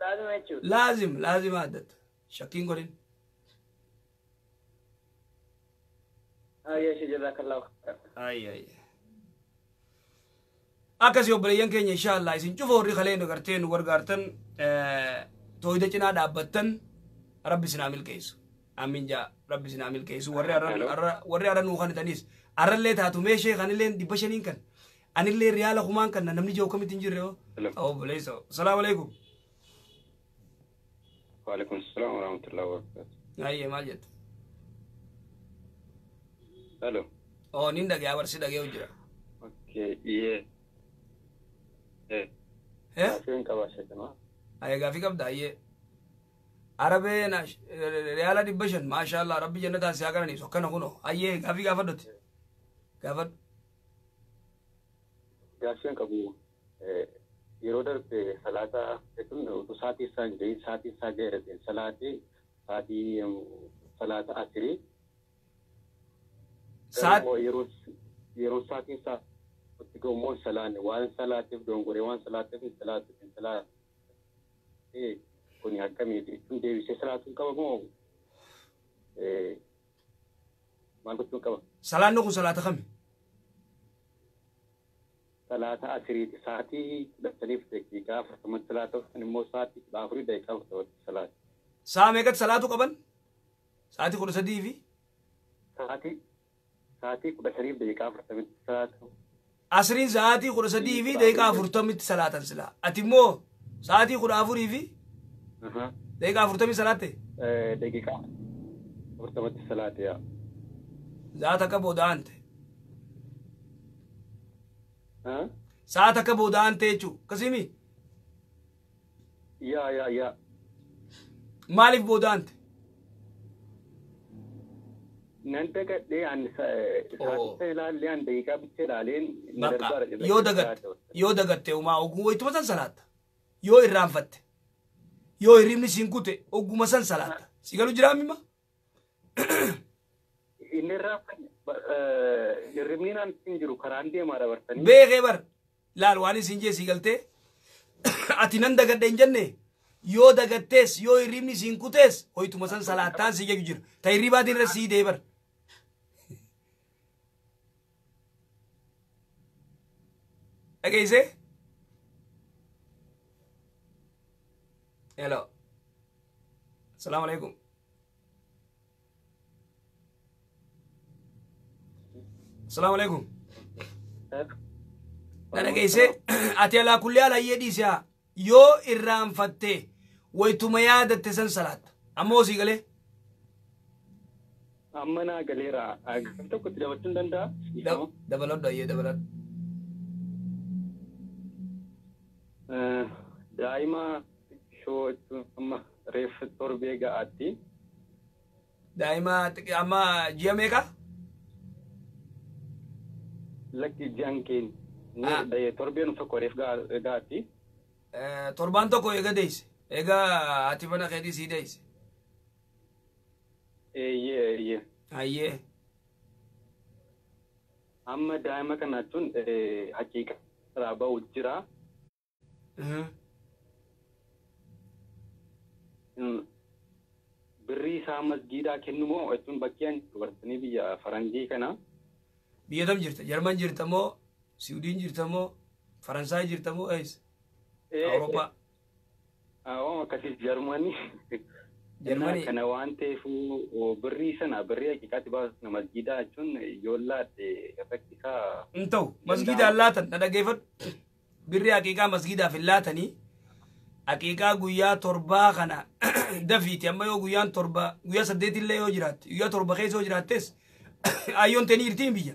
Laazima jechuudha. Laazim, laazima addata. Shakkiin godhin. Akkasii obboleeyyan keenya inshaallah isin cufa warri kalee nu gartee nu gargaartan tooyida cinaa dhaabbattan rabbi sinaa milkeessu. Amin jaa rabbi sinaa milkeessu warri ara nuu kanitaniis arallee taatumee ishee kanillee dhibba shaniin kan anillee riyaala humaan kan namni jiru kamittiin jirre obboleessa salaamu alaikum. وعليكم السلام ورحمة الله وبركاته أي ماجد ألو أو نين دقي أور سي دقي وجرا أوكي إيه إيه إيه فين كباشة جماعة أي غافي كبدا إيه عربي ناش ريالا دي بشن ما شاء الله ربي جنة تاسيا كرني سكنا كنو أيه غافي غافدت غافد غافين كبو إيه yeroo darbe salaataa jechuun utuu sa'aatii isaa hin gahiin sa'aatii isaa saati salata asiri. salaata asirii. Yeroo sa'aatii isaa itti ga'ummoo salaanne waan salaatiif dongoree waan salaatiif hin salaatu hin salaatu kun akkamiiti jechuun deebisee salaatuun qaba moo maal gochuun qaba. Salaanni kun salata kami? ሰላሳ አስሪት ሳቲ በሰኒፍ ደቂቃ ፈምትላቶ ንሞ ሳቲ በአፍሪ ደቂቃ ፈተወት ሰላት ሳሜቀት ሰላቱ ቀበን ሳቲ ቁደ ሳቲ ሳቲ ቁደ ደቂቃ ፈምት ሰላት አስሪን ሳቲ ቁደ ደቂቃ ፍርቶምት ሰላተን ስላ አቲሞ ሳቲ ቁደ ደቂቃ ፍርቶምት ሰላት ደቂቃ ፍርቶምት ሰላት ያ ዛታ ቀቦ ዳንቴ Sa'at akka booda'an ta'e jechuun akkasimi. Ya, yaa yaa. Maaliif booda'an ta'e? Nan dagadhee an sa'aatii ilaallee an yo bicha ilaaleen. Yoo dagatte yoo dagatte homaa ogummaa wayituma san salaatta. Yoo yo yoo ni siin te ogummaa masan salaatta. Sigalu galu jiraamima. Inni irraanfanne. hirribniinaan hin jiru karaan deemaa dabartanii. Beekee bar laal waan isin jeesii galtee ati nan dagadhe hin jenne yoo dagattees yoo hirribni siin kutees hoytuma san salaattaan si jechu jira ta hirribaatiin irra sii dee bar. Dhageessee. Hello. Salaamaleykum. salamu alaikum nana geeyse <clears throat> ati alaa kulli sia yo dhiisaa fatte irraanfatte tumaya yaadatte san salat amma hosii gale amma naa galeera da dabachuun da dabaladhu eh, hayyee daima sho itu amma reeffa torbee ati. daima amma ji'a meeqa lakki jankin ah. torbeen tokko reef gaatti. Torbaan tokko eega deesse egaa ati mana keetii sii deesse. Eeyyee eeyyee. Ayyee. Amma daa'ima kanaachuun e, haqiiqa irraa ba'u jira. Hmm. Birri isaa masgiidaa kennumoo jechuun bakkeen dubartanii biyya faranjii kana. tam jirta jirta mo siudiin jirtamoo faransaay jirtamoo ees eh, eh, awurooppaa waan eh, akkasii ah, oh, jerman jarmanii <laughs> kana fu o birrii sana birrii haqiqaatti baasna masgidaa jechuun yoollaadhe rakkisaa hin ta'u masgidaa laatan na dhageeffadhu <coughs> birrii haqiqaa masjida hin laatanii haqiqaa guyyaa torbaa kana <coughs> dafiiti amma yoo guya torba guya saddeetillee yoo jirat guyyaa torba keessa yoo jiraattees <coughs> ayon tenir irtiin ya.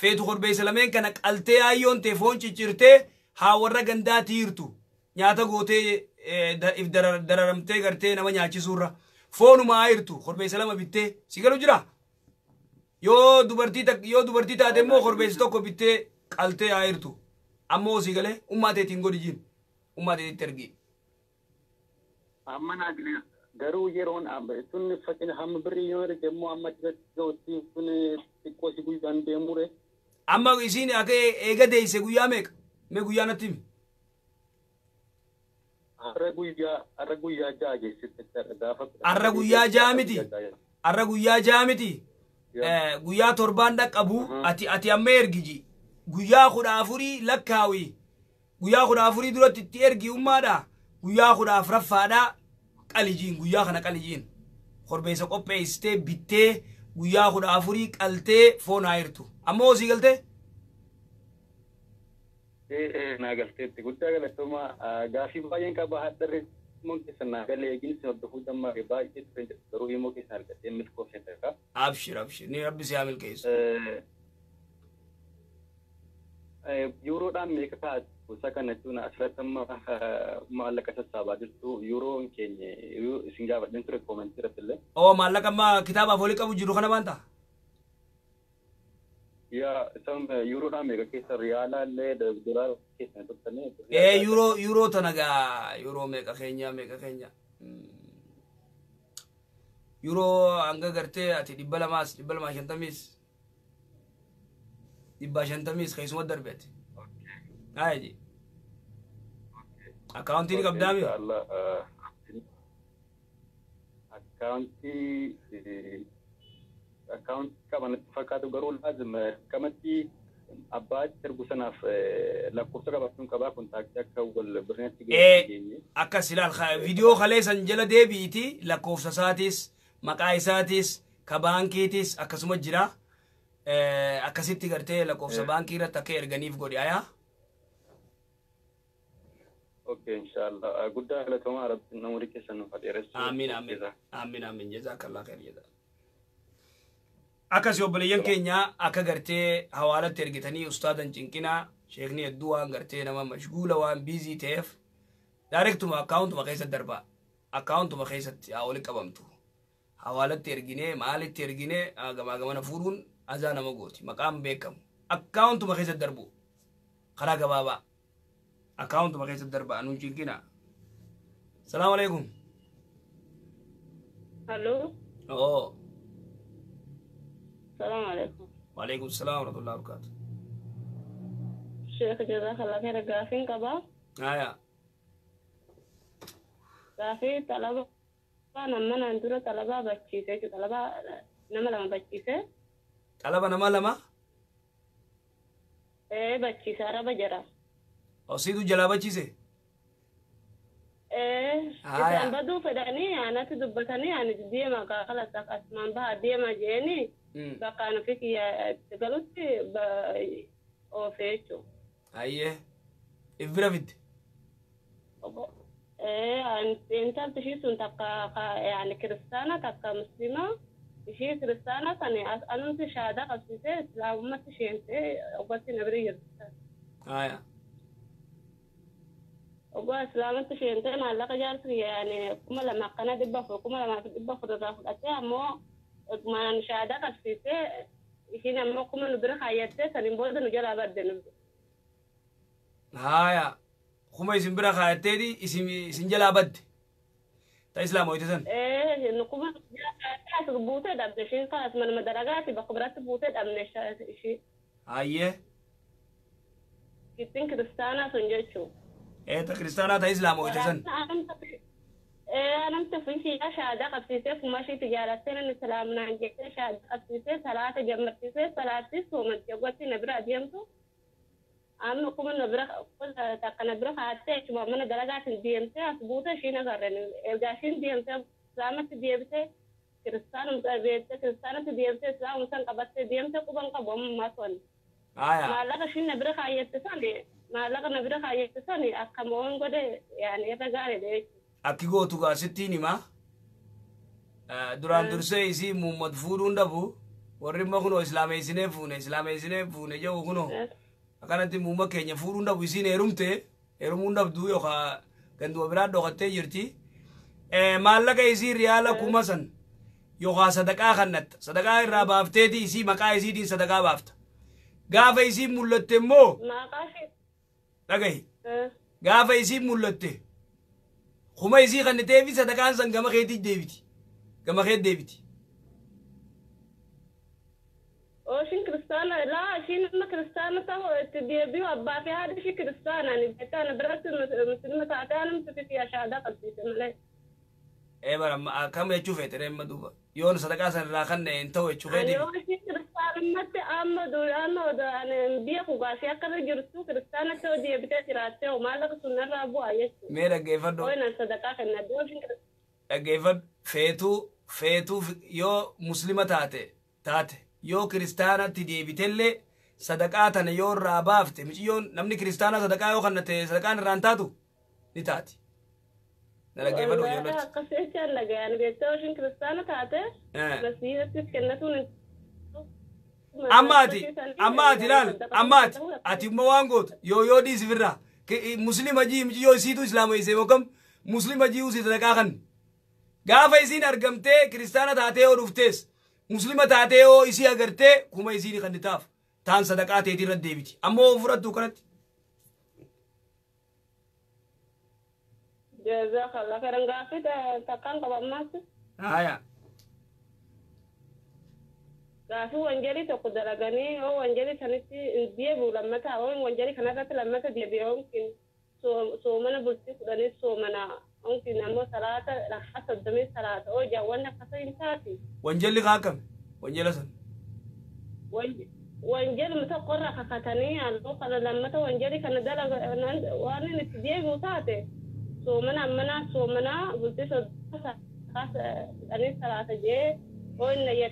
feetu korbeeysa lameen kana qaltee hayyoon tee foon ciccirtee haa warra gandaa tiirtu nyaata gootee if dararamtee gartee nama nyaachisuurra foonuma haa hirtu korbeeysa lama bittee si galu jira yoo dubartii yoo dubartii taate immoo korbeeysi tokko bittee qaltee haa hirtu ammoo si galee ummaa teetiin godhijiin ummaa teetitti ergi. Amma naaglee garuu yeroon sun fakkii hamma birrii yoo erge immoo amma xiqqootti sun xiqqoo si guyyaan deemure. amma isin aka ega deyse guyya mek, me guyya natimi arra guyya jaa miti arra guyya jaa miti guyya eh, torbaan dhaqqabu mhm. ati ati amma ergiji guyya kudha afuri lakkaawi guyya kudha afuri duratti itti ergi ummaadha guyya kudha afraffaadha qalijiin guyya kana qalijiin korbeessa qopheessitee bittee. guyyaa kudha afurii qaltee foon haa hirtu ammoo hosii galtee. naa galteetti guddaa galatuma gaafii baay'een qaba hadharri himoo keessa naa galee eeginsi hordofuu dammaaqe baay'ee ture jedhu garuu himoo keessa argadhee milkoofne ta'a. Abshir abshir ni rabbi si haa milkeessu. Yuuroodhaan meeqa ta'a Gosa kanatti asirratti amma maallaqa sassaabaa jirtu yuuroon keenya isin gaafadhan ture koomentii irratti illee. Oo maallaqa amma kitaabaaf walii qabu jiru kana baanta? Yaa isaan yuuroodhaan meeqa keessa riyaala illee dolaara keessa tokkanne. Ee yuuroo yuuroo tana gaa yuuroo meeqa keenya meeqa keenya. Yuuroo hanga gartee ati dhibba lamaas dhibba lamaa shantamiis dhibba shantamiis keessumaa darbeeti. عادي اكونتي لك ابدا بيها اكونتي اكونت كما نتفقد غرو لازم آه، كما تي ابات ترغو سناف آه، لا كورتا كبا كون كبا كون تاك تاك كول برنت جي إيه، اكا سلال فيديو خلي سنجل دي بيتي لا كورتا ساتيس مقاي ساتيس كبانكيتيس اكا سمجرا آه، اكا سيتي غرتي لا كورتا إيه. بانكي رتا كير غنيف غودي ايا اوكي ان شاء الله غدا على كما رب نمر كسن فديرس امين امين امين امين جزاك الله خير جزاك akkas obboleeyyan keenya akka gartee hawaalatti ergitanii ustaadan cinqinaa sheekni hedduu waan gartee nama mashguula waan biizii ta'eef daayirektuma akkaawuntuma keessatti darbaa akkaawuntuma keessatti haa walitti qabamtu hawaalatti erginee maalitti erginee gamaa gamana fuudhuun azaa nama gooti maqaan beekamu akkaawuntuma keessatti darbu karaa gabaabaa أكاونت ما كيس الدرب أنو جيكينا السلام عليكم ألو أوه السلام عليكم وعليكم السلام ورحمة الله وبركاته شيخ جزاك الله خير قافين قبا آية قافي طلبة نما نندور طلبة بتشيسة طلبة نما لما بتشيسة طلبة نما لما إيه بتشيسة ربا جرا Osiitu jalaa bachiise? Isaan baduu fedhanii aanatti dubbatanii ani deemaa kalas akkasumaan bahaa deemaa jeeni bakka ani fi kiyya itti galutti oofee jechuudha. Ayyee. Ibbira fidde? Intalti ishii sun takka yaani kiristaana takka musliimaa ishii kiristaana kan anumti shaadaa qabsiisee islaamummaatti isheen ta'e obbotiin abiree jirti. وقال سلامت في انت انا لقى جالس يعني كما لما قنا دبا فو كما لما دبا فو تاخد اتيا مو ما نشادك في تي هنا مو كما نبر خياتي سن بود نجلا بدن هايا كما اسم بر خياتي دي اسم سنجلا بد تا اسلام ويتسن ايه نكما خاص بوته دب شي خاص من مدرجاتي بخبرات بوته دب نشا شي هايه كتين إيه انت كريستيانات اسلام ويتزن أنا في شهادة قبسيسة وماشي تجارة سنة السلام نانجي شهادة قبسيسة ثلاثة جمرتيسة ثلاثة وما تجوتي نبرة ديمتو أنا كم نبرة كل تاك نبرة حتى شو ما أنا درجات ديمتة أثبوتة شيء نقرن إبداشين إيه، ديمتة سلامة ديمتة كريستيان متقبلت إيه، كريستيان ديمتة سلام وسان قبسة ديمتة كوبان قبوم ما صن آه ما لقى شيء نبرة خاية تسان maallaqa na bira kaayyatu san akka mo'oon godhe yaani irra gaaridha jechuudha. Akki gootugaa sittiin himaa. Duraan dursee isii muummat fuudhuun dhabu warri imma kunoo islaameessinee fuune islaameessinee fuune jedhu kunoo akkanatti muumma keenya fuudhuun dhabu isiin heerumte heerumuun dhabdu yookaan ganduma biraa dhokattee jirti. Maallaqa isii riyaala kuma san yookaan sadaqaa kannatta sadaqaa irraa baafteeti isii maqaa isiitiin sadaqaa baafta gaafa isiin mul'atte immoo. Maqaa dhagahi gaafa isiin mul'atte kuma isii kanniteefi sadakaan san gama keetti deebiti gama keetti deebiti. Ooshin kiristaana laa ishiin amma kiristaana ta'u itti deebi'u abbaa fi haadha ishii kiristaanaan beekaan biratti muslima taataan miti fi ashaadaa qabsiise malee. Ee bara kam jechuu feete reemma duuba yoon sadakaa san irraa kan ta'e hin ta'u jechuu feete. ammate amma dole amma wada anan biya ku ga sai kar girtu kristana to je bita tirase o malaka sunna rabu ayesu me daga ifado oi nan sadaqa kan na do fin daga ifad fetu fetu yo muslima taate taate yo kristana ti deebitelle sadaqaa tana yo irraa baafte miciyyoon namni kiristaanaa sadaqaa yoo kannate sadaqaan irraan taatu ni taati nalageeffadhu yoo lati. Akkasii jechaan dhagayaan beektee oshiin kiristaana taate basiirrattis kennatuun ammaati ammaati laal ammaati ati uma waan gootu yoo yoo dhiisifirraa muslima jii yoo isiitu islaama isee yookaan muslima jii usii sadaqaa kan gaafa isiin argamtee kiristaana taatee yoo dhuftees muslima taatee yoo isii agartee kuma isiin kan taaf taan sadaqaa teetii irra deebiti ammoo fudhattu kanatti. جزاك الله خيرا قافيت تكان طبعا ناس. آه gaafi wanjali tokko dalaganii yoo wanjali kanatti deebi'u lammata yoo wanjali kanarratti lammata deebi'e yookiin soomana bultii kudhanis soomana yookiin ammoo salaata lakkaa soddomii salaata oo jaawwan akkasa hin taati. Wanjalli kaakame wanjala san. Wanjali tokkorra kakatanii halluu kana lammata wanjali kana dalaga waan inni itti deebi'u taate mana ammanaa soomanaa bultii soddomii salaata kudhanis salaata jee. anillee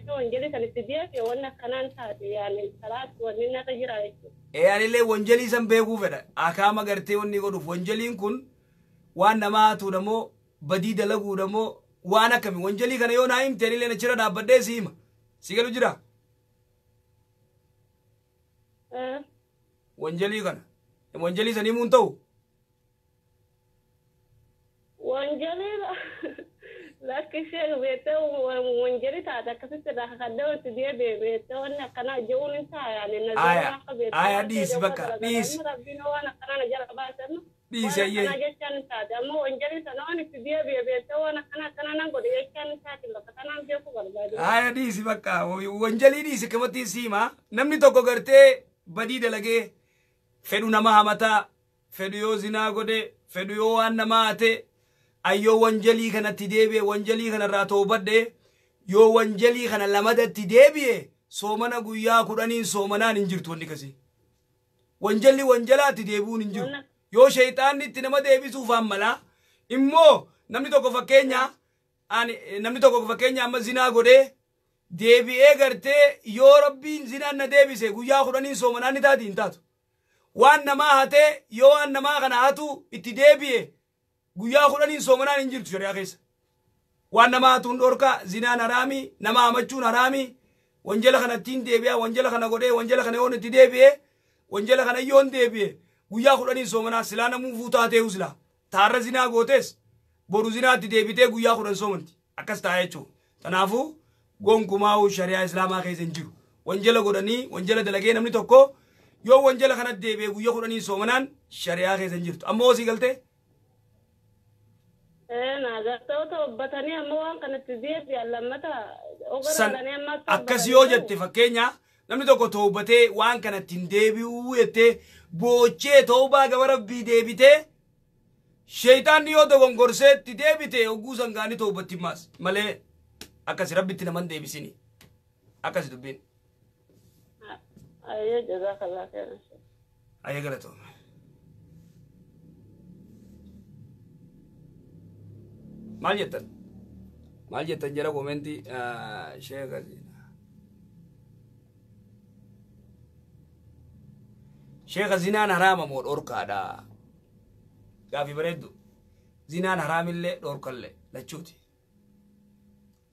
e, wanjalii san a fedha akaama wani ko godhuuf wanjaliin kun waan nama haatu namoo badii dalaguu namoo waan akkami wanjalii kana yoo naa himte cire achirra dhaabbadhee si hima si galu jira eh? wanjalii kana e, wanjalii san mun ta'u wanjalii ak cheikh be taw mo jerita ta ka fitta da ka daw ti be be taw na kana jowni sa ya aya dis baka dis rabbino wana kana na jara ba sen dis ya ye na ge chan sa da mo jerita na ni ti be be be taw na kana kana na go de chan sa ti lo kana aya dis baka wo jeli dis ke mati si ma nam ni to ko badi de lage fedu na mahamata fedu yo zina go de fedu ayyoo wanjalii itti deebi'e wanjalii kanarraa toobadhe yoo wanjalii kana lamadatti deebi'e soomana guyyaa kudhaniin soomanaan hin jirtu wanni kasii. Wanjalli wanjalaatti deebi'uun hin jiru. Yoo shayxaanni itti nama deebisuufaan mala immoo namni tokko fakkeenya namni tokko fakkeenya amma zinaa godhe deebi'e gartee yoo rabbiin zinaan na deebise guyyaa kudhaniin soomanaan ni taati hin taatu. Waan namaa hatee yoo waan namaa kana hatu itti deebi'e guyyaa kudhaniin soomanaan hin jirtu shari'aa keessa waan nama hatuun dhorka zinaan haraami nama hamachuun haraami wanjala kana ittiin deebi'a wanjala kana godhee wanjala kana yoon itti deebi'e wanjala kana yoon deebi'e guyyaa kudhaniin soomanaa silaa namuufuu taateehu silaa taarra zinaa gootees boru zinaatti deebitee guyyaa kudhan soomanti akkas taa'ee jechuudha tanaafuu gonkumaa'u shari'aa islaamaa keessa hin jiru wanjala godhanii wanjala dalagee namni tokko yoo wanjala kanatti deebi'e guyyaa kudhaniin soomanaan shari'aa keessa hin jirtu ammoo sii galtee. akkas yoo jette fakkeenya namni tokko toobatee waan kanatti hin deebi'uu jettee boochee toobaa gaba rabbii deebite sheeytaanni yoo dogongorsee deebite oguu sangaani toobatti maas malee akkas rabbitti naman deebisini akkas dubbiin. Ayyee jazakallah maal jettan maal jettan jara komentii sheeka sheeka zinaan haraama moo dhorkaadha gaafi bareeddu zinaan haraamillee dhorkallee lachuuti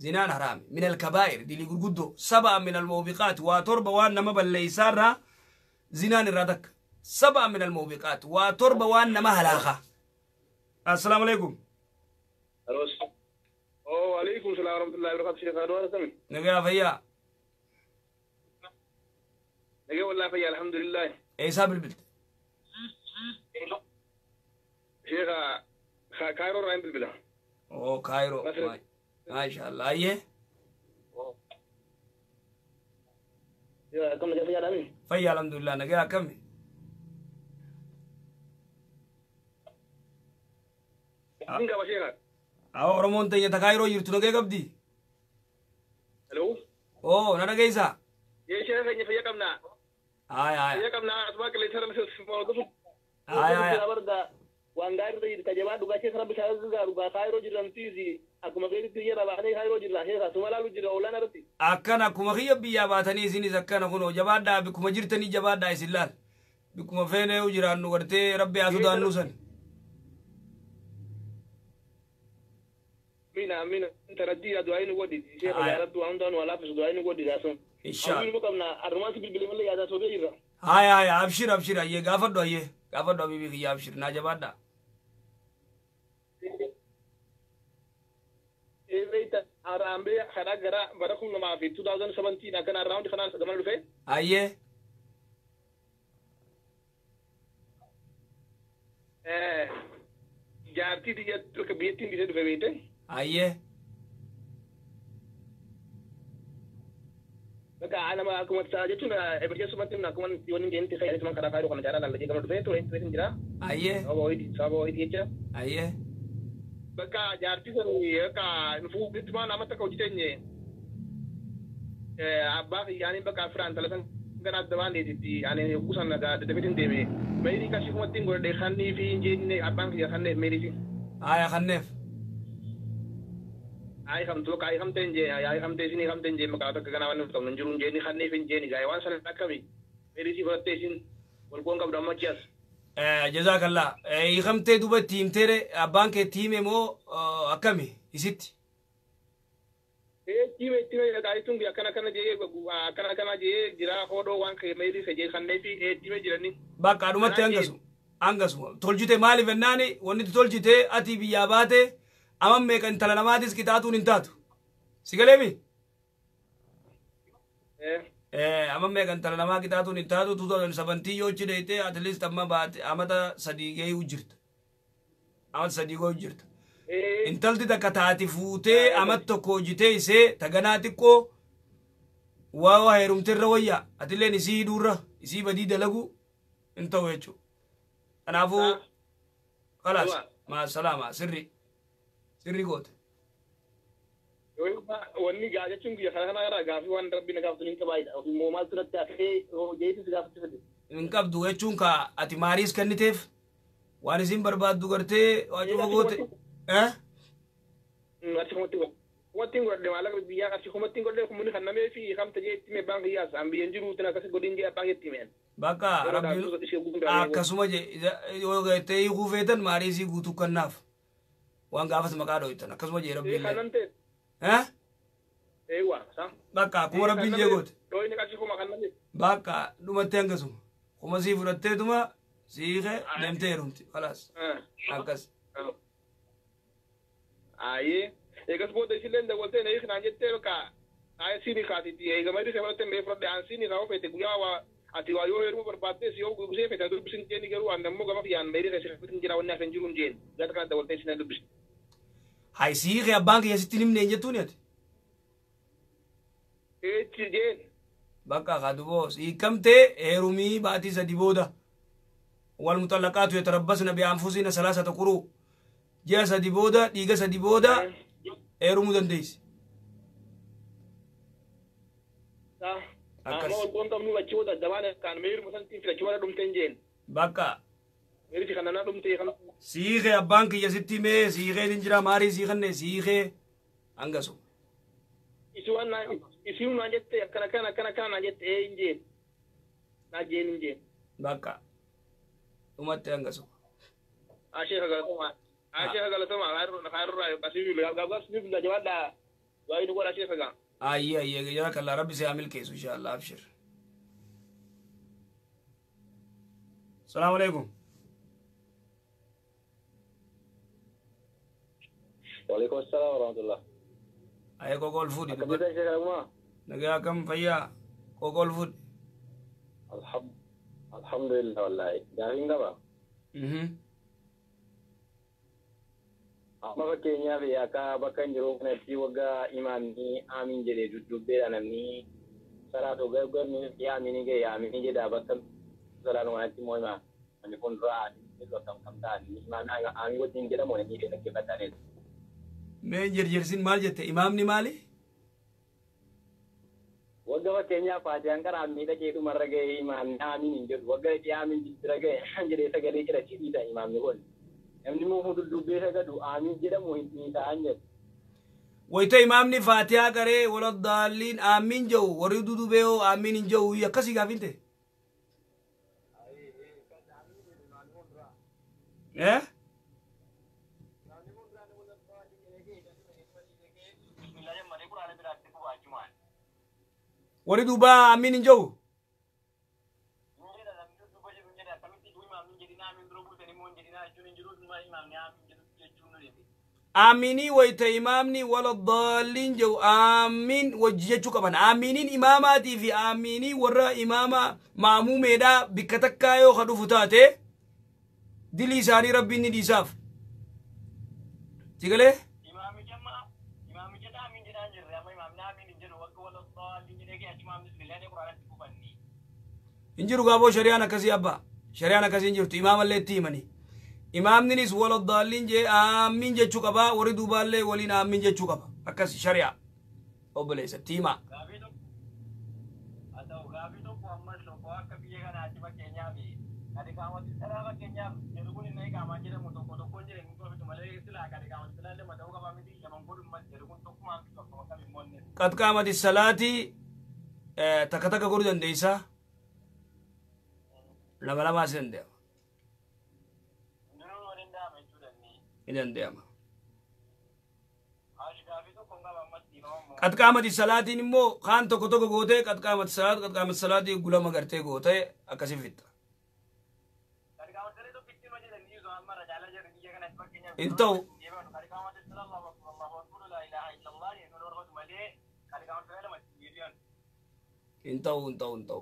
zinaan haraami min alkabaa'ir dilii gurguddoo sabaa min almoobiqaati waa torba waan nama balleeysaarraa zinaan irraa takka sabaa min almoobiqaati waa torba waan nama halaakaa assalaamu alaikum وعليكم السلام ورحمة الله وبركاته شيخ أنوار سمي نقيا فيا نقيا والله فيا الحمد لله إيه ساب البلد شيخ كايرو راين بالبلد أوه كايرو ما شاء الله أيه فيا الحمد لله نقيا كم إنك بشيخك awa oromoon tayya takaa yeroo jirtu dhagee qabdi halo oo na dhageeysa yeeshee keenya fayya qabna haya haya fayya qabna asmaa qilleensa rabbiseef mawdufu haya haya barda waan gaarii irra jirta jabaa dhugaachee kan rabbi isaa gargaaru gaasaa yeroo jirramtiisi akkuma keetitti biyya rabaanee isaa yeroo jirra keessa asuma laalu jirra ollaan irratti akkana akkuma kiyya biyyaa baatanii isinis akkana kunoo jabaadhaa bikkuma jirtanii jabaadhaa isin laal bikkuma feenee jiraannu gartee rabbi yaa sodaannu sana amina taradi adwaini wodi she ya rabbi wa amdan wala fi adwaini wodi gasan insha Allah mukam na armasi bil bilimalla ya zato be ira haya haya abshir abshir aye gafar do aye gafar do bibi ya abshir na jabada eveita arambe khara gara barakum na mafi 2017 akan around khana gamal fe aye eh jaati di jet ko bietin di jet be wete aye, aye, anama kuma ta jechuun eberjee sumatti humna kuma yoon hin jeenti fayyadama karaa fayyadu kana caalaa lallajee gama dhufee ture Aye. jira. Ayyee. Sababa ho'iti sababa Aye. jecha. Ayyee. Bakka jaartii sanii akka nufuu bittumaa nama takka hojii teenye abbaa fi yaaniin bakka firaan talasan gara addabaan deetitti ani kusan nagaa daddabitin deeme. Meerii kashii kumatti hin godhadhe kannii fi hin jeenye abbaan kiyya kanneef meerii fi. Aayaa aihamtuwa ka aihamten je aihamte isin ihamten je maka takka kana wani kan jirun je ni hanne fin je ni ga yawan salat kabi eri si fatte isin wal kon kabda machas eh jazakallah eh ihamte duba team tere abban ke team mo akami isit eh team team ga itun bi akana kana je akana kana je jira hodo wan ke meri se je hanne fi eh team jirani ba kaduma tangasu angasu toljite mali vennani woni toljite ati biya bate aman meeqa intala namaatis qixaatuun hin taatu si galeemi aman meeqa intala namaa qixaatuun hin taatu tu ta'u sabantii yoo achi dheeyte at least amma baate amata sadii geeyu jirta amata sadii geeyu jirta eh. intalti takka taati fuutee eh. amat tokko hojjitee isee taganaa xiqqoo waa heerumte irra wayya atilleen isii hidhuurra isii badii dalagu hin ta'u jechuudha kanaafuu خلاص مع السلامة Irrikooti. Wanni gaafa jechuun biyya kana kana irraa gaafii waan rabbiin gaafatu hin qabaayidha. Ofii immoo maaltu natti hafee jeetis gaafachifate. Hin qabdu jechuun ka ati maariis kenniteef waan isin barbaaddu gartee waa cufa goote. Achumatti wanti godhe maallaqa biyyaa achukumatti godhe kumni kan namee fi kamta jee itti mee baankii yaasa an biyyeen jiru tan akkasi godhin jee baankii itti meen. Bakka akkasuma jee yoo gaitee hiikuu feetan maarii isii guutuu kannaaf. wanga afas makado itana kasmo jero bille eh ewa eh? eh, sa baka eh, kuma rabbi jegot doy ne kachi kuma kanne baka duma tengasum kuma si furatte duma siige demte rumti khalas akas oh. aye ekas bo desilen de wolte ne ikhna jette ka aye sini khati ti e gamari khamatte me frodde ansini rawo pete guyawa ati waa yoo heeruma barbaaddes yoo dubbisee fetan dubbisin jeeni garuu an ammoo gama fiyyaan meeriirra isin hafetin jira wanni hafin jiruun jeen gata kana dabaltee isin dubbisi. Hai siikee abbaan kiyya sittin himne hin jettuun ati. Eechi jeen. Bakka haa duboo siikamtee heerumii baatii sadi booda. والمطلقات يتربصن بأنفسهن ثلاثة قروء جاء سدي بودا ديغا سدي بودا إيرو مدنديس amma gonta nu wacci kan meri mo santin fila ciwara dum tenjen bakka meri ci kanana dum te kan sixe a banque yasitime sixe ni jira mari sixanne sixe angaso isiwanna isiu na jette kana kana kana kana na jette e njen na jen njen bakka umatte angaso a sheikha galatoma a sheikha galatoma xayruna xayruna kasibil gagas nibil da jawadda wayini goɗa sheikha gan آئیے اي کہ جزاك الله ربي سيعمل كيس ان شاء الله ابشر السلام عليكم وعليكم السلام ورحمه الله اي كوكول فود نجا كم کو كوكول فود الحمد الحمد لله والله جاهين قبل Kenya jero ya ya ma keenya fi akka bakka ni ga tam tam imaamni ni ma na ga salaatu go tin ga'e yaaminii jedha ni salaatu kanatti immoo imaamni kun duraa kam kam ta'anii imaamni aamii wajjin jedhamu namni dhaggeeffatanis. Mee jirjirsin maal jette imaamni maali? Wagga fakkeenyaaf faatiyaan karaa miidhagee dhumarra ga'e imaamni aamiin hin jedhu wagga itti ya aamiin jirra ga'e jedhee <laughs> sagalee jira sibiita imaamni kun. namni muu dubbee sagadu aamiin jedhamu hin ta'an Waita imamni Fatihaa garee walot daalliin aamiin jehu warri dudubeeyoo aamiin hin jehu akkasii gaafinte. Eh? Warri duubaa aamiin hin jehu. آميني ويت إمامني ولا الضالين جو آمين وجيجو كبان آمينين إماماتي في آميني ورا إماما معمومي دا بكتكايو خدو فتاتي دلي ساري ربي ندي ساف تيغلي إنجروا قابو شريانا كسي أبا shari'aan akkasiin jirtu Imam itti himani dalin je amin je jechuu qaba warri duubaallee walin amin je qaba Akas shari'a obboleessa itti himaa qad salati, salaati eh, takka takka godhuu desa lama-lama sai in dama idan dama qad qaamati salaatiin immoo kaan tokko tokko gootee qad qaamati salaatu qad qaamati salaatii gulama gartee gootee akkasi fitta itta'u hin ta'u hin ta'u intau, ta'u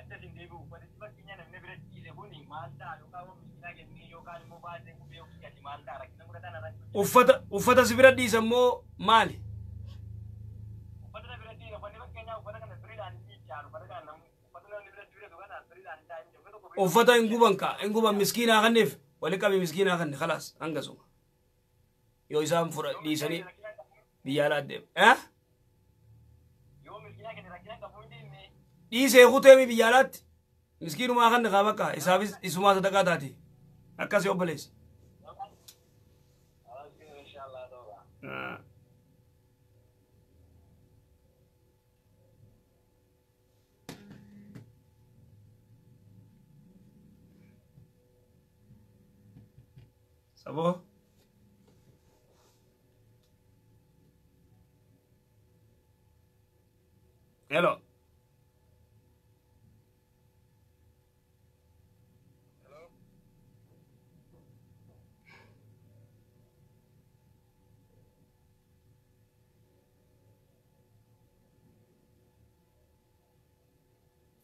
Ufata deebe uffata mo mali. Ufata dhiise kun di ta'a yookaan waan miidhaa kennee yookaan immoo baasee kun beeku di si bira dhiise eh? immoo maali? Uffata na bira dhiise uffanni fakkeenyaa uffata kana biriidhaan ni ijaaru uffata kana namni uffata namni bira dhiise uffata dhiisee kuteemi biyyaalaatti miskiinumaa kan dhagaa bakka isaafis isumaa sadaqaa taati akkas yoo obboleessi. Sabo? Hello.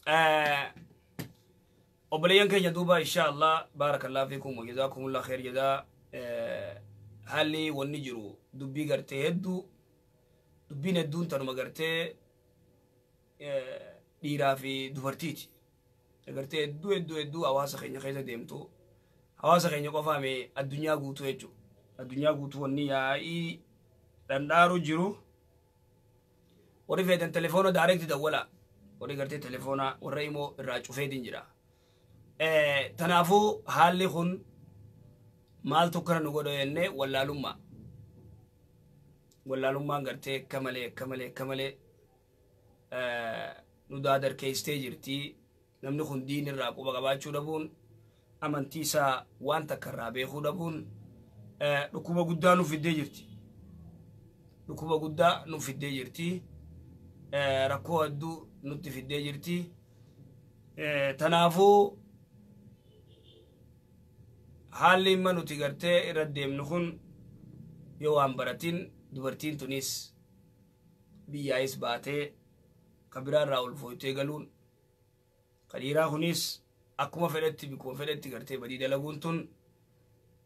Eh, obalayan kan ya duba insha Allah barakallahu fikum wa jazakumullahu khair jaza eh, hali wani jiru dubbi garte heddu dubbine duntanuma garte eh, dhiiraa fi dubartiiti e garte hedduu hedduu hedduu hawaasa keenya keessa deemtu hawaasa keenya qofaame addunyaa guutuu jechu addunyaa guutuu wanni yaa'ii dandhaaru jiru warri feetan telefoona da wala. warri gartee telefoonaa warra immoo irraa cufeetiin jira. Tanaafuu haalli kun maaltu kana nu godhu jennee wallaalummaa. Wallaalummaan gartee akka malee akka malee akka malee nu daadarkeessitee jirti. Namni kun diinirraa quba qabaachuu dhabuun amantii isaa waan takka irraa beekuu dhabuun dhukkuba guddaa nu fiddee jirti. Dhukkuba guddaa nu fiddee jirti. Rakkoo hedduu nutti fiddee jirti. Tanaafuu haalli dhimma nuti gartee irra deemnu kun yoo waan baratin dubartiin tunis biyyaayis baatee kan biraarraa ol fooytee galuun kan dhiiraa kunis akkuma fedhetti bikuma fedhetti gartee badii dalaguun tun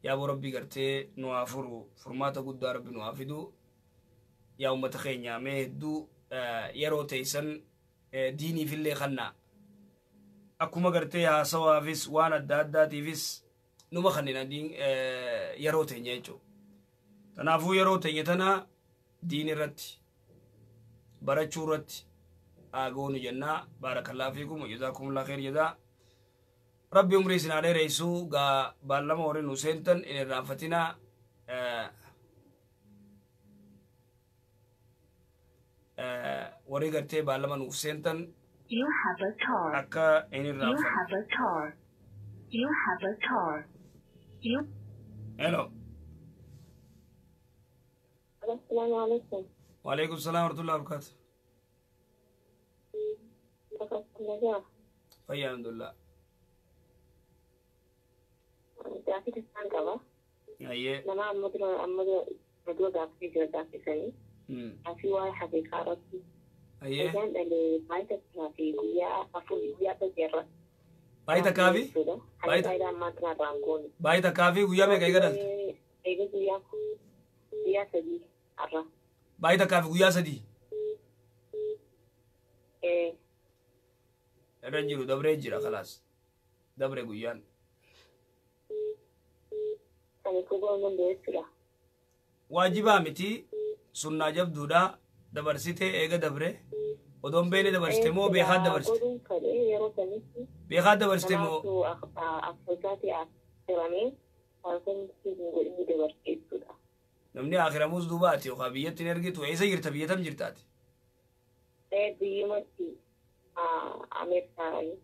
yaaboo rabbi gartee nu haa furu furmaata guddaa rabbi nu haa fidu yaa uummata keenyaa mee hedduu yeroo teeysan diiniif illee kannaa akkuma gartee haasawaafis waan adda addaatiifis numa kannina yeroo teenya jechuudha. Kanaafuu yeroo teenya tana diin irratti barachuu irratti aagoonu jennaa baarakalaa fiikum hojjetaa kumulaa keer jedhaa. Rabbi umrii sinaa dheereessuu gaa baallama horiin nu seentan hin irraanfatinaa You You have have a a baarlamaan You have a inni You Hello. السلام عليكم. وعليكم السلام ورحمة الله وبركاته. النجاح. أي الحمد لله. دافي تسان كبا. أيه. نما أمدر أمدر بدو دافي جرد دافي سني. asiwa hakikaroti ayyan dhale faayita fi guyyaa afur guyyaa tokko irra baay'ee takkaa fi baay'ee ammaa kana irraan goone baay'ee takkaa fi guyyaa meeqa eega dalte eega guyyaa guyyaa sadii irra baay'ee takkaa fi guyyaa sadii irra jiru dabree jira kalaas dabre guyyaan waajibaa miti sunnaa jabduudha dabarsite eega dabre odoon beene dabarsite moo beekaa dabarsite beekaa dabarsite moo namni akiramuus duuba ati yookaan biyyatti hin argitu eessa jirta biyyatam jirtaati. biyyumatti ameerikaani.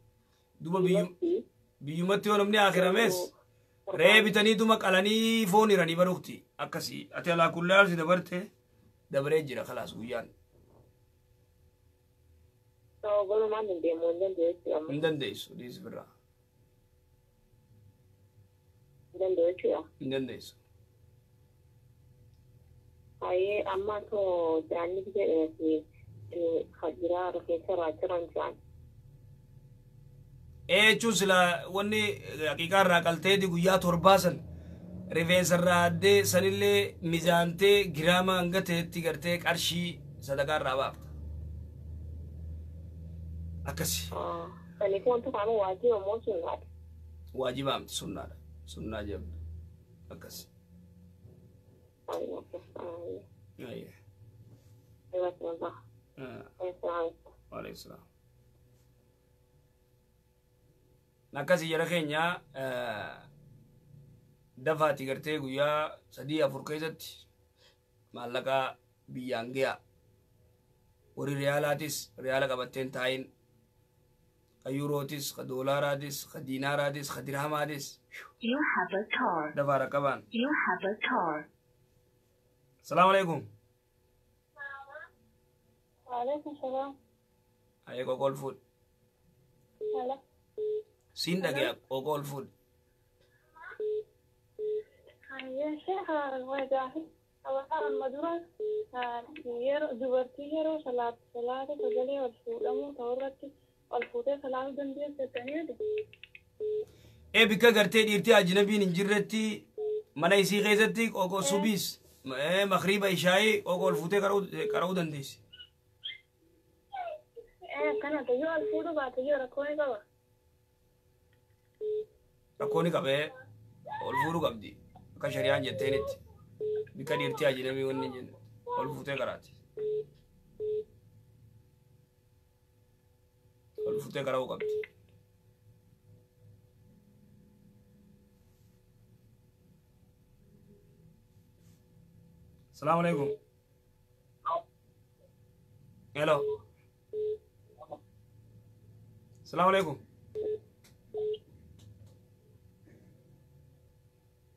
duuba biyyumatti yoo namni akiramees ree bitanii duma qalanii foon hiranii baruuti akkasii ati alaakullee alsi dabarte. dabaree jira kalaas guyyaan. Walumaan hin deemu hin dandeessu. Hin dandeessu dhiis birraa. Hin dandeessu. Hin dandeessu. Hayyee amma too jaanni jedheefi hajjiraa jaan. Ee jechuun silaa wanni haqiqaa irraa qalteetii guyyaa torbaa rifeensarraaddee sanillee mizaantee giraama hanga ta'etti gartee qarshii sadaqaa irraa baafta. Akkasi. Waajiba amti sunnaadha. Sunnaa jechuudha. Akkasi. Akkasi jara keenya. dafaati gartee guyyaa sadii afur keessatti maallaqaa biyyaan gi'a warri riyaalaatis riyaala qabatteen taayin ka yuurootis ka doolaaraatis ka diinaaraatis ka dirhamaatis dafaara qaban salaamu alaikum ayee qoqol fud siin dhagee qoqol fud يا شيخ وجاهد مدرة dubartii yeroo salaata sagalee wal fuudhamuu ta'u irratti wal fuutee salaata dandeessataniiru. Ee bikka gartee dhiirtii ajnabiin hin jirretti mana isii keessatti qoqoo subiis makriiba ishaayii qoqoo wal fuutee qara'uu dandeessi. Ee akkanaa yoo wal fuudhu baate yoo rakkoo ni qaba. Rakkoo ni qaba wal fuudhuu qabdi. akka shari'aan jetteenitti bika dhiirtii ajajamii wanni jenne ol fuutee karaati. Ol fuutee karaa qabdi. Salaamu alaikum. Hello. Salaamu alaikum.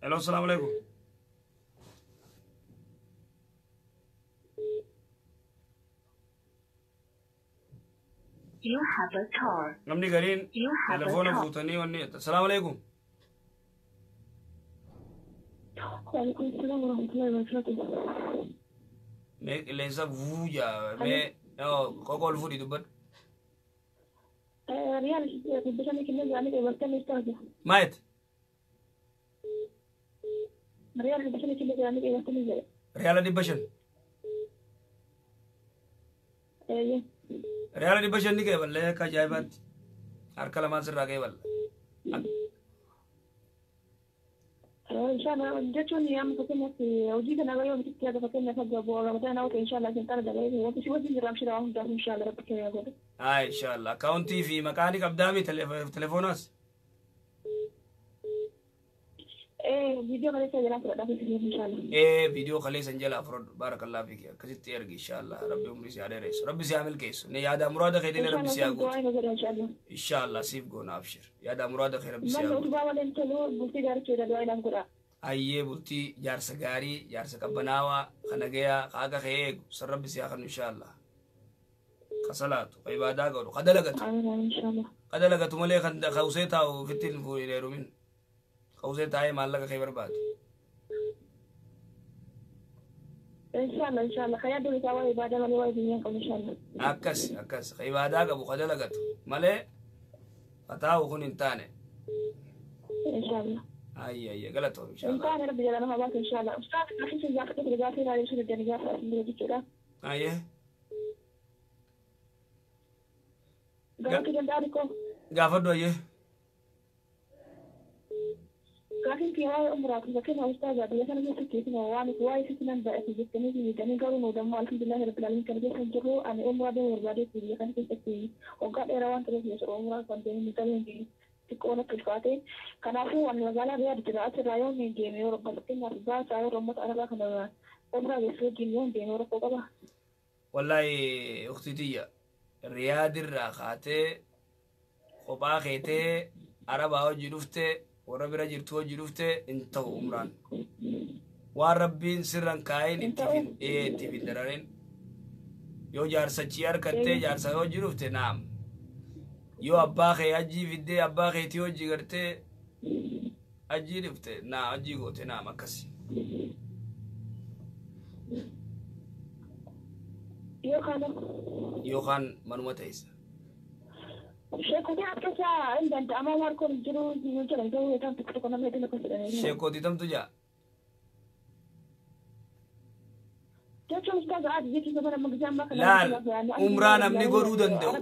Hello अस्सलाम वालेकुम नमनी घरीन telephone भूतनी वन्नी अस्सलाम वालेकुम nek lensa vuja me kokol fudi dubban riyal bidana kinne zani ke waqtan istaja mait ريال دبشن ايه ريال دبشن إيه، نيجي ولا كجايبات أركلا ما سر راجي ولا إن شاء الله جاتون يوم فكنا في وجيت أنا غير وجيت كذا فكنا في الجبور رمضان أوك إن شاء الله سنتر دلائل هو بس وزن جرام شراهم إن شاء الله ربك يا غدا آه إن شاء الله كونتي في مكانك أبدامي تليفوناس فيديو خليس انجل افرد بارك الله فيك كزت يرجي ان شاء الله ربي عمري سيادة رئيس ربي سيعمل كيس يا دا مراد خير دين ربي سيعقود ان شاء الله سيف قونا ابشر يا دا مراد خير ربي سيعقود ayyee bultii jaarsa gaarii jaarsa qabbanaawaa kana gayaa ka aga ka eegu san rabbi si hakan inshaallah ka salaatu ka ibaadaa godhu ka dalagatu ka dalagatu malee ka usee taa'u ofittiin fuudhineerumin قوزير تعالي معلقة خيبر بعد إن شاء الله إن شاء الله خيار دولي تعالي بعد ما نواي إن شاء الله أكس أكس خيباداك أبو خدلة قد مالي فتاو خون انتاني إن شاء الله أي أي غلط إن شاء الله انتاني ربي جلاله ما إن شاء الله أستاذ أحس إذا أخذت رجعتي لا يشهد الدنيا فأسمي كده أيه gaafadhu ayyee لكن في هاي أمرك كنا أستاذة بالنسبة من أكيد هو وعن كواي في كنا بقى في جسمي في جسمي قالوا إنه دمو الحمد لله رب العالمين كان بيحن جرو أنا أمرا دور بعدين في جسمي إيه في جسمي وقال إيروان تلف يشعر أمرا كان مثلا جرو تكون كالفاتي كان اخو انا مجال غير جراءات الرايون من جيمي ورقبتين أربعة شعور رمت أنا لكن أمرا يسوي جيميون بين ورقبة والله أختي دي رياد الراخاتي خباخيتي عربة وجلوفتي warra bira jirtu hojii dhufte hin ta'u umraan waan rabbiin sirran kaayin itti fin dararin yoo jaarsachii harkattee jaarsa hojii dhufte naam yoo abbaa kee hajjii fiddee abbaa keetii hojii gartee hajjii dhufte naam hajjii goote naam akkas. Yookaan manuma ta'isa. sheekotiitamtu jira laal umraa namni godhuu danda'u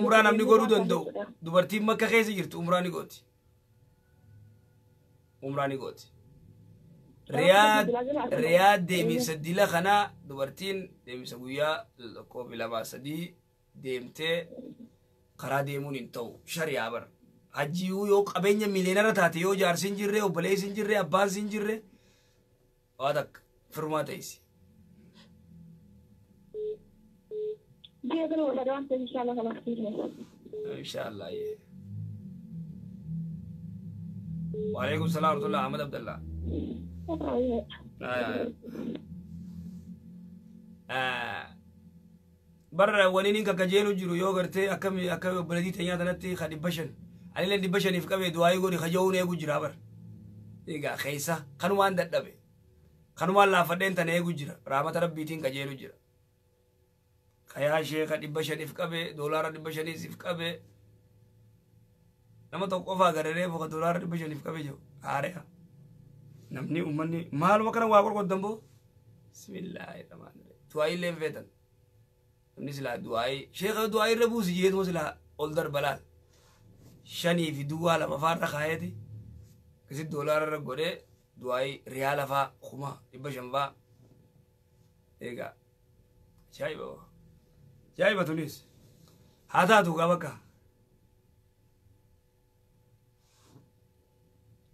umraa namni godhuu danda'u dubartiin makka keessa jirtu umraa ni gooti umraa ni gooti riyaad riyaad deemisa dila kanaa dubartiin deemisa guyyaa tokkoo fi lamaa sadii deemtee karaa deemuun hin ta'u shari'aa bara. Hajjiyyuu yoo qabeenya miileenarra taate yoo jaarsi hin jirre obboleessi hin jirre abbaas hin jirre waan takka firmaa Waaleykum ta'isi. Inshaallah. Waalaikum salaam warahmatullahi salaam wa rahmatulah. برا ولين إنك كجيلو جرو يوغرتي أكم أكم بلدي تنيا دنتي خدي بشن علي لين بشن يفكر بدواي غوري خجون يجو جرابر إيجا خيسة خنوا عند الدبي خنوا الله فدين تنا يجو جرا رحمة ربي تين كجيلو جرا خيا شيء خدي بشن يفكر دولار خدي بشن يفكر nama tokko qofaa gararee boqa doolaara dhibba shaniif qabe jiru haare'a namni uummanni maal wakana waa qorqottan boo bismillaahi rahmaani rahiim tuwaayillee hin feetan نزل دواي شيخ دواي ربوز يد مثل أولدر بلال شني في دوا لما فارق حياتي كسيد دولار رقوري دواي ريال فا خما إبا جنبا إيجا شايبة شايبة تونس هذا دوغا بكا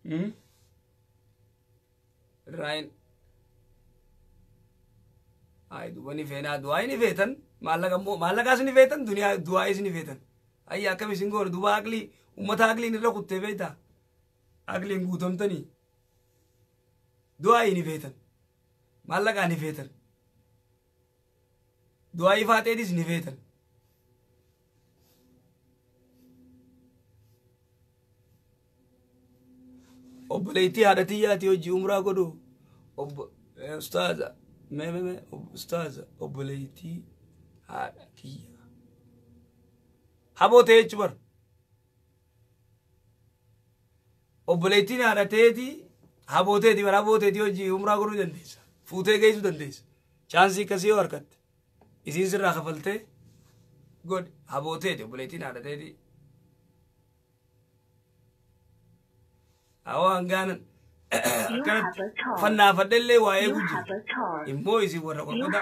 هم راين هاي دوبني فينا دواي نفيتن mallaqa ammoo mallaqaas ni feetan duniyaa du'aayis ni feetan ayyi akkam isin goone duuba aqlii ummata aqliin irra kuttee feeta aqliin guutamtanii du'aayii ni feetan mallaqaa ni feetan du'aayii faaxeetis ni feetan. obboleettii haadhatiyyaati hojii umraa godhu ustaaza mee mee ustaaza obboleettii. Habootee jechuun obboleettiin haadha ta'eeti habooteeti bara habooteeti hojii umraa godhuu dandeessa. Fuutee geessuu dandeessa. Chaansii akkasii yoo harkatte isiin sirraa kafaltee godhe habooteeti obboleettiin haadha ta'eeti. Hawaa hangaanan fannafa delle waye guji in boyisi warra qulquda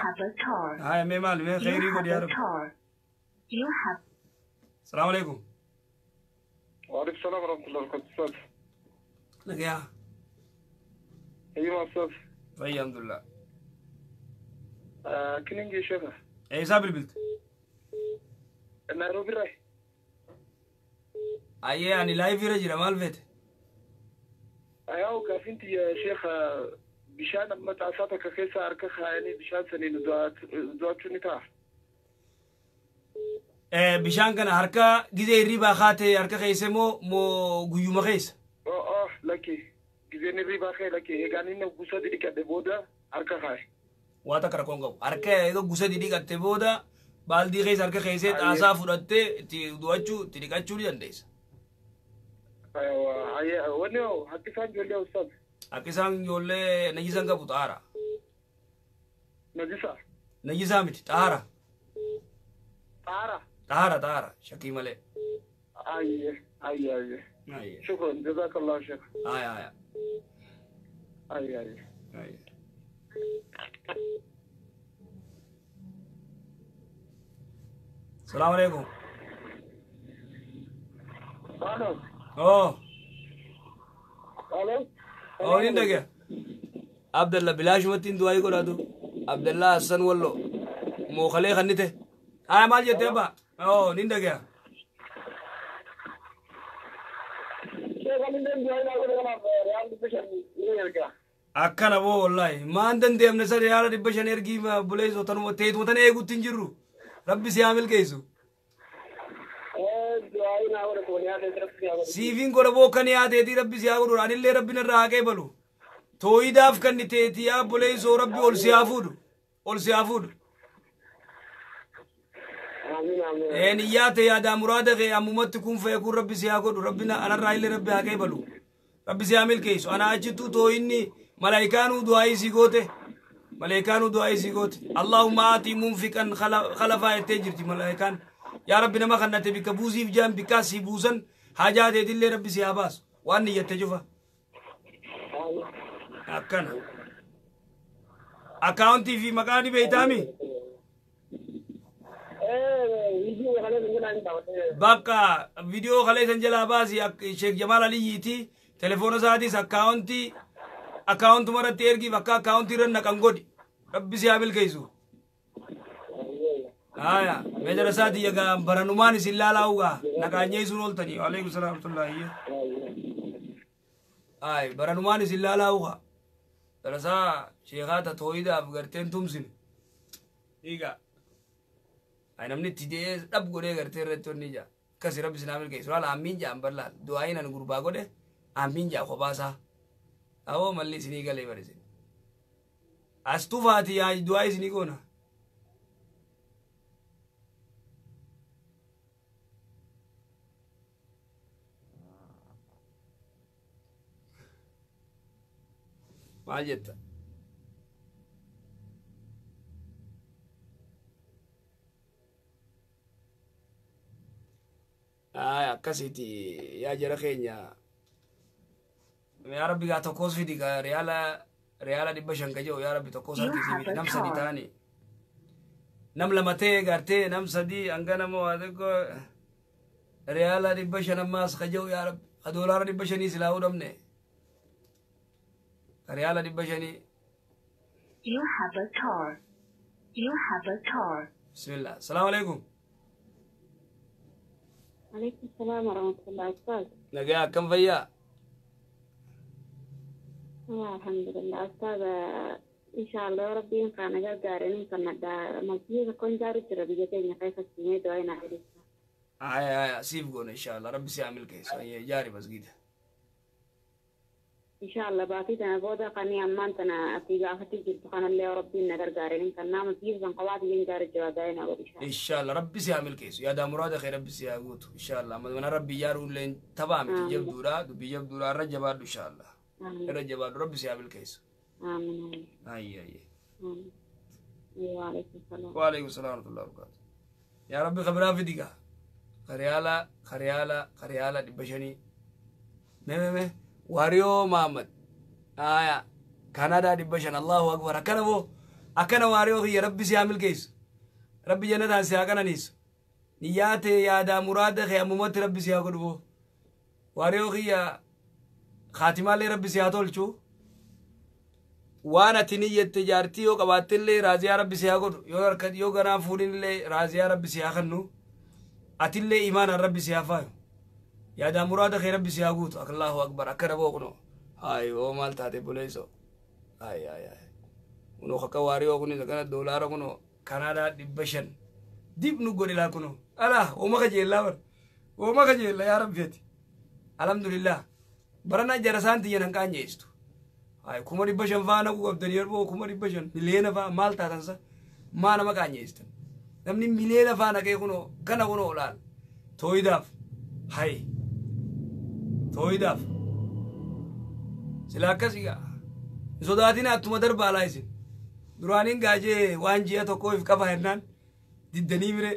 haya me maal me khairii godhi yaa rabbi salaam alaikum وعليكم السلام ورحمة الله وبركاته لك يا أيوة أستاذ طيب الحمد لله كنين جي شيخة أي ساب البلد نيروبي راي أيه يعني لايف يرجي مال فيتي أياوك أنت يا شيخة بشان متى ساتك كيسا أركخها يعني بشان سنين دوات دوات شنطا بشان كان هركا جزي ريبا خاتي هركا خيسة مو مو قيوم خيس أوه أوه لكي جزي ريبا خي لكي هيغاني نو قصة دي كده بودا هركا خاي واتا كركونغو هركا يدو قصة دي كده بودا بالدي خيس هركا خيسة تاسا فرطة تي دوات شو تي كده شو لي عنديس Wanyo, akisang jole usab. Akisang jole najizanga butara. Najisa. Najisa miti, tahara. Tahara. Tahara, tahara. Shakim Ale. Aye, aye, aye. Aye. Shukran, jazakallah shukr. Aye, aye. Aye, aye. Aye. सलाम अलैकुम اه او نندگه عبد الله بلاش متين دواي كورا دو عبد الله حسن والله مو خلي خنيته اي مال جته با او نندگه akkana boo wallaahi maan dandeemne san yaala dhibba shan ergii buleessoo tanuma teetuma tan eeguutti hin jirru rabbi si haa milkeessu siifiin godha bookan yaadeeti rabbi siyaa godhu anillee rabbi narraa haqee balu tooyidaaf kan teeti yaa bolee soo rabbi ol siyaa fuudhu ol siyaa fuudhu een iyyaate yaada muraada kee ammumatti kun fee kun rabbi siyaa godhu rabbi anarraa illee rabbi haqee balu rabbi siyaa milkeessu anaa achittuu tooyinni malaayikaanuu du'aayii sii goote malaayikaanuu du'aayii sii goote allahumma aatii munfiqan khalafaa ettee jirti malaayikaan Ya rabbi nama kan nate bikka buusiif jaan bikkaa si buusan hajaa dille rabbi si habaas waan niyyatte cufa akkana akaawuntii fi video kalau itaami bakka video ya san Jamal Ali sheek jamaal aliyyiiti telefoona account akaawuntii account, mara ergiif akka akaawuntii ran naqan godhi rabbi si keizu. kaisu. Aya, Haya, madrasati yaga baranuman isin lalauga. Nakanya isun oltani. Waalaikumsalam warahmatullahi. Ay, baranuman isin lalauga. Darasa sheekata tooyida afgarteen tumsin. Diga. Ay namni tidee dhab godhee gartee irratti wanni jaa. Kasi rabbi islaamil keessu haala ammiin jaa ambarlaal. Du'aayin ani gurbaa gode. ammiin ja khobasa. Awo malli isinii galee barisin. As tufaati yaa du'aa isinii goonaa. malheta. Aya, akkasitti yaa jara kenya. Yaa Rabbi gaa tokkos reala reala reyaala reyaala dhibba shan ka jedhu yaa Rabbi tokkos harkisii nam sadi taani. Nam lama ta'e nam sadi angana nama waa reala di bashan shan kajo ka ya jedhu yaa Rabbi. bashan ya doolaara dhibba ريالا دي بجاني You have a car. You have a car. بسم الله السلام عليكم عليكم السلام ورحمة الله أستاذ نجاة كم فيا؟ والله الحمد لله أستاذ إن شاء الله ربي إن كان جاب دارين إن كان مسجد كون جاري تربيتين كيف السنة دوين عيلتها آه آه, آه، قول إن شاء الله ربي سيعمل كيس آه، جاري بس قيده ඉශාල්ලා බාතිතන බෝදා කන්නේ අම්මන්තන අපි ගාහටි ජිල්පකනල්ලේ ربنا غرغارين كان نام في زن قوادي ينجار جوادين او ان شاء الله ربي سيعمل كيس يا دا مراد خير ربي سيعوت ان شاء الله من ربي يارو لين تبع من جيب دورا بيجيب دورا رجب ان شاء الله رجب ربي سيعمل كيس امين اي اي وعليكم السلام وعليكم السلام ورحمه الله وبركاته يا ربي خبرها في دقه خريالا خريالا خريالا دبشني مه مه مه واريو محمد آية كندا دي بشان الله أكبر أكنا بو أكنا واريو يا ربي سيعمل كيس ربي جنة سيأكنا نيس نياتي يا دا مراد خيا ممت ربي سيأكل بو واريو يا خاتمة لي ربي سيأتول شو waan ati niyyette jaartii yoo qabaattillee raaziyaa rabbi si haa godhu yoo ganaa fuudhinillee raaziyaa rabbi si haa kannu atillee imaanaan rabbi si haa faayu يا دا مراد خير ربي سياغوت الله اكبر اكربوغنو هاي او مال تاتي بوليسو هاي هاي هاي ونو خكواري اوغني زكنا دولار اوغنو كندا دبشن ديب نو غوري لاكنو الا وما خجي الله بر وما خجي الله يا رب فيتي الحمد لله برنا جرسان تي نكان جيستو هاي كوما دبشن فانا كو عبد يربو كوما دبشن ملينا فا مال تاتنسا ما نما كان جيستن نمني ملينا فانا كي كنو كنا كنو اولال تويداف هاي tooyidaaf sila akkas hin sodaatina attuma darbaa laa isin duraaniin gaajee waan ji'a tokkoo if qaba hennaan diddanii mire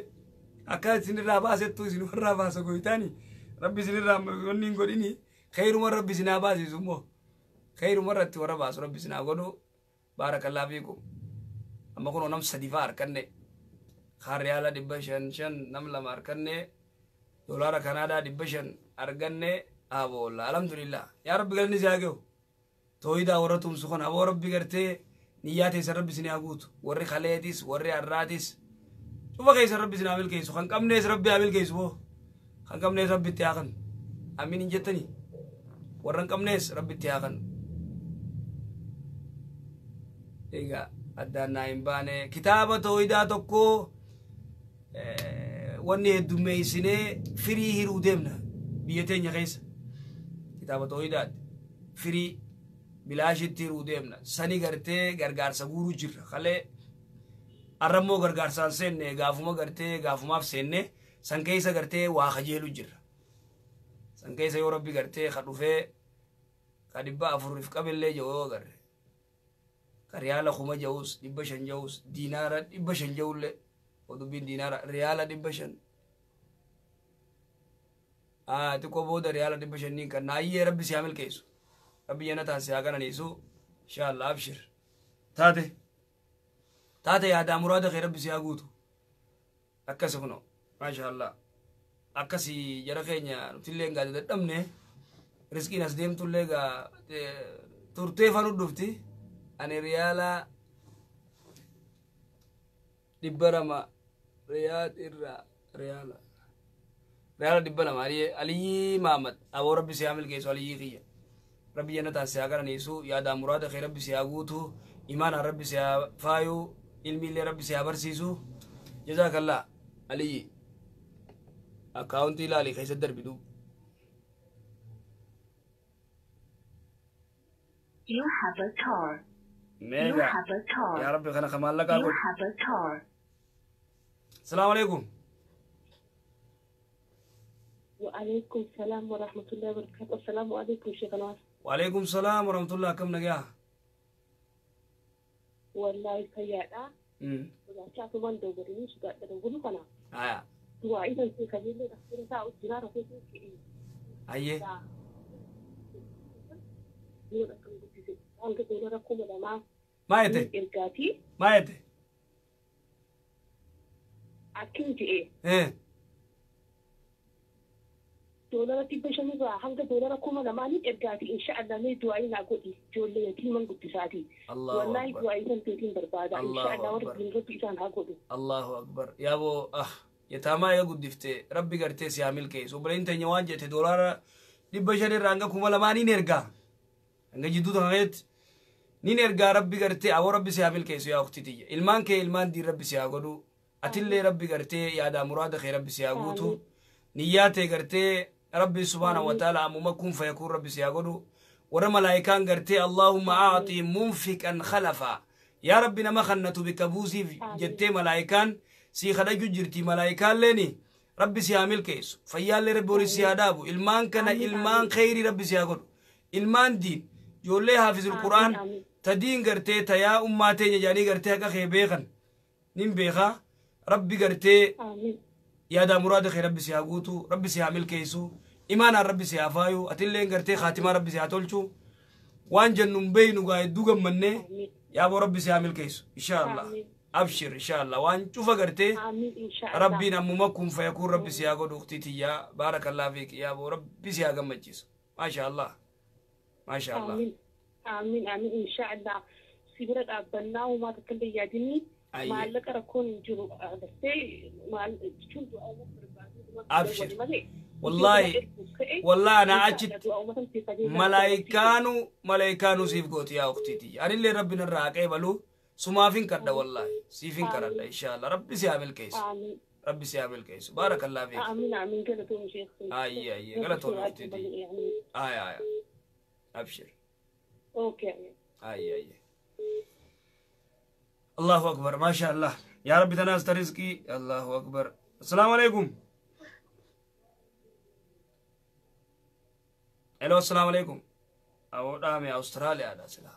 akka isin irraa baasettu isin warraa baasa goyitaani rabbi isin irraa wanni hin godhini khayruma rabbi isinaa baasisu immoo khayruma irratti warra baasu rabbi isinaa godhu baarakallaa fiiqu amma kunoo nam sadifaa harkanne kaariyaala dhibba shan shan nam lama harkanne dolaara kanaadaa dhibba shan arganne أبو الله الحمد لله يا رب قال نزاجه تويدا ورتم سخن أبو رب قرتي نياتي سرب سني أقوت وري خليتيس وري الراتيس شوف كيس رب سني عمل كيس خن كم نيس ربي عمل كيس بو خن كم نيس رب تياخن أمين جتني ورن كم نيس ربي تياخن إيجا أدانا إمبانة كتابة تويدا تكو wanni heddumeeysine firii hiruu deemna biyya teenya keessa kitaaba toohidaati firii bilaashitti hiruu deemna sani gartee gargaarsa guuruu jirra kalee arrammoo gargaarsaan seenne gaafuma gartee gaafumaaf seenne san keessa gartee waa kajeelu jirra san keessa yoo rabbi gartee ka dhufee ka dhibba afuriif qabillee ja'oo agarre ka riyaala kuma ja'us dhibba shan ja'us diinaara dhibba shan ja'ullee odubbiin diinaara riyaala dhibba shan تكو بود ريال دب شنين كنا أي رب سيعمل كيسو ربي أنا تاسيا كنا نيسو إن شاء الله أبشر تاتي تاتي يا دام مراد خير رب سيا قوتو أكسي خنو ما شاء الله أكسي جرا خينيا تلين رزقي ناس ديم ترتي فانو دفتي أنا ريالا دبرما ريال إرّا ريالا ريال دبلا مالي علي محمد أبو ربي سيعمل كيس علي خيا ربي أنا تاسع كان يسوع يا دا مراد خير ربي سيعوتو إيمان ربي سيفايو علمي اللي ربي سيعبرسيسو جزاك الله علي أكاونتي لا خيس الدرب دوب You have a tour. You have a tour. يا ربي خلنا خمال You have a tour. السلام عليكم. وعليكم السلام ورحمة الله وبركاته السلام عليكم شيخ الله وعليكم السلام ورحمة الله كم نجاح والله كيانا آه. ولا شافوا من دوبرني شو قاعد دوبرني كنا آه وأيضا في كذي اللي دخلنا ساعة وجنارة في كذي أيه ما يدي ما يدي أكيد إيه إيه دولارا تبشان وحنك دولارا كوما نماني إرقاتي إن شاء الله ني دعاي ناقو إجول يتيما قبتساتي والله دعاي سنتين بربادا إن شاء الله وربين ربي إسان هاقو الله أكبر يا أبو أه يتاما يا قدفت ربي قرتي سيامل كيس وبرين تنيا وانجة دولارا تبشان رانقا كوما لماني نرقا أنجا جدو تغيت نين إرقا ربي قرتي أو ربي سيامل كيس يا أختي تيجي إلمان كي إلمان دي ربي سياغو أتلي ربي قرتي يا دا مراد خير ربي سياغوتو نياتي قرتي ربي سبحانه وتعالى عموما كن فيكون ربي سيقول ورمى لايكان قرتي اللهم أعطي منفكا خلفا يا ربي نما خنتو بكابوزي جتي ملائكان سي خرجوا جرتي ملائكان لني ربي سيعمل كيس فيا لربي ولي سيادابو المان كان المان خيري ربي سيقول المان دين يولي حافظ القرآن تدين قرتي تيا أماتي جاني قرتي هكا خيبيغن نيم بيغا ربي قرتي يا دا مراد خير ربي سيا قوتو ربي سيا كيسو ايمان ربي سيا فايو أتلين قرتي خاتمة ربي سيا تولشو وان جنن بينو قاعد دوغا مني يا أبو ربي سيا كيسو إن شاء الله أبشر إن شاء الله وان شوف قرتي ربنا ممكن فيكون ربي سيا قد أختي تيا بارك الله فيك يا أبو ربي سيا قمجيسو ما شاء الله ما شاء الله آمين آمين إن شاء الله سيبرد أبنا وما تكلم يا دنيا maal la qara kun jiru agartee maal junduu awwa abshir wallahi wallahi ana achit malaayikaanu malaayikaanu siif gooti yaa uktiti anillee rabbi narraa haqee balu sumaafin kadha wallahi siifin kadhadha inshallah rabbi si haa milkeessu ربي سي عامل كيس بارك الله فيك امين امين قلتهم شيخ اي اي قلتهم اي اي ابشر اوكي اي اي الله أكبر ما شاء الله يا رب تناست رزقي الله أكبر السلام عليكم ألو السلام عليكم أو دامي أستراليا هذا سلام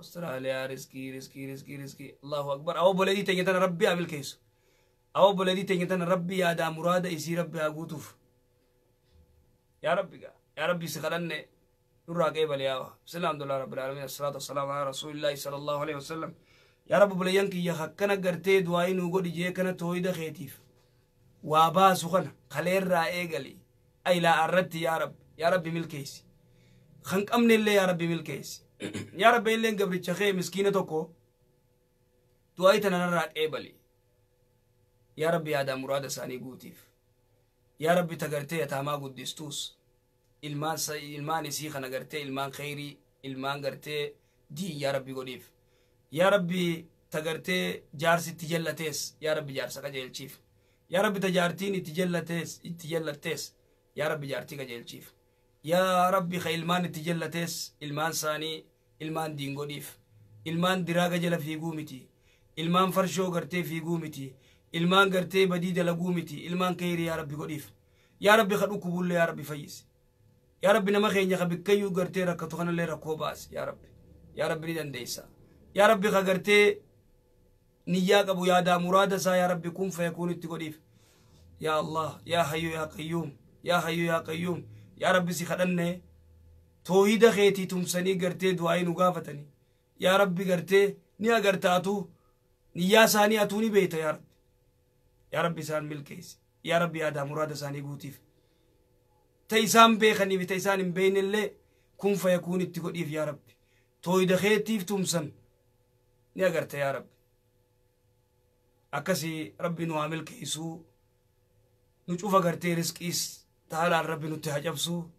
أستراليا رزقي رزقي رزقي رزقي الله أكبر أو بلدي تيجي تنا ربي قبل كيسو أو بلدي تيجي تنا ربي يا دا مراد إسي ربي أقوتوف يا ربي كا يا ربي سخرنا نور راقي بلياه سلام دولار رب العالمين الصلاة والسلام على رسول الله صلى الله عليه وسلم yarabbu bulayyan kiyya hakkana gartee du'aa inuu godhi jee kana tooyida keetiif waa baasu kana kaleerraa eegali ailaa arratti yaa rabbi yaa rabbi milkeessi kan qabnellee yaa miskiina tokko du'aa tananarraa qeebali yaa rabbi yaadaa muraada isaanii guutiif yaa rabbi tagartee yataamaa guddistuus ilmaan isii kana gartee ilmaan kheyrii ilmaan gartee dii yaa rabbi godhiif يا ربي تغرتي جارسي تجلتيس يا ربي جارسا كجيلشيف يا ربي تجارتيني تجلتيس تجلتيس يا ربي جارتي كجيلشيف يا ربي خيلمان تجلتيس المان ساني المان دينغوديف المان دراغا جلا في قومتي المان فرشو غرتي في قومتي المان غرتي بديد لقومتي المان كيري يا ربي قديف يا ربي خدو قبول يا ربي فيس يا ربي نما خينيا خبكيو غرتي ركتو خنا لي ركوباس يا ربي يا ربي دنديسا يا ربي خغرتي نياك أبو يادا مراد سا يا ربي كن فيكون التقريف يا الله يا حي يا قيوم يا حي يا قيوم يا ربي سيخدني توحيد خيتي تمسني غرتي دعائي نغافتني يا ربي غرتي نيا غرتاتو نيا ساني أتوني بيت يا رب يا ربي سان ملكيس يا ربي يا مراد ساني غوتيف تيسان بيخني بتيسان بين اللي كن فيكون التقريف يا ربي توحيد خيتي تمسني ni agarta ya rabbi akkasii rabbi nu haa milkeessuu nu cufa gartee riskiis taalaan rabbi nutti haa cabsu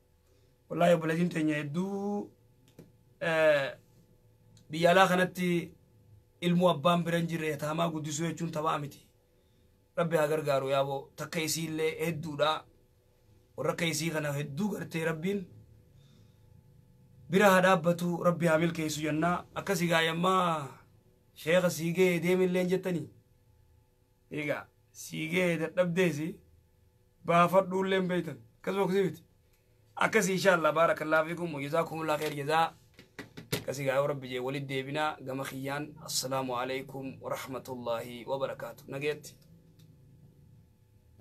wallaahi obboleettiin teenya hedduu biyya alaa kanatti ilmu abbaan bira hin jirre taamaa guddisuu jechuun taphaa miti rabbi haa gargaaru yaaboo takka isiillee hedduudha warra akka isii kana hedduu gartee rabbiin bira haa dhaabbatu rabbi haa milkeessu jennaa akkasii gaayammaa. sheeka sii gahee deemilleen jettanii egaa sii gahee dadhabdeesi baafadhuulleen beeytan akkasuma akkasii miti akkasii inshaallaa baarakallahu fiikum wajazaakumullah khair jazaa akkasii gaa rabbi jee walit deebinaa gama kiyyaan assalaamu alaikum warahmatullaahi wabarakaatu nageetti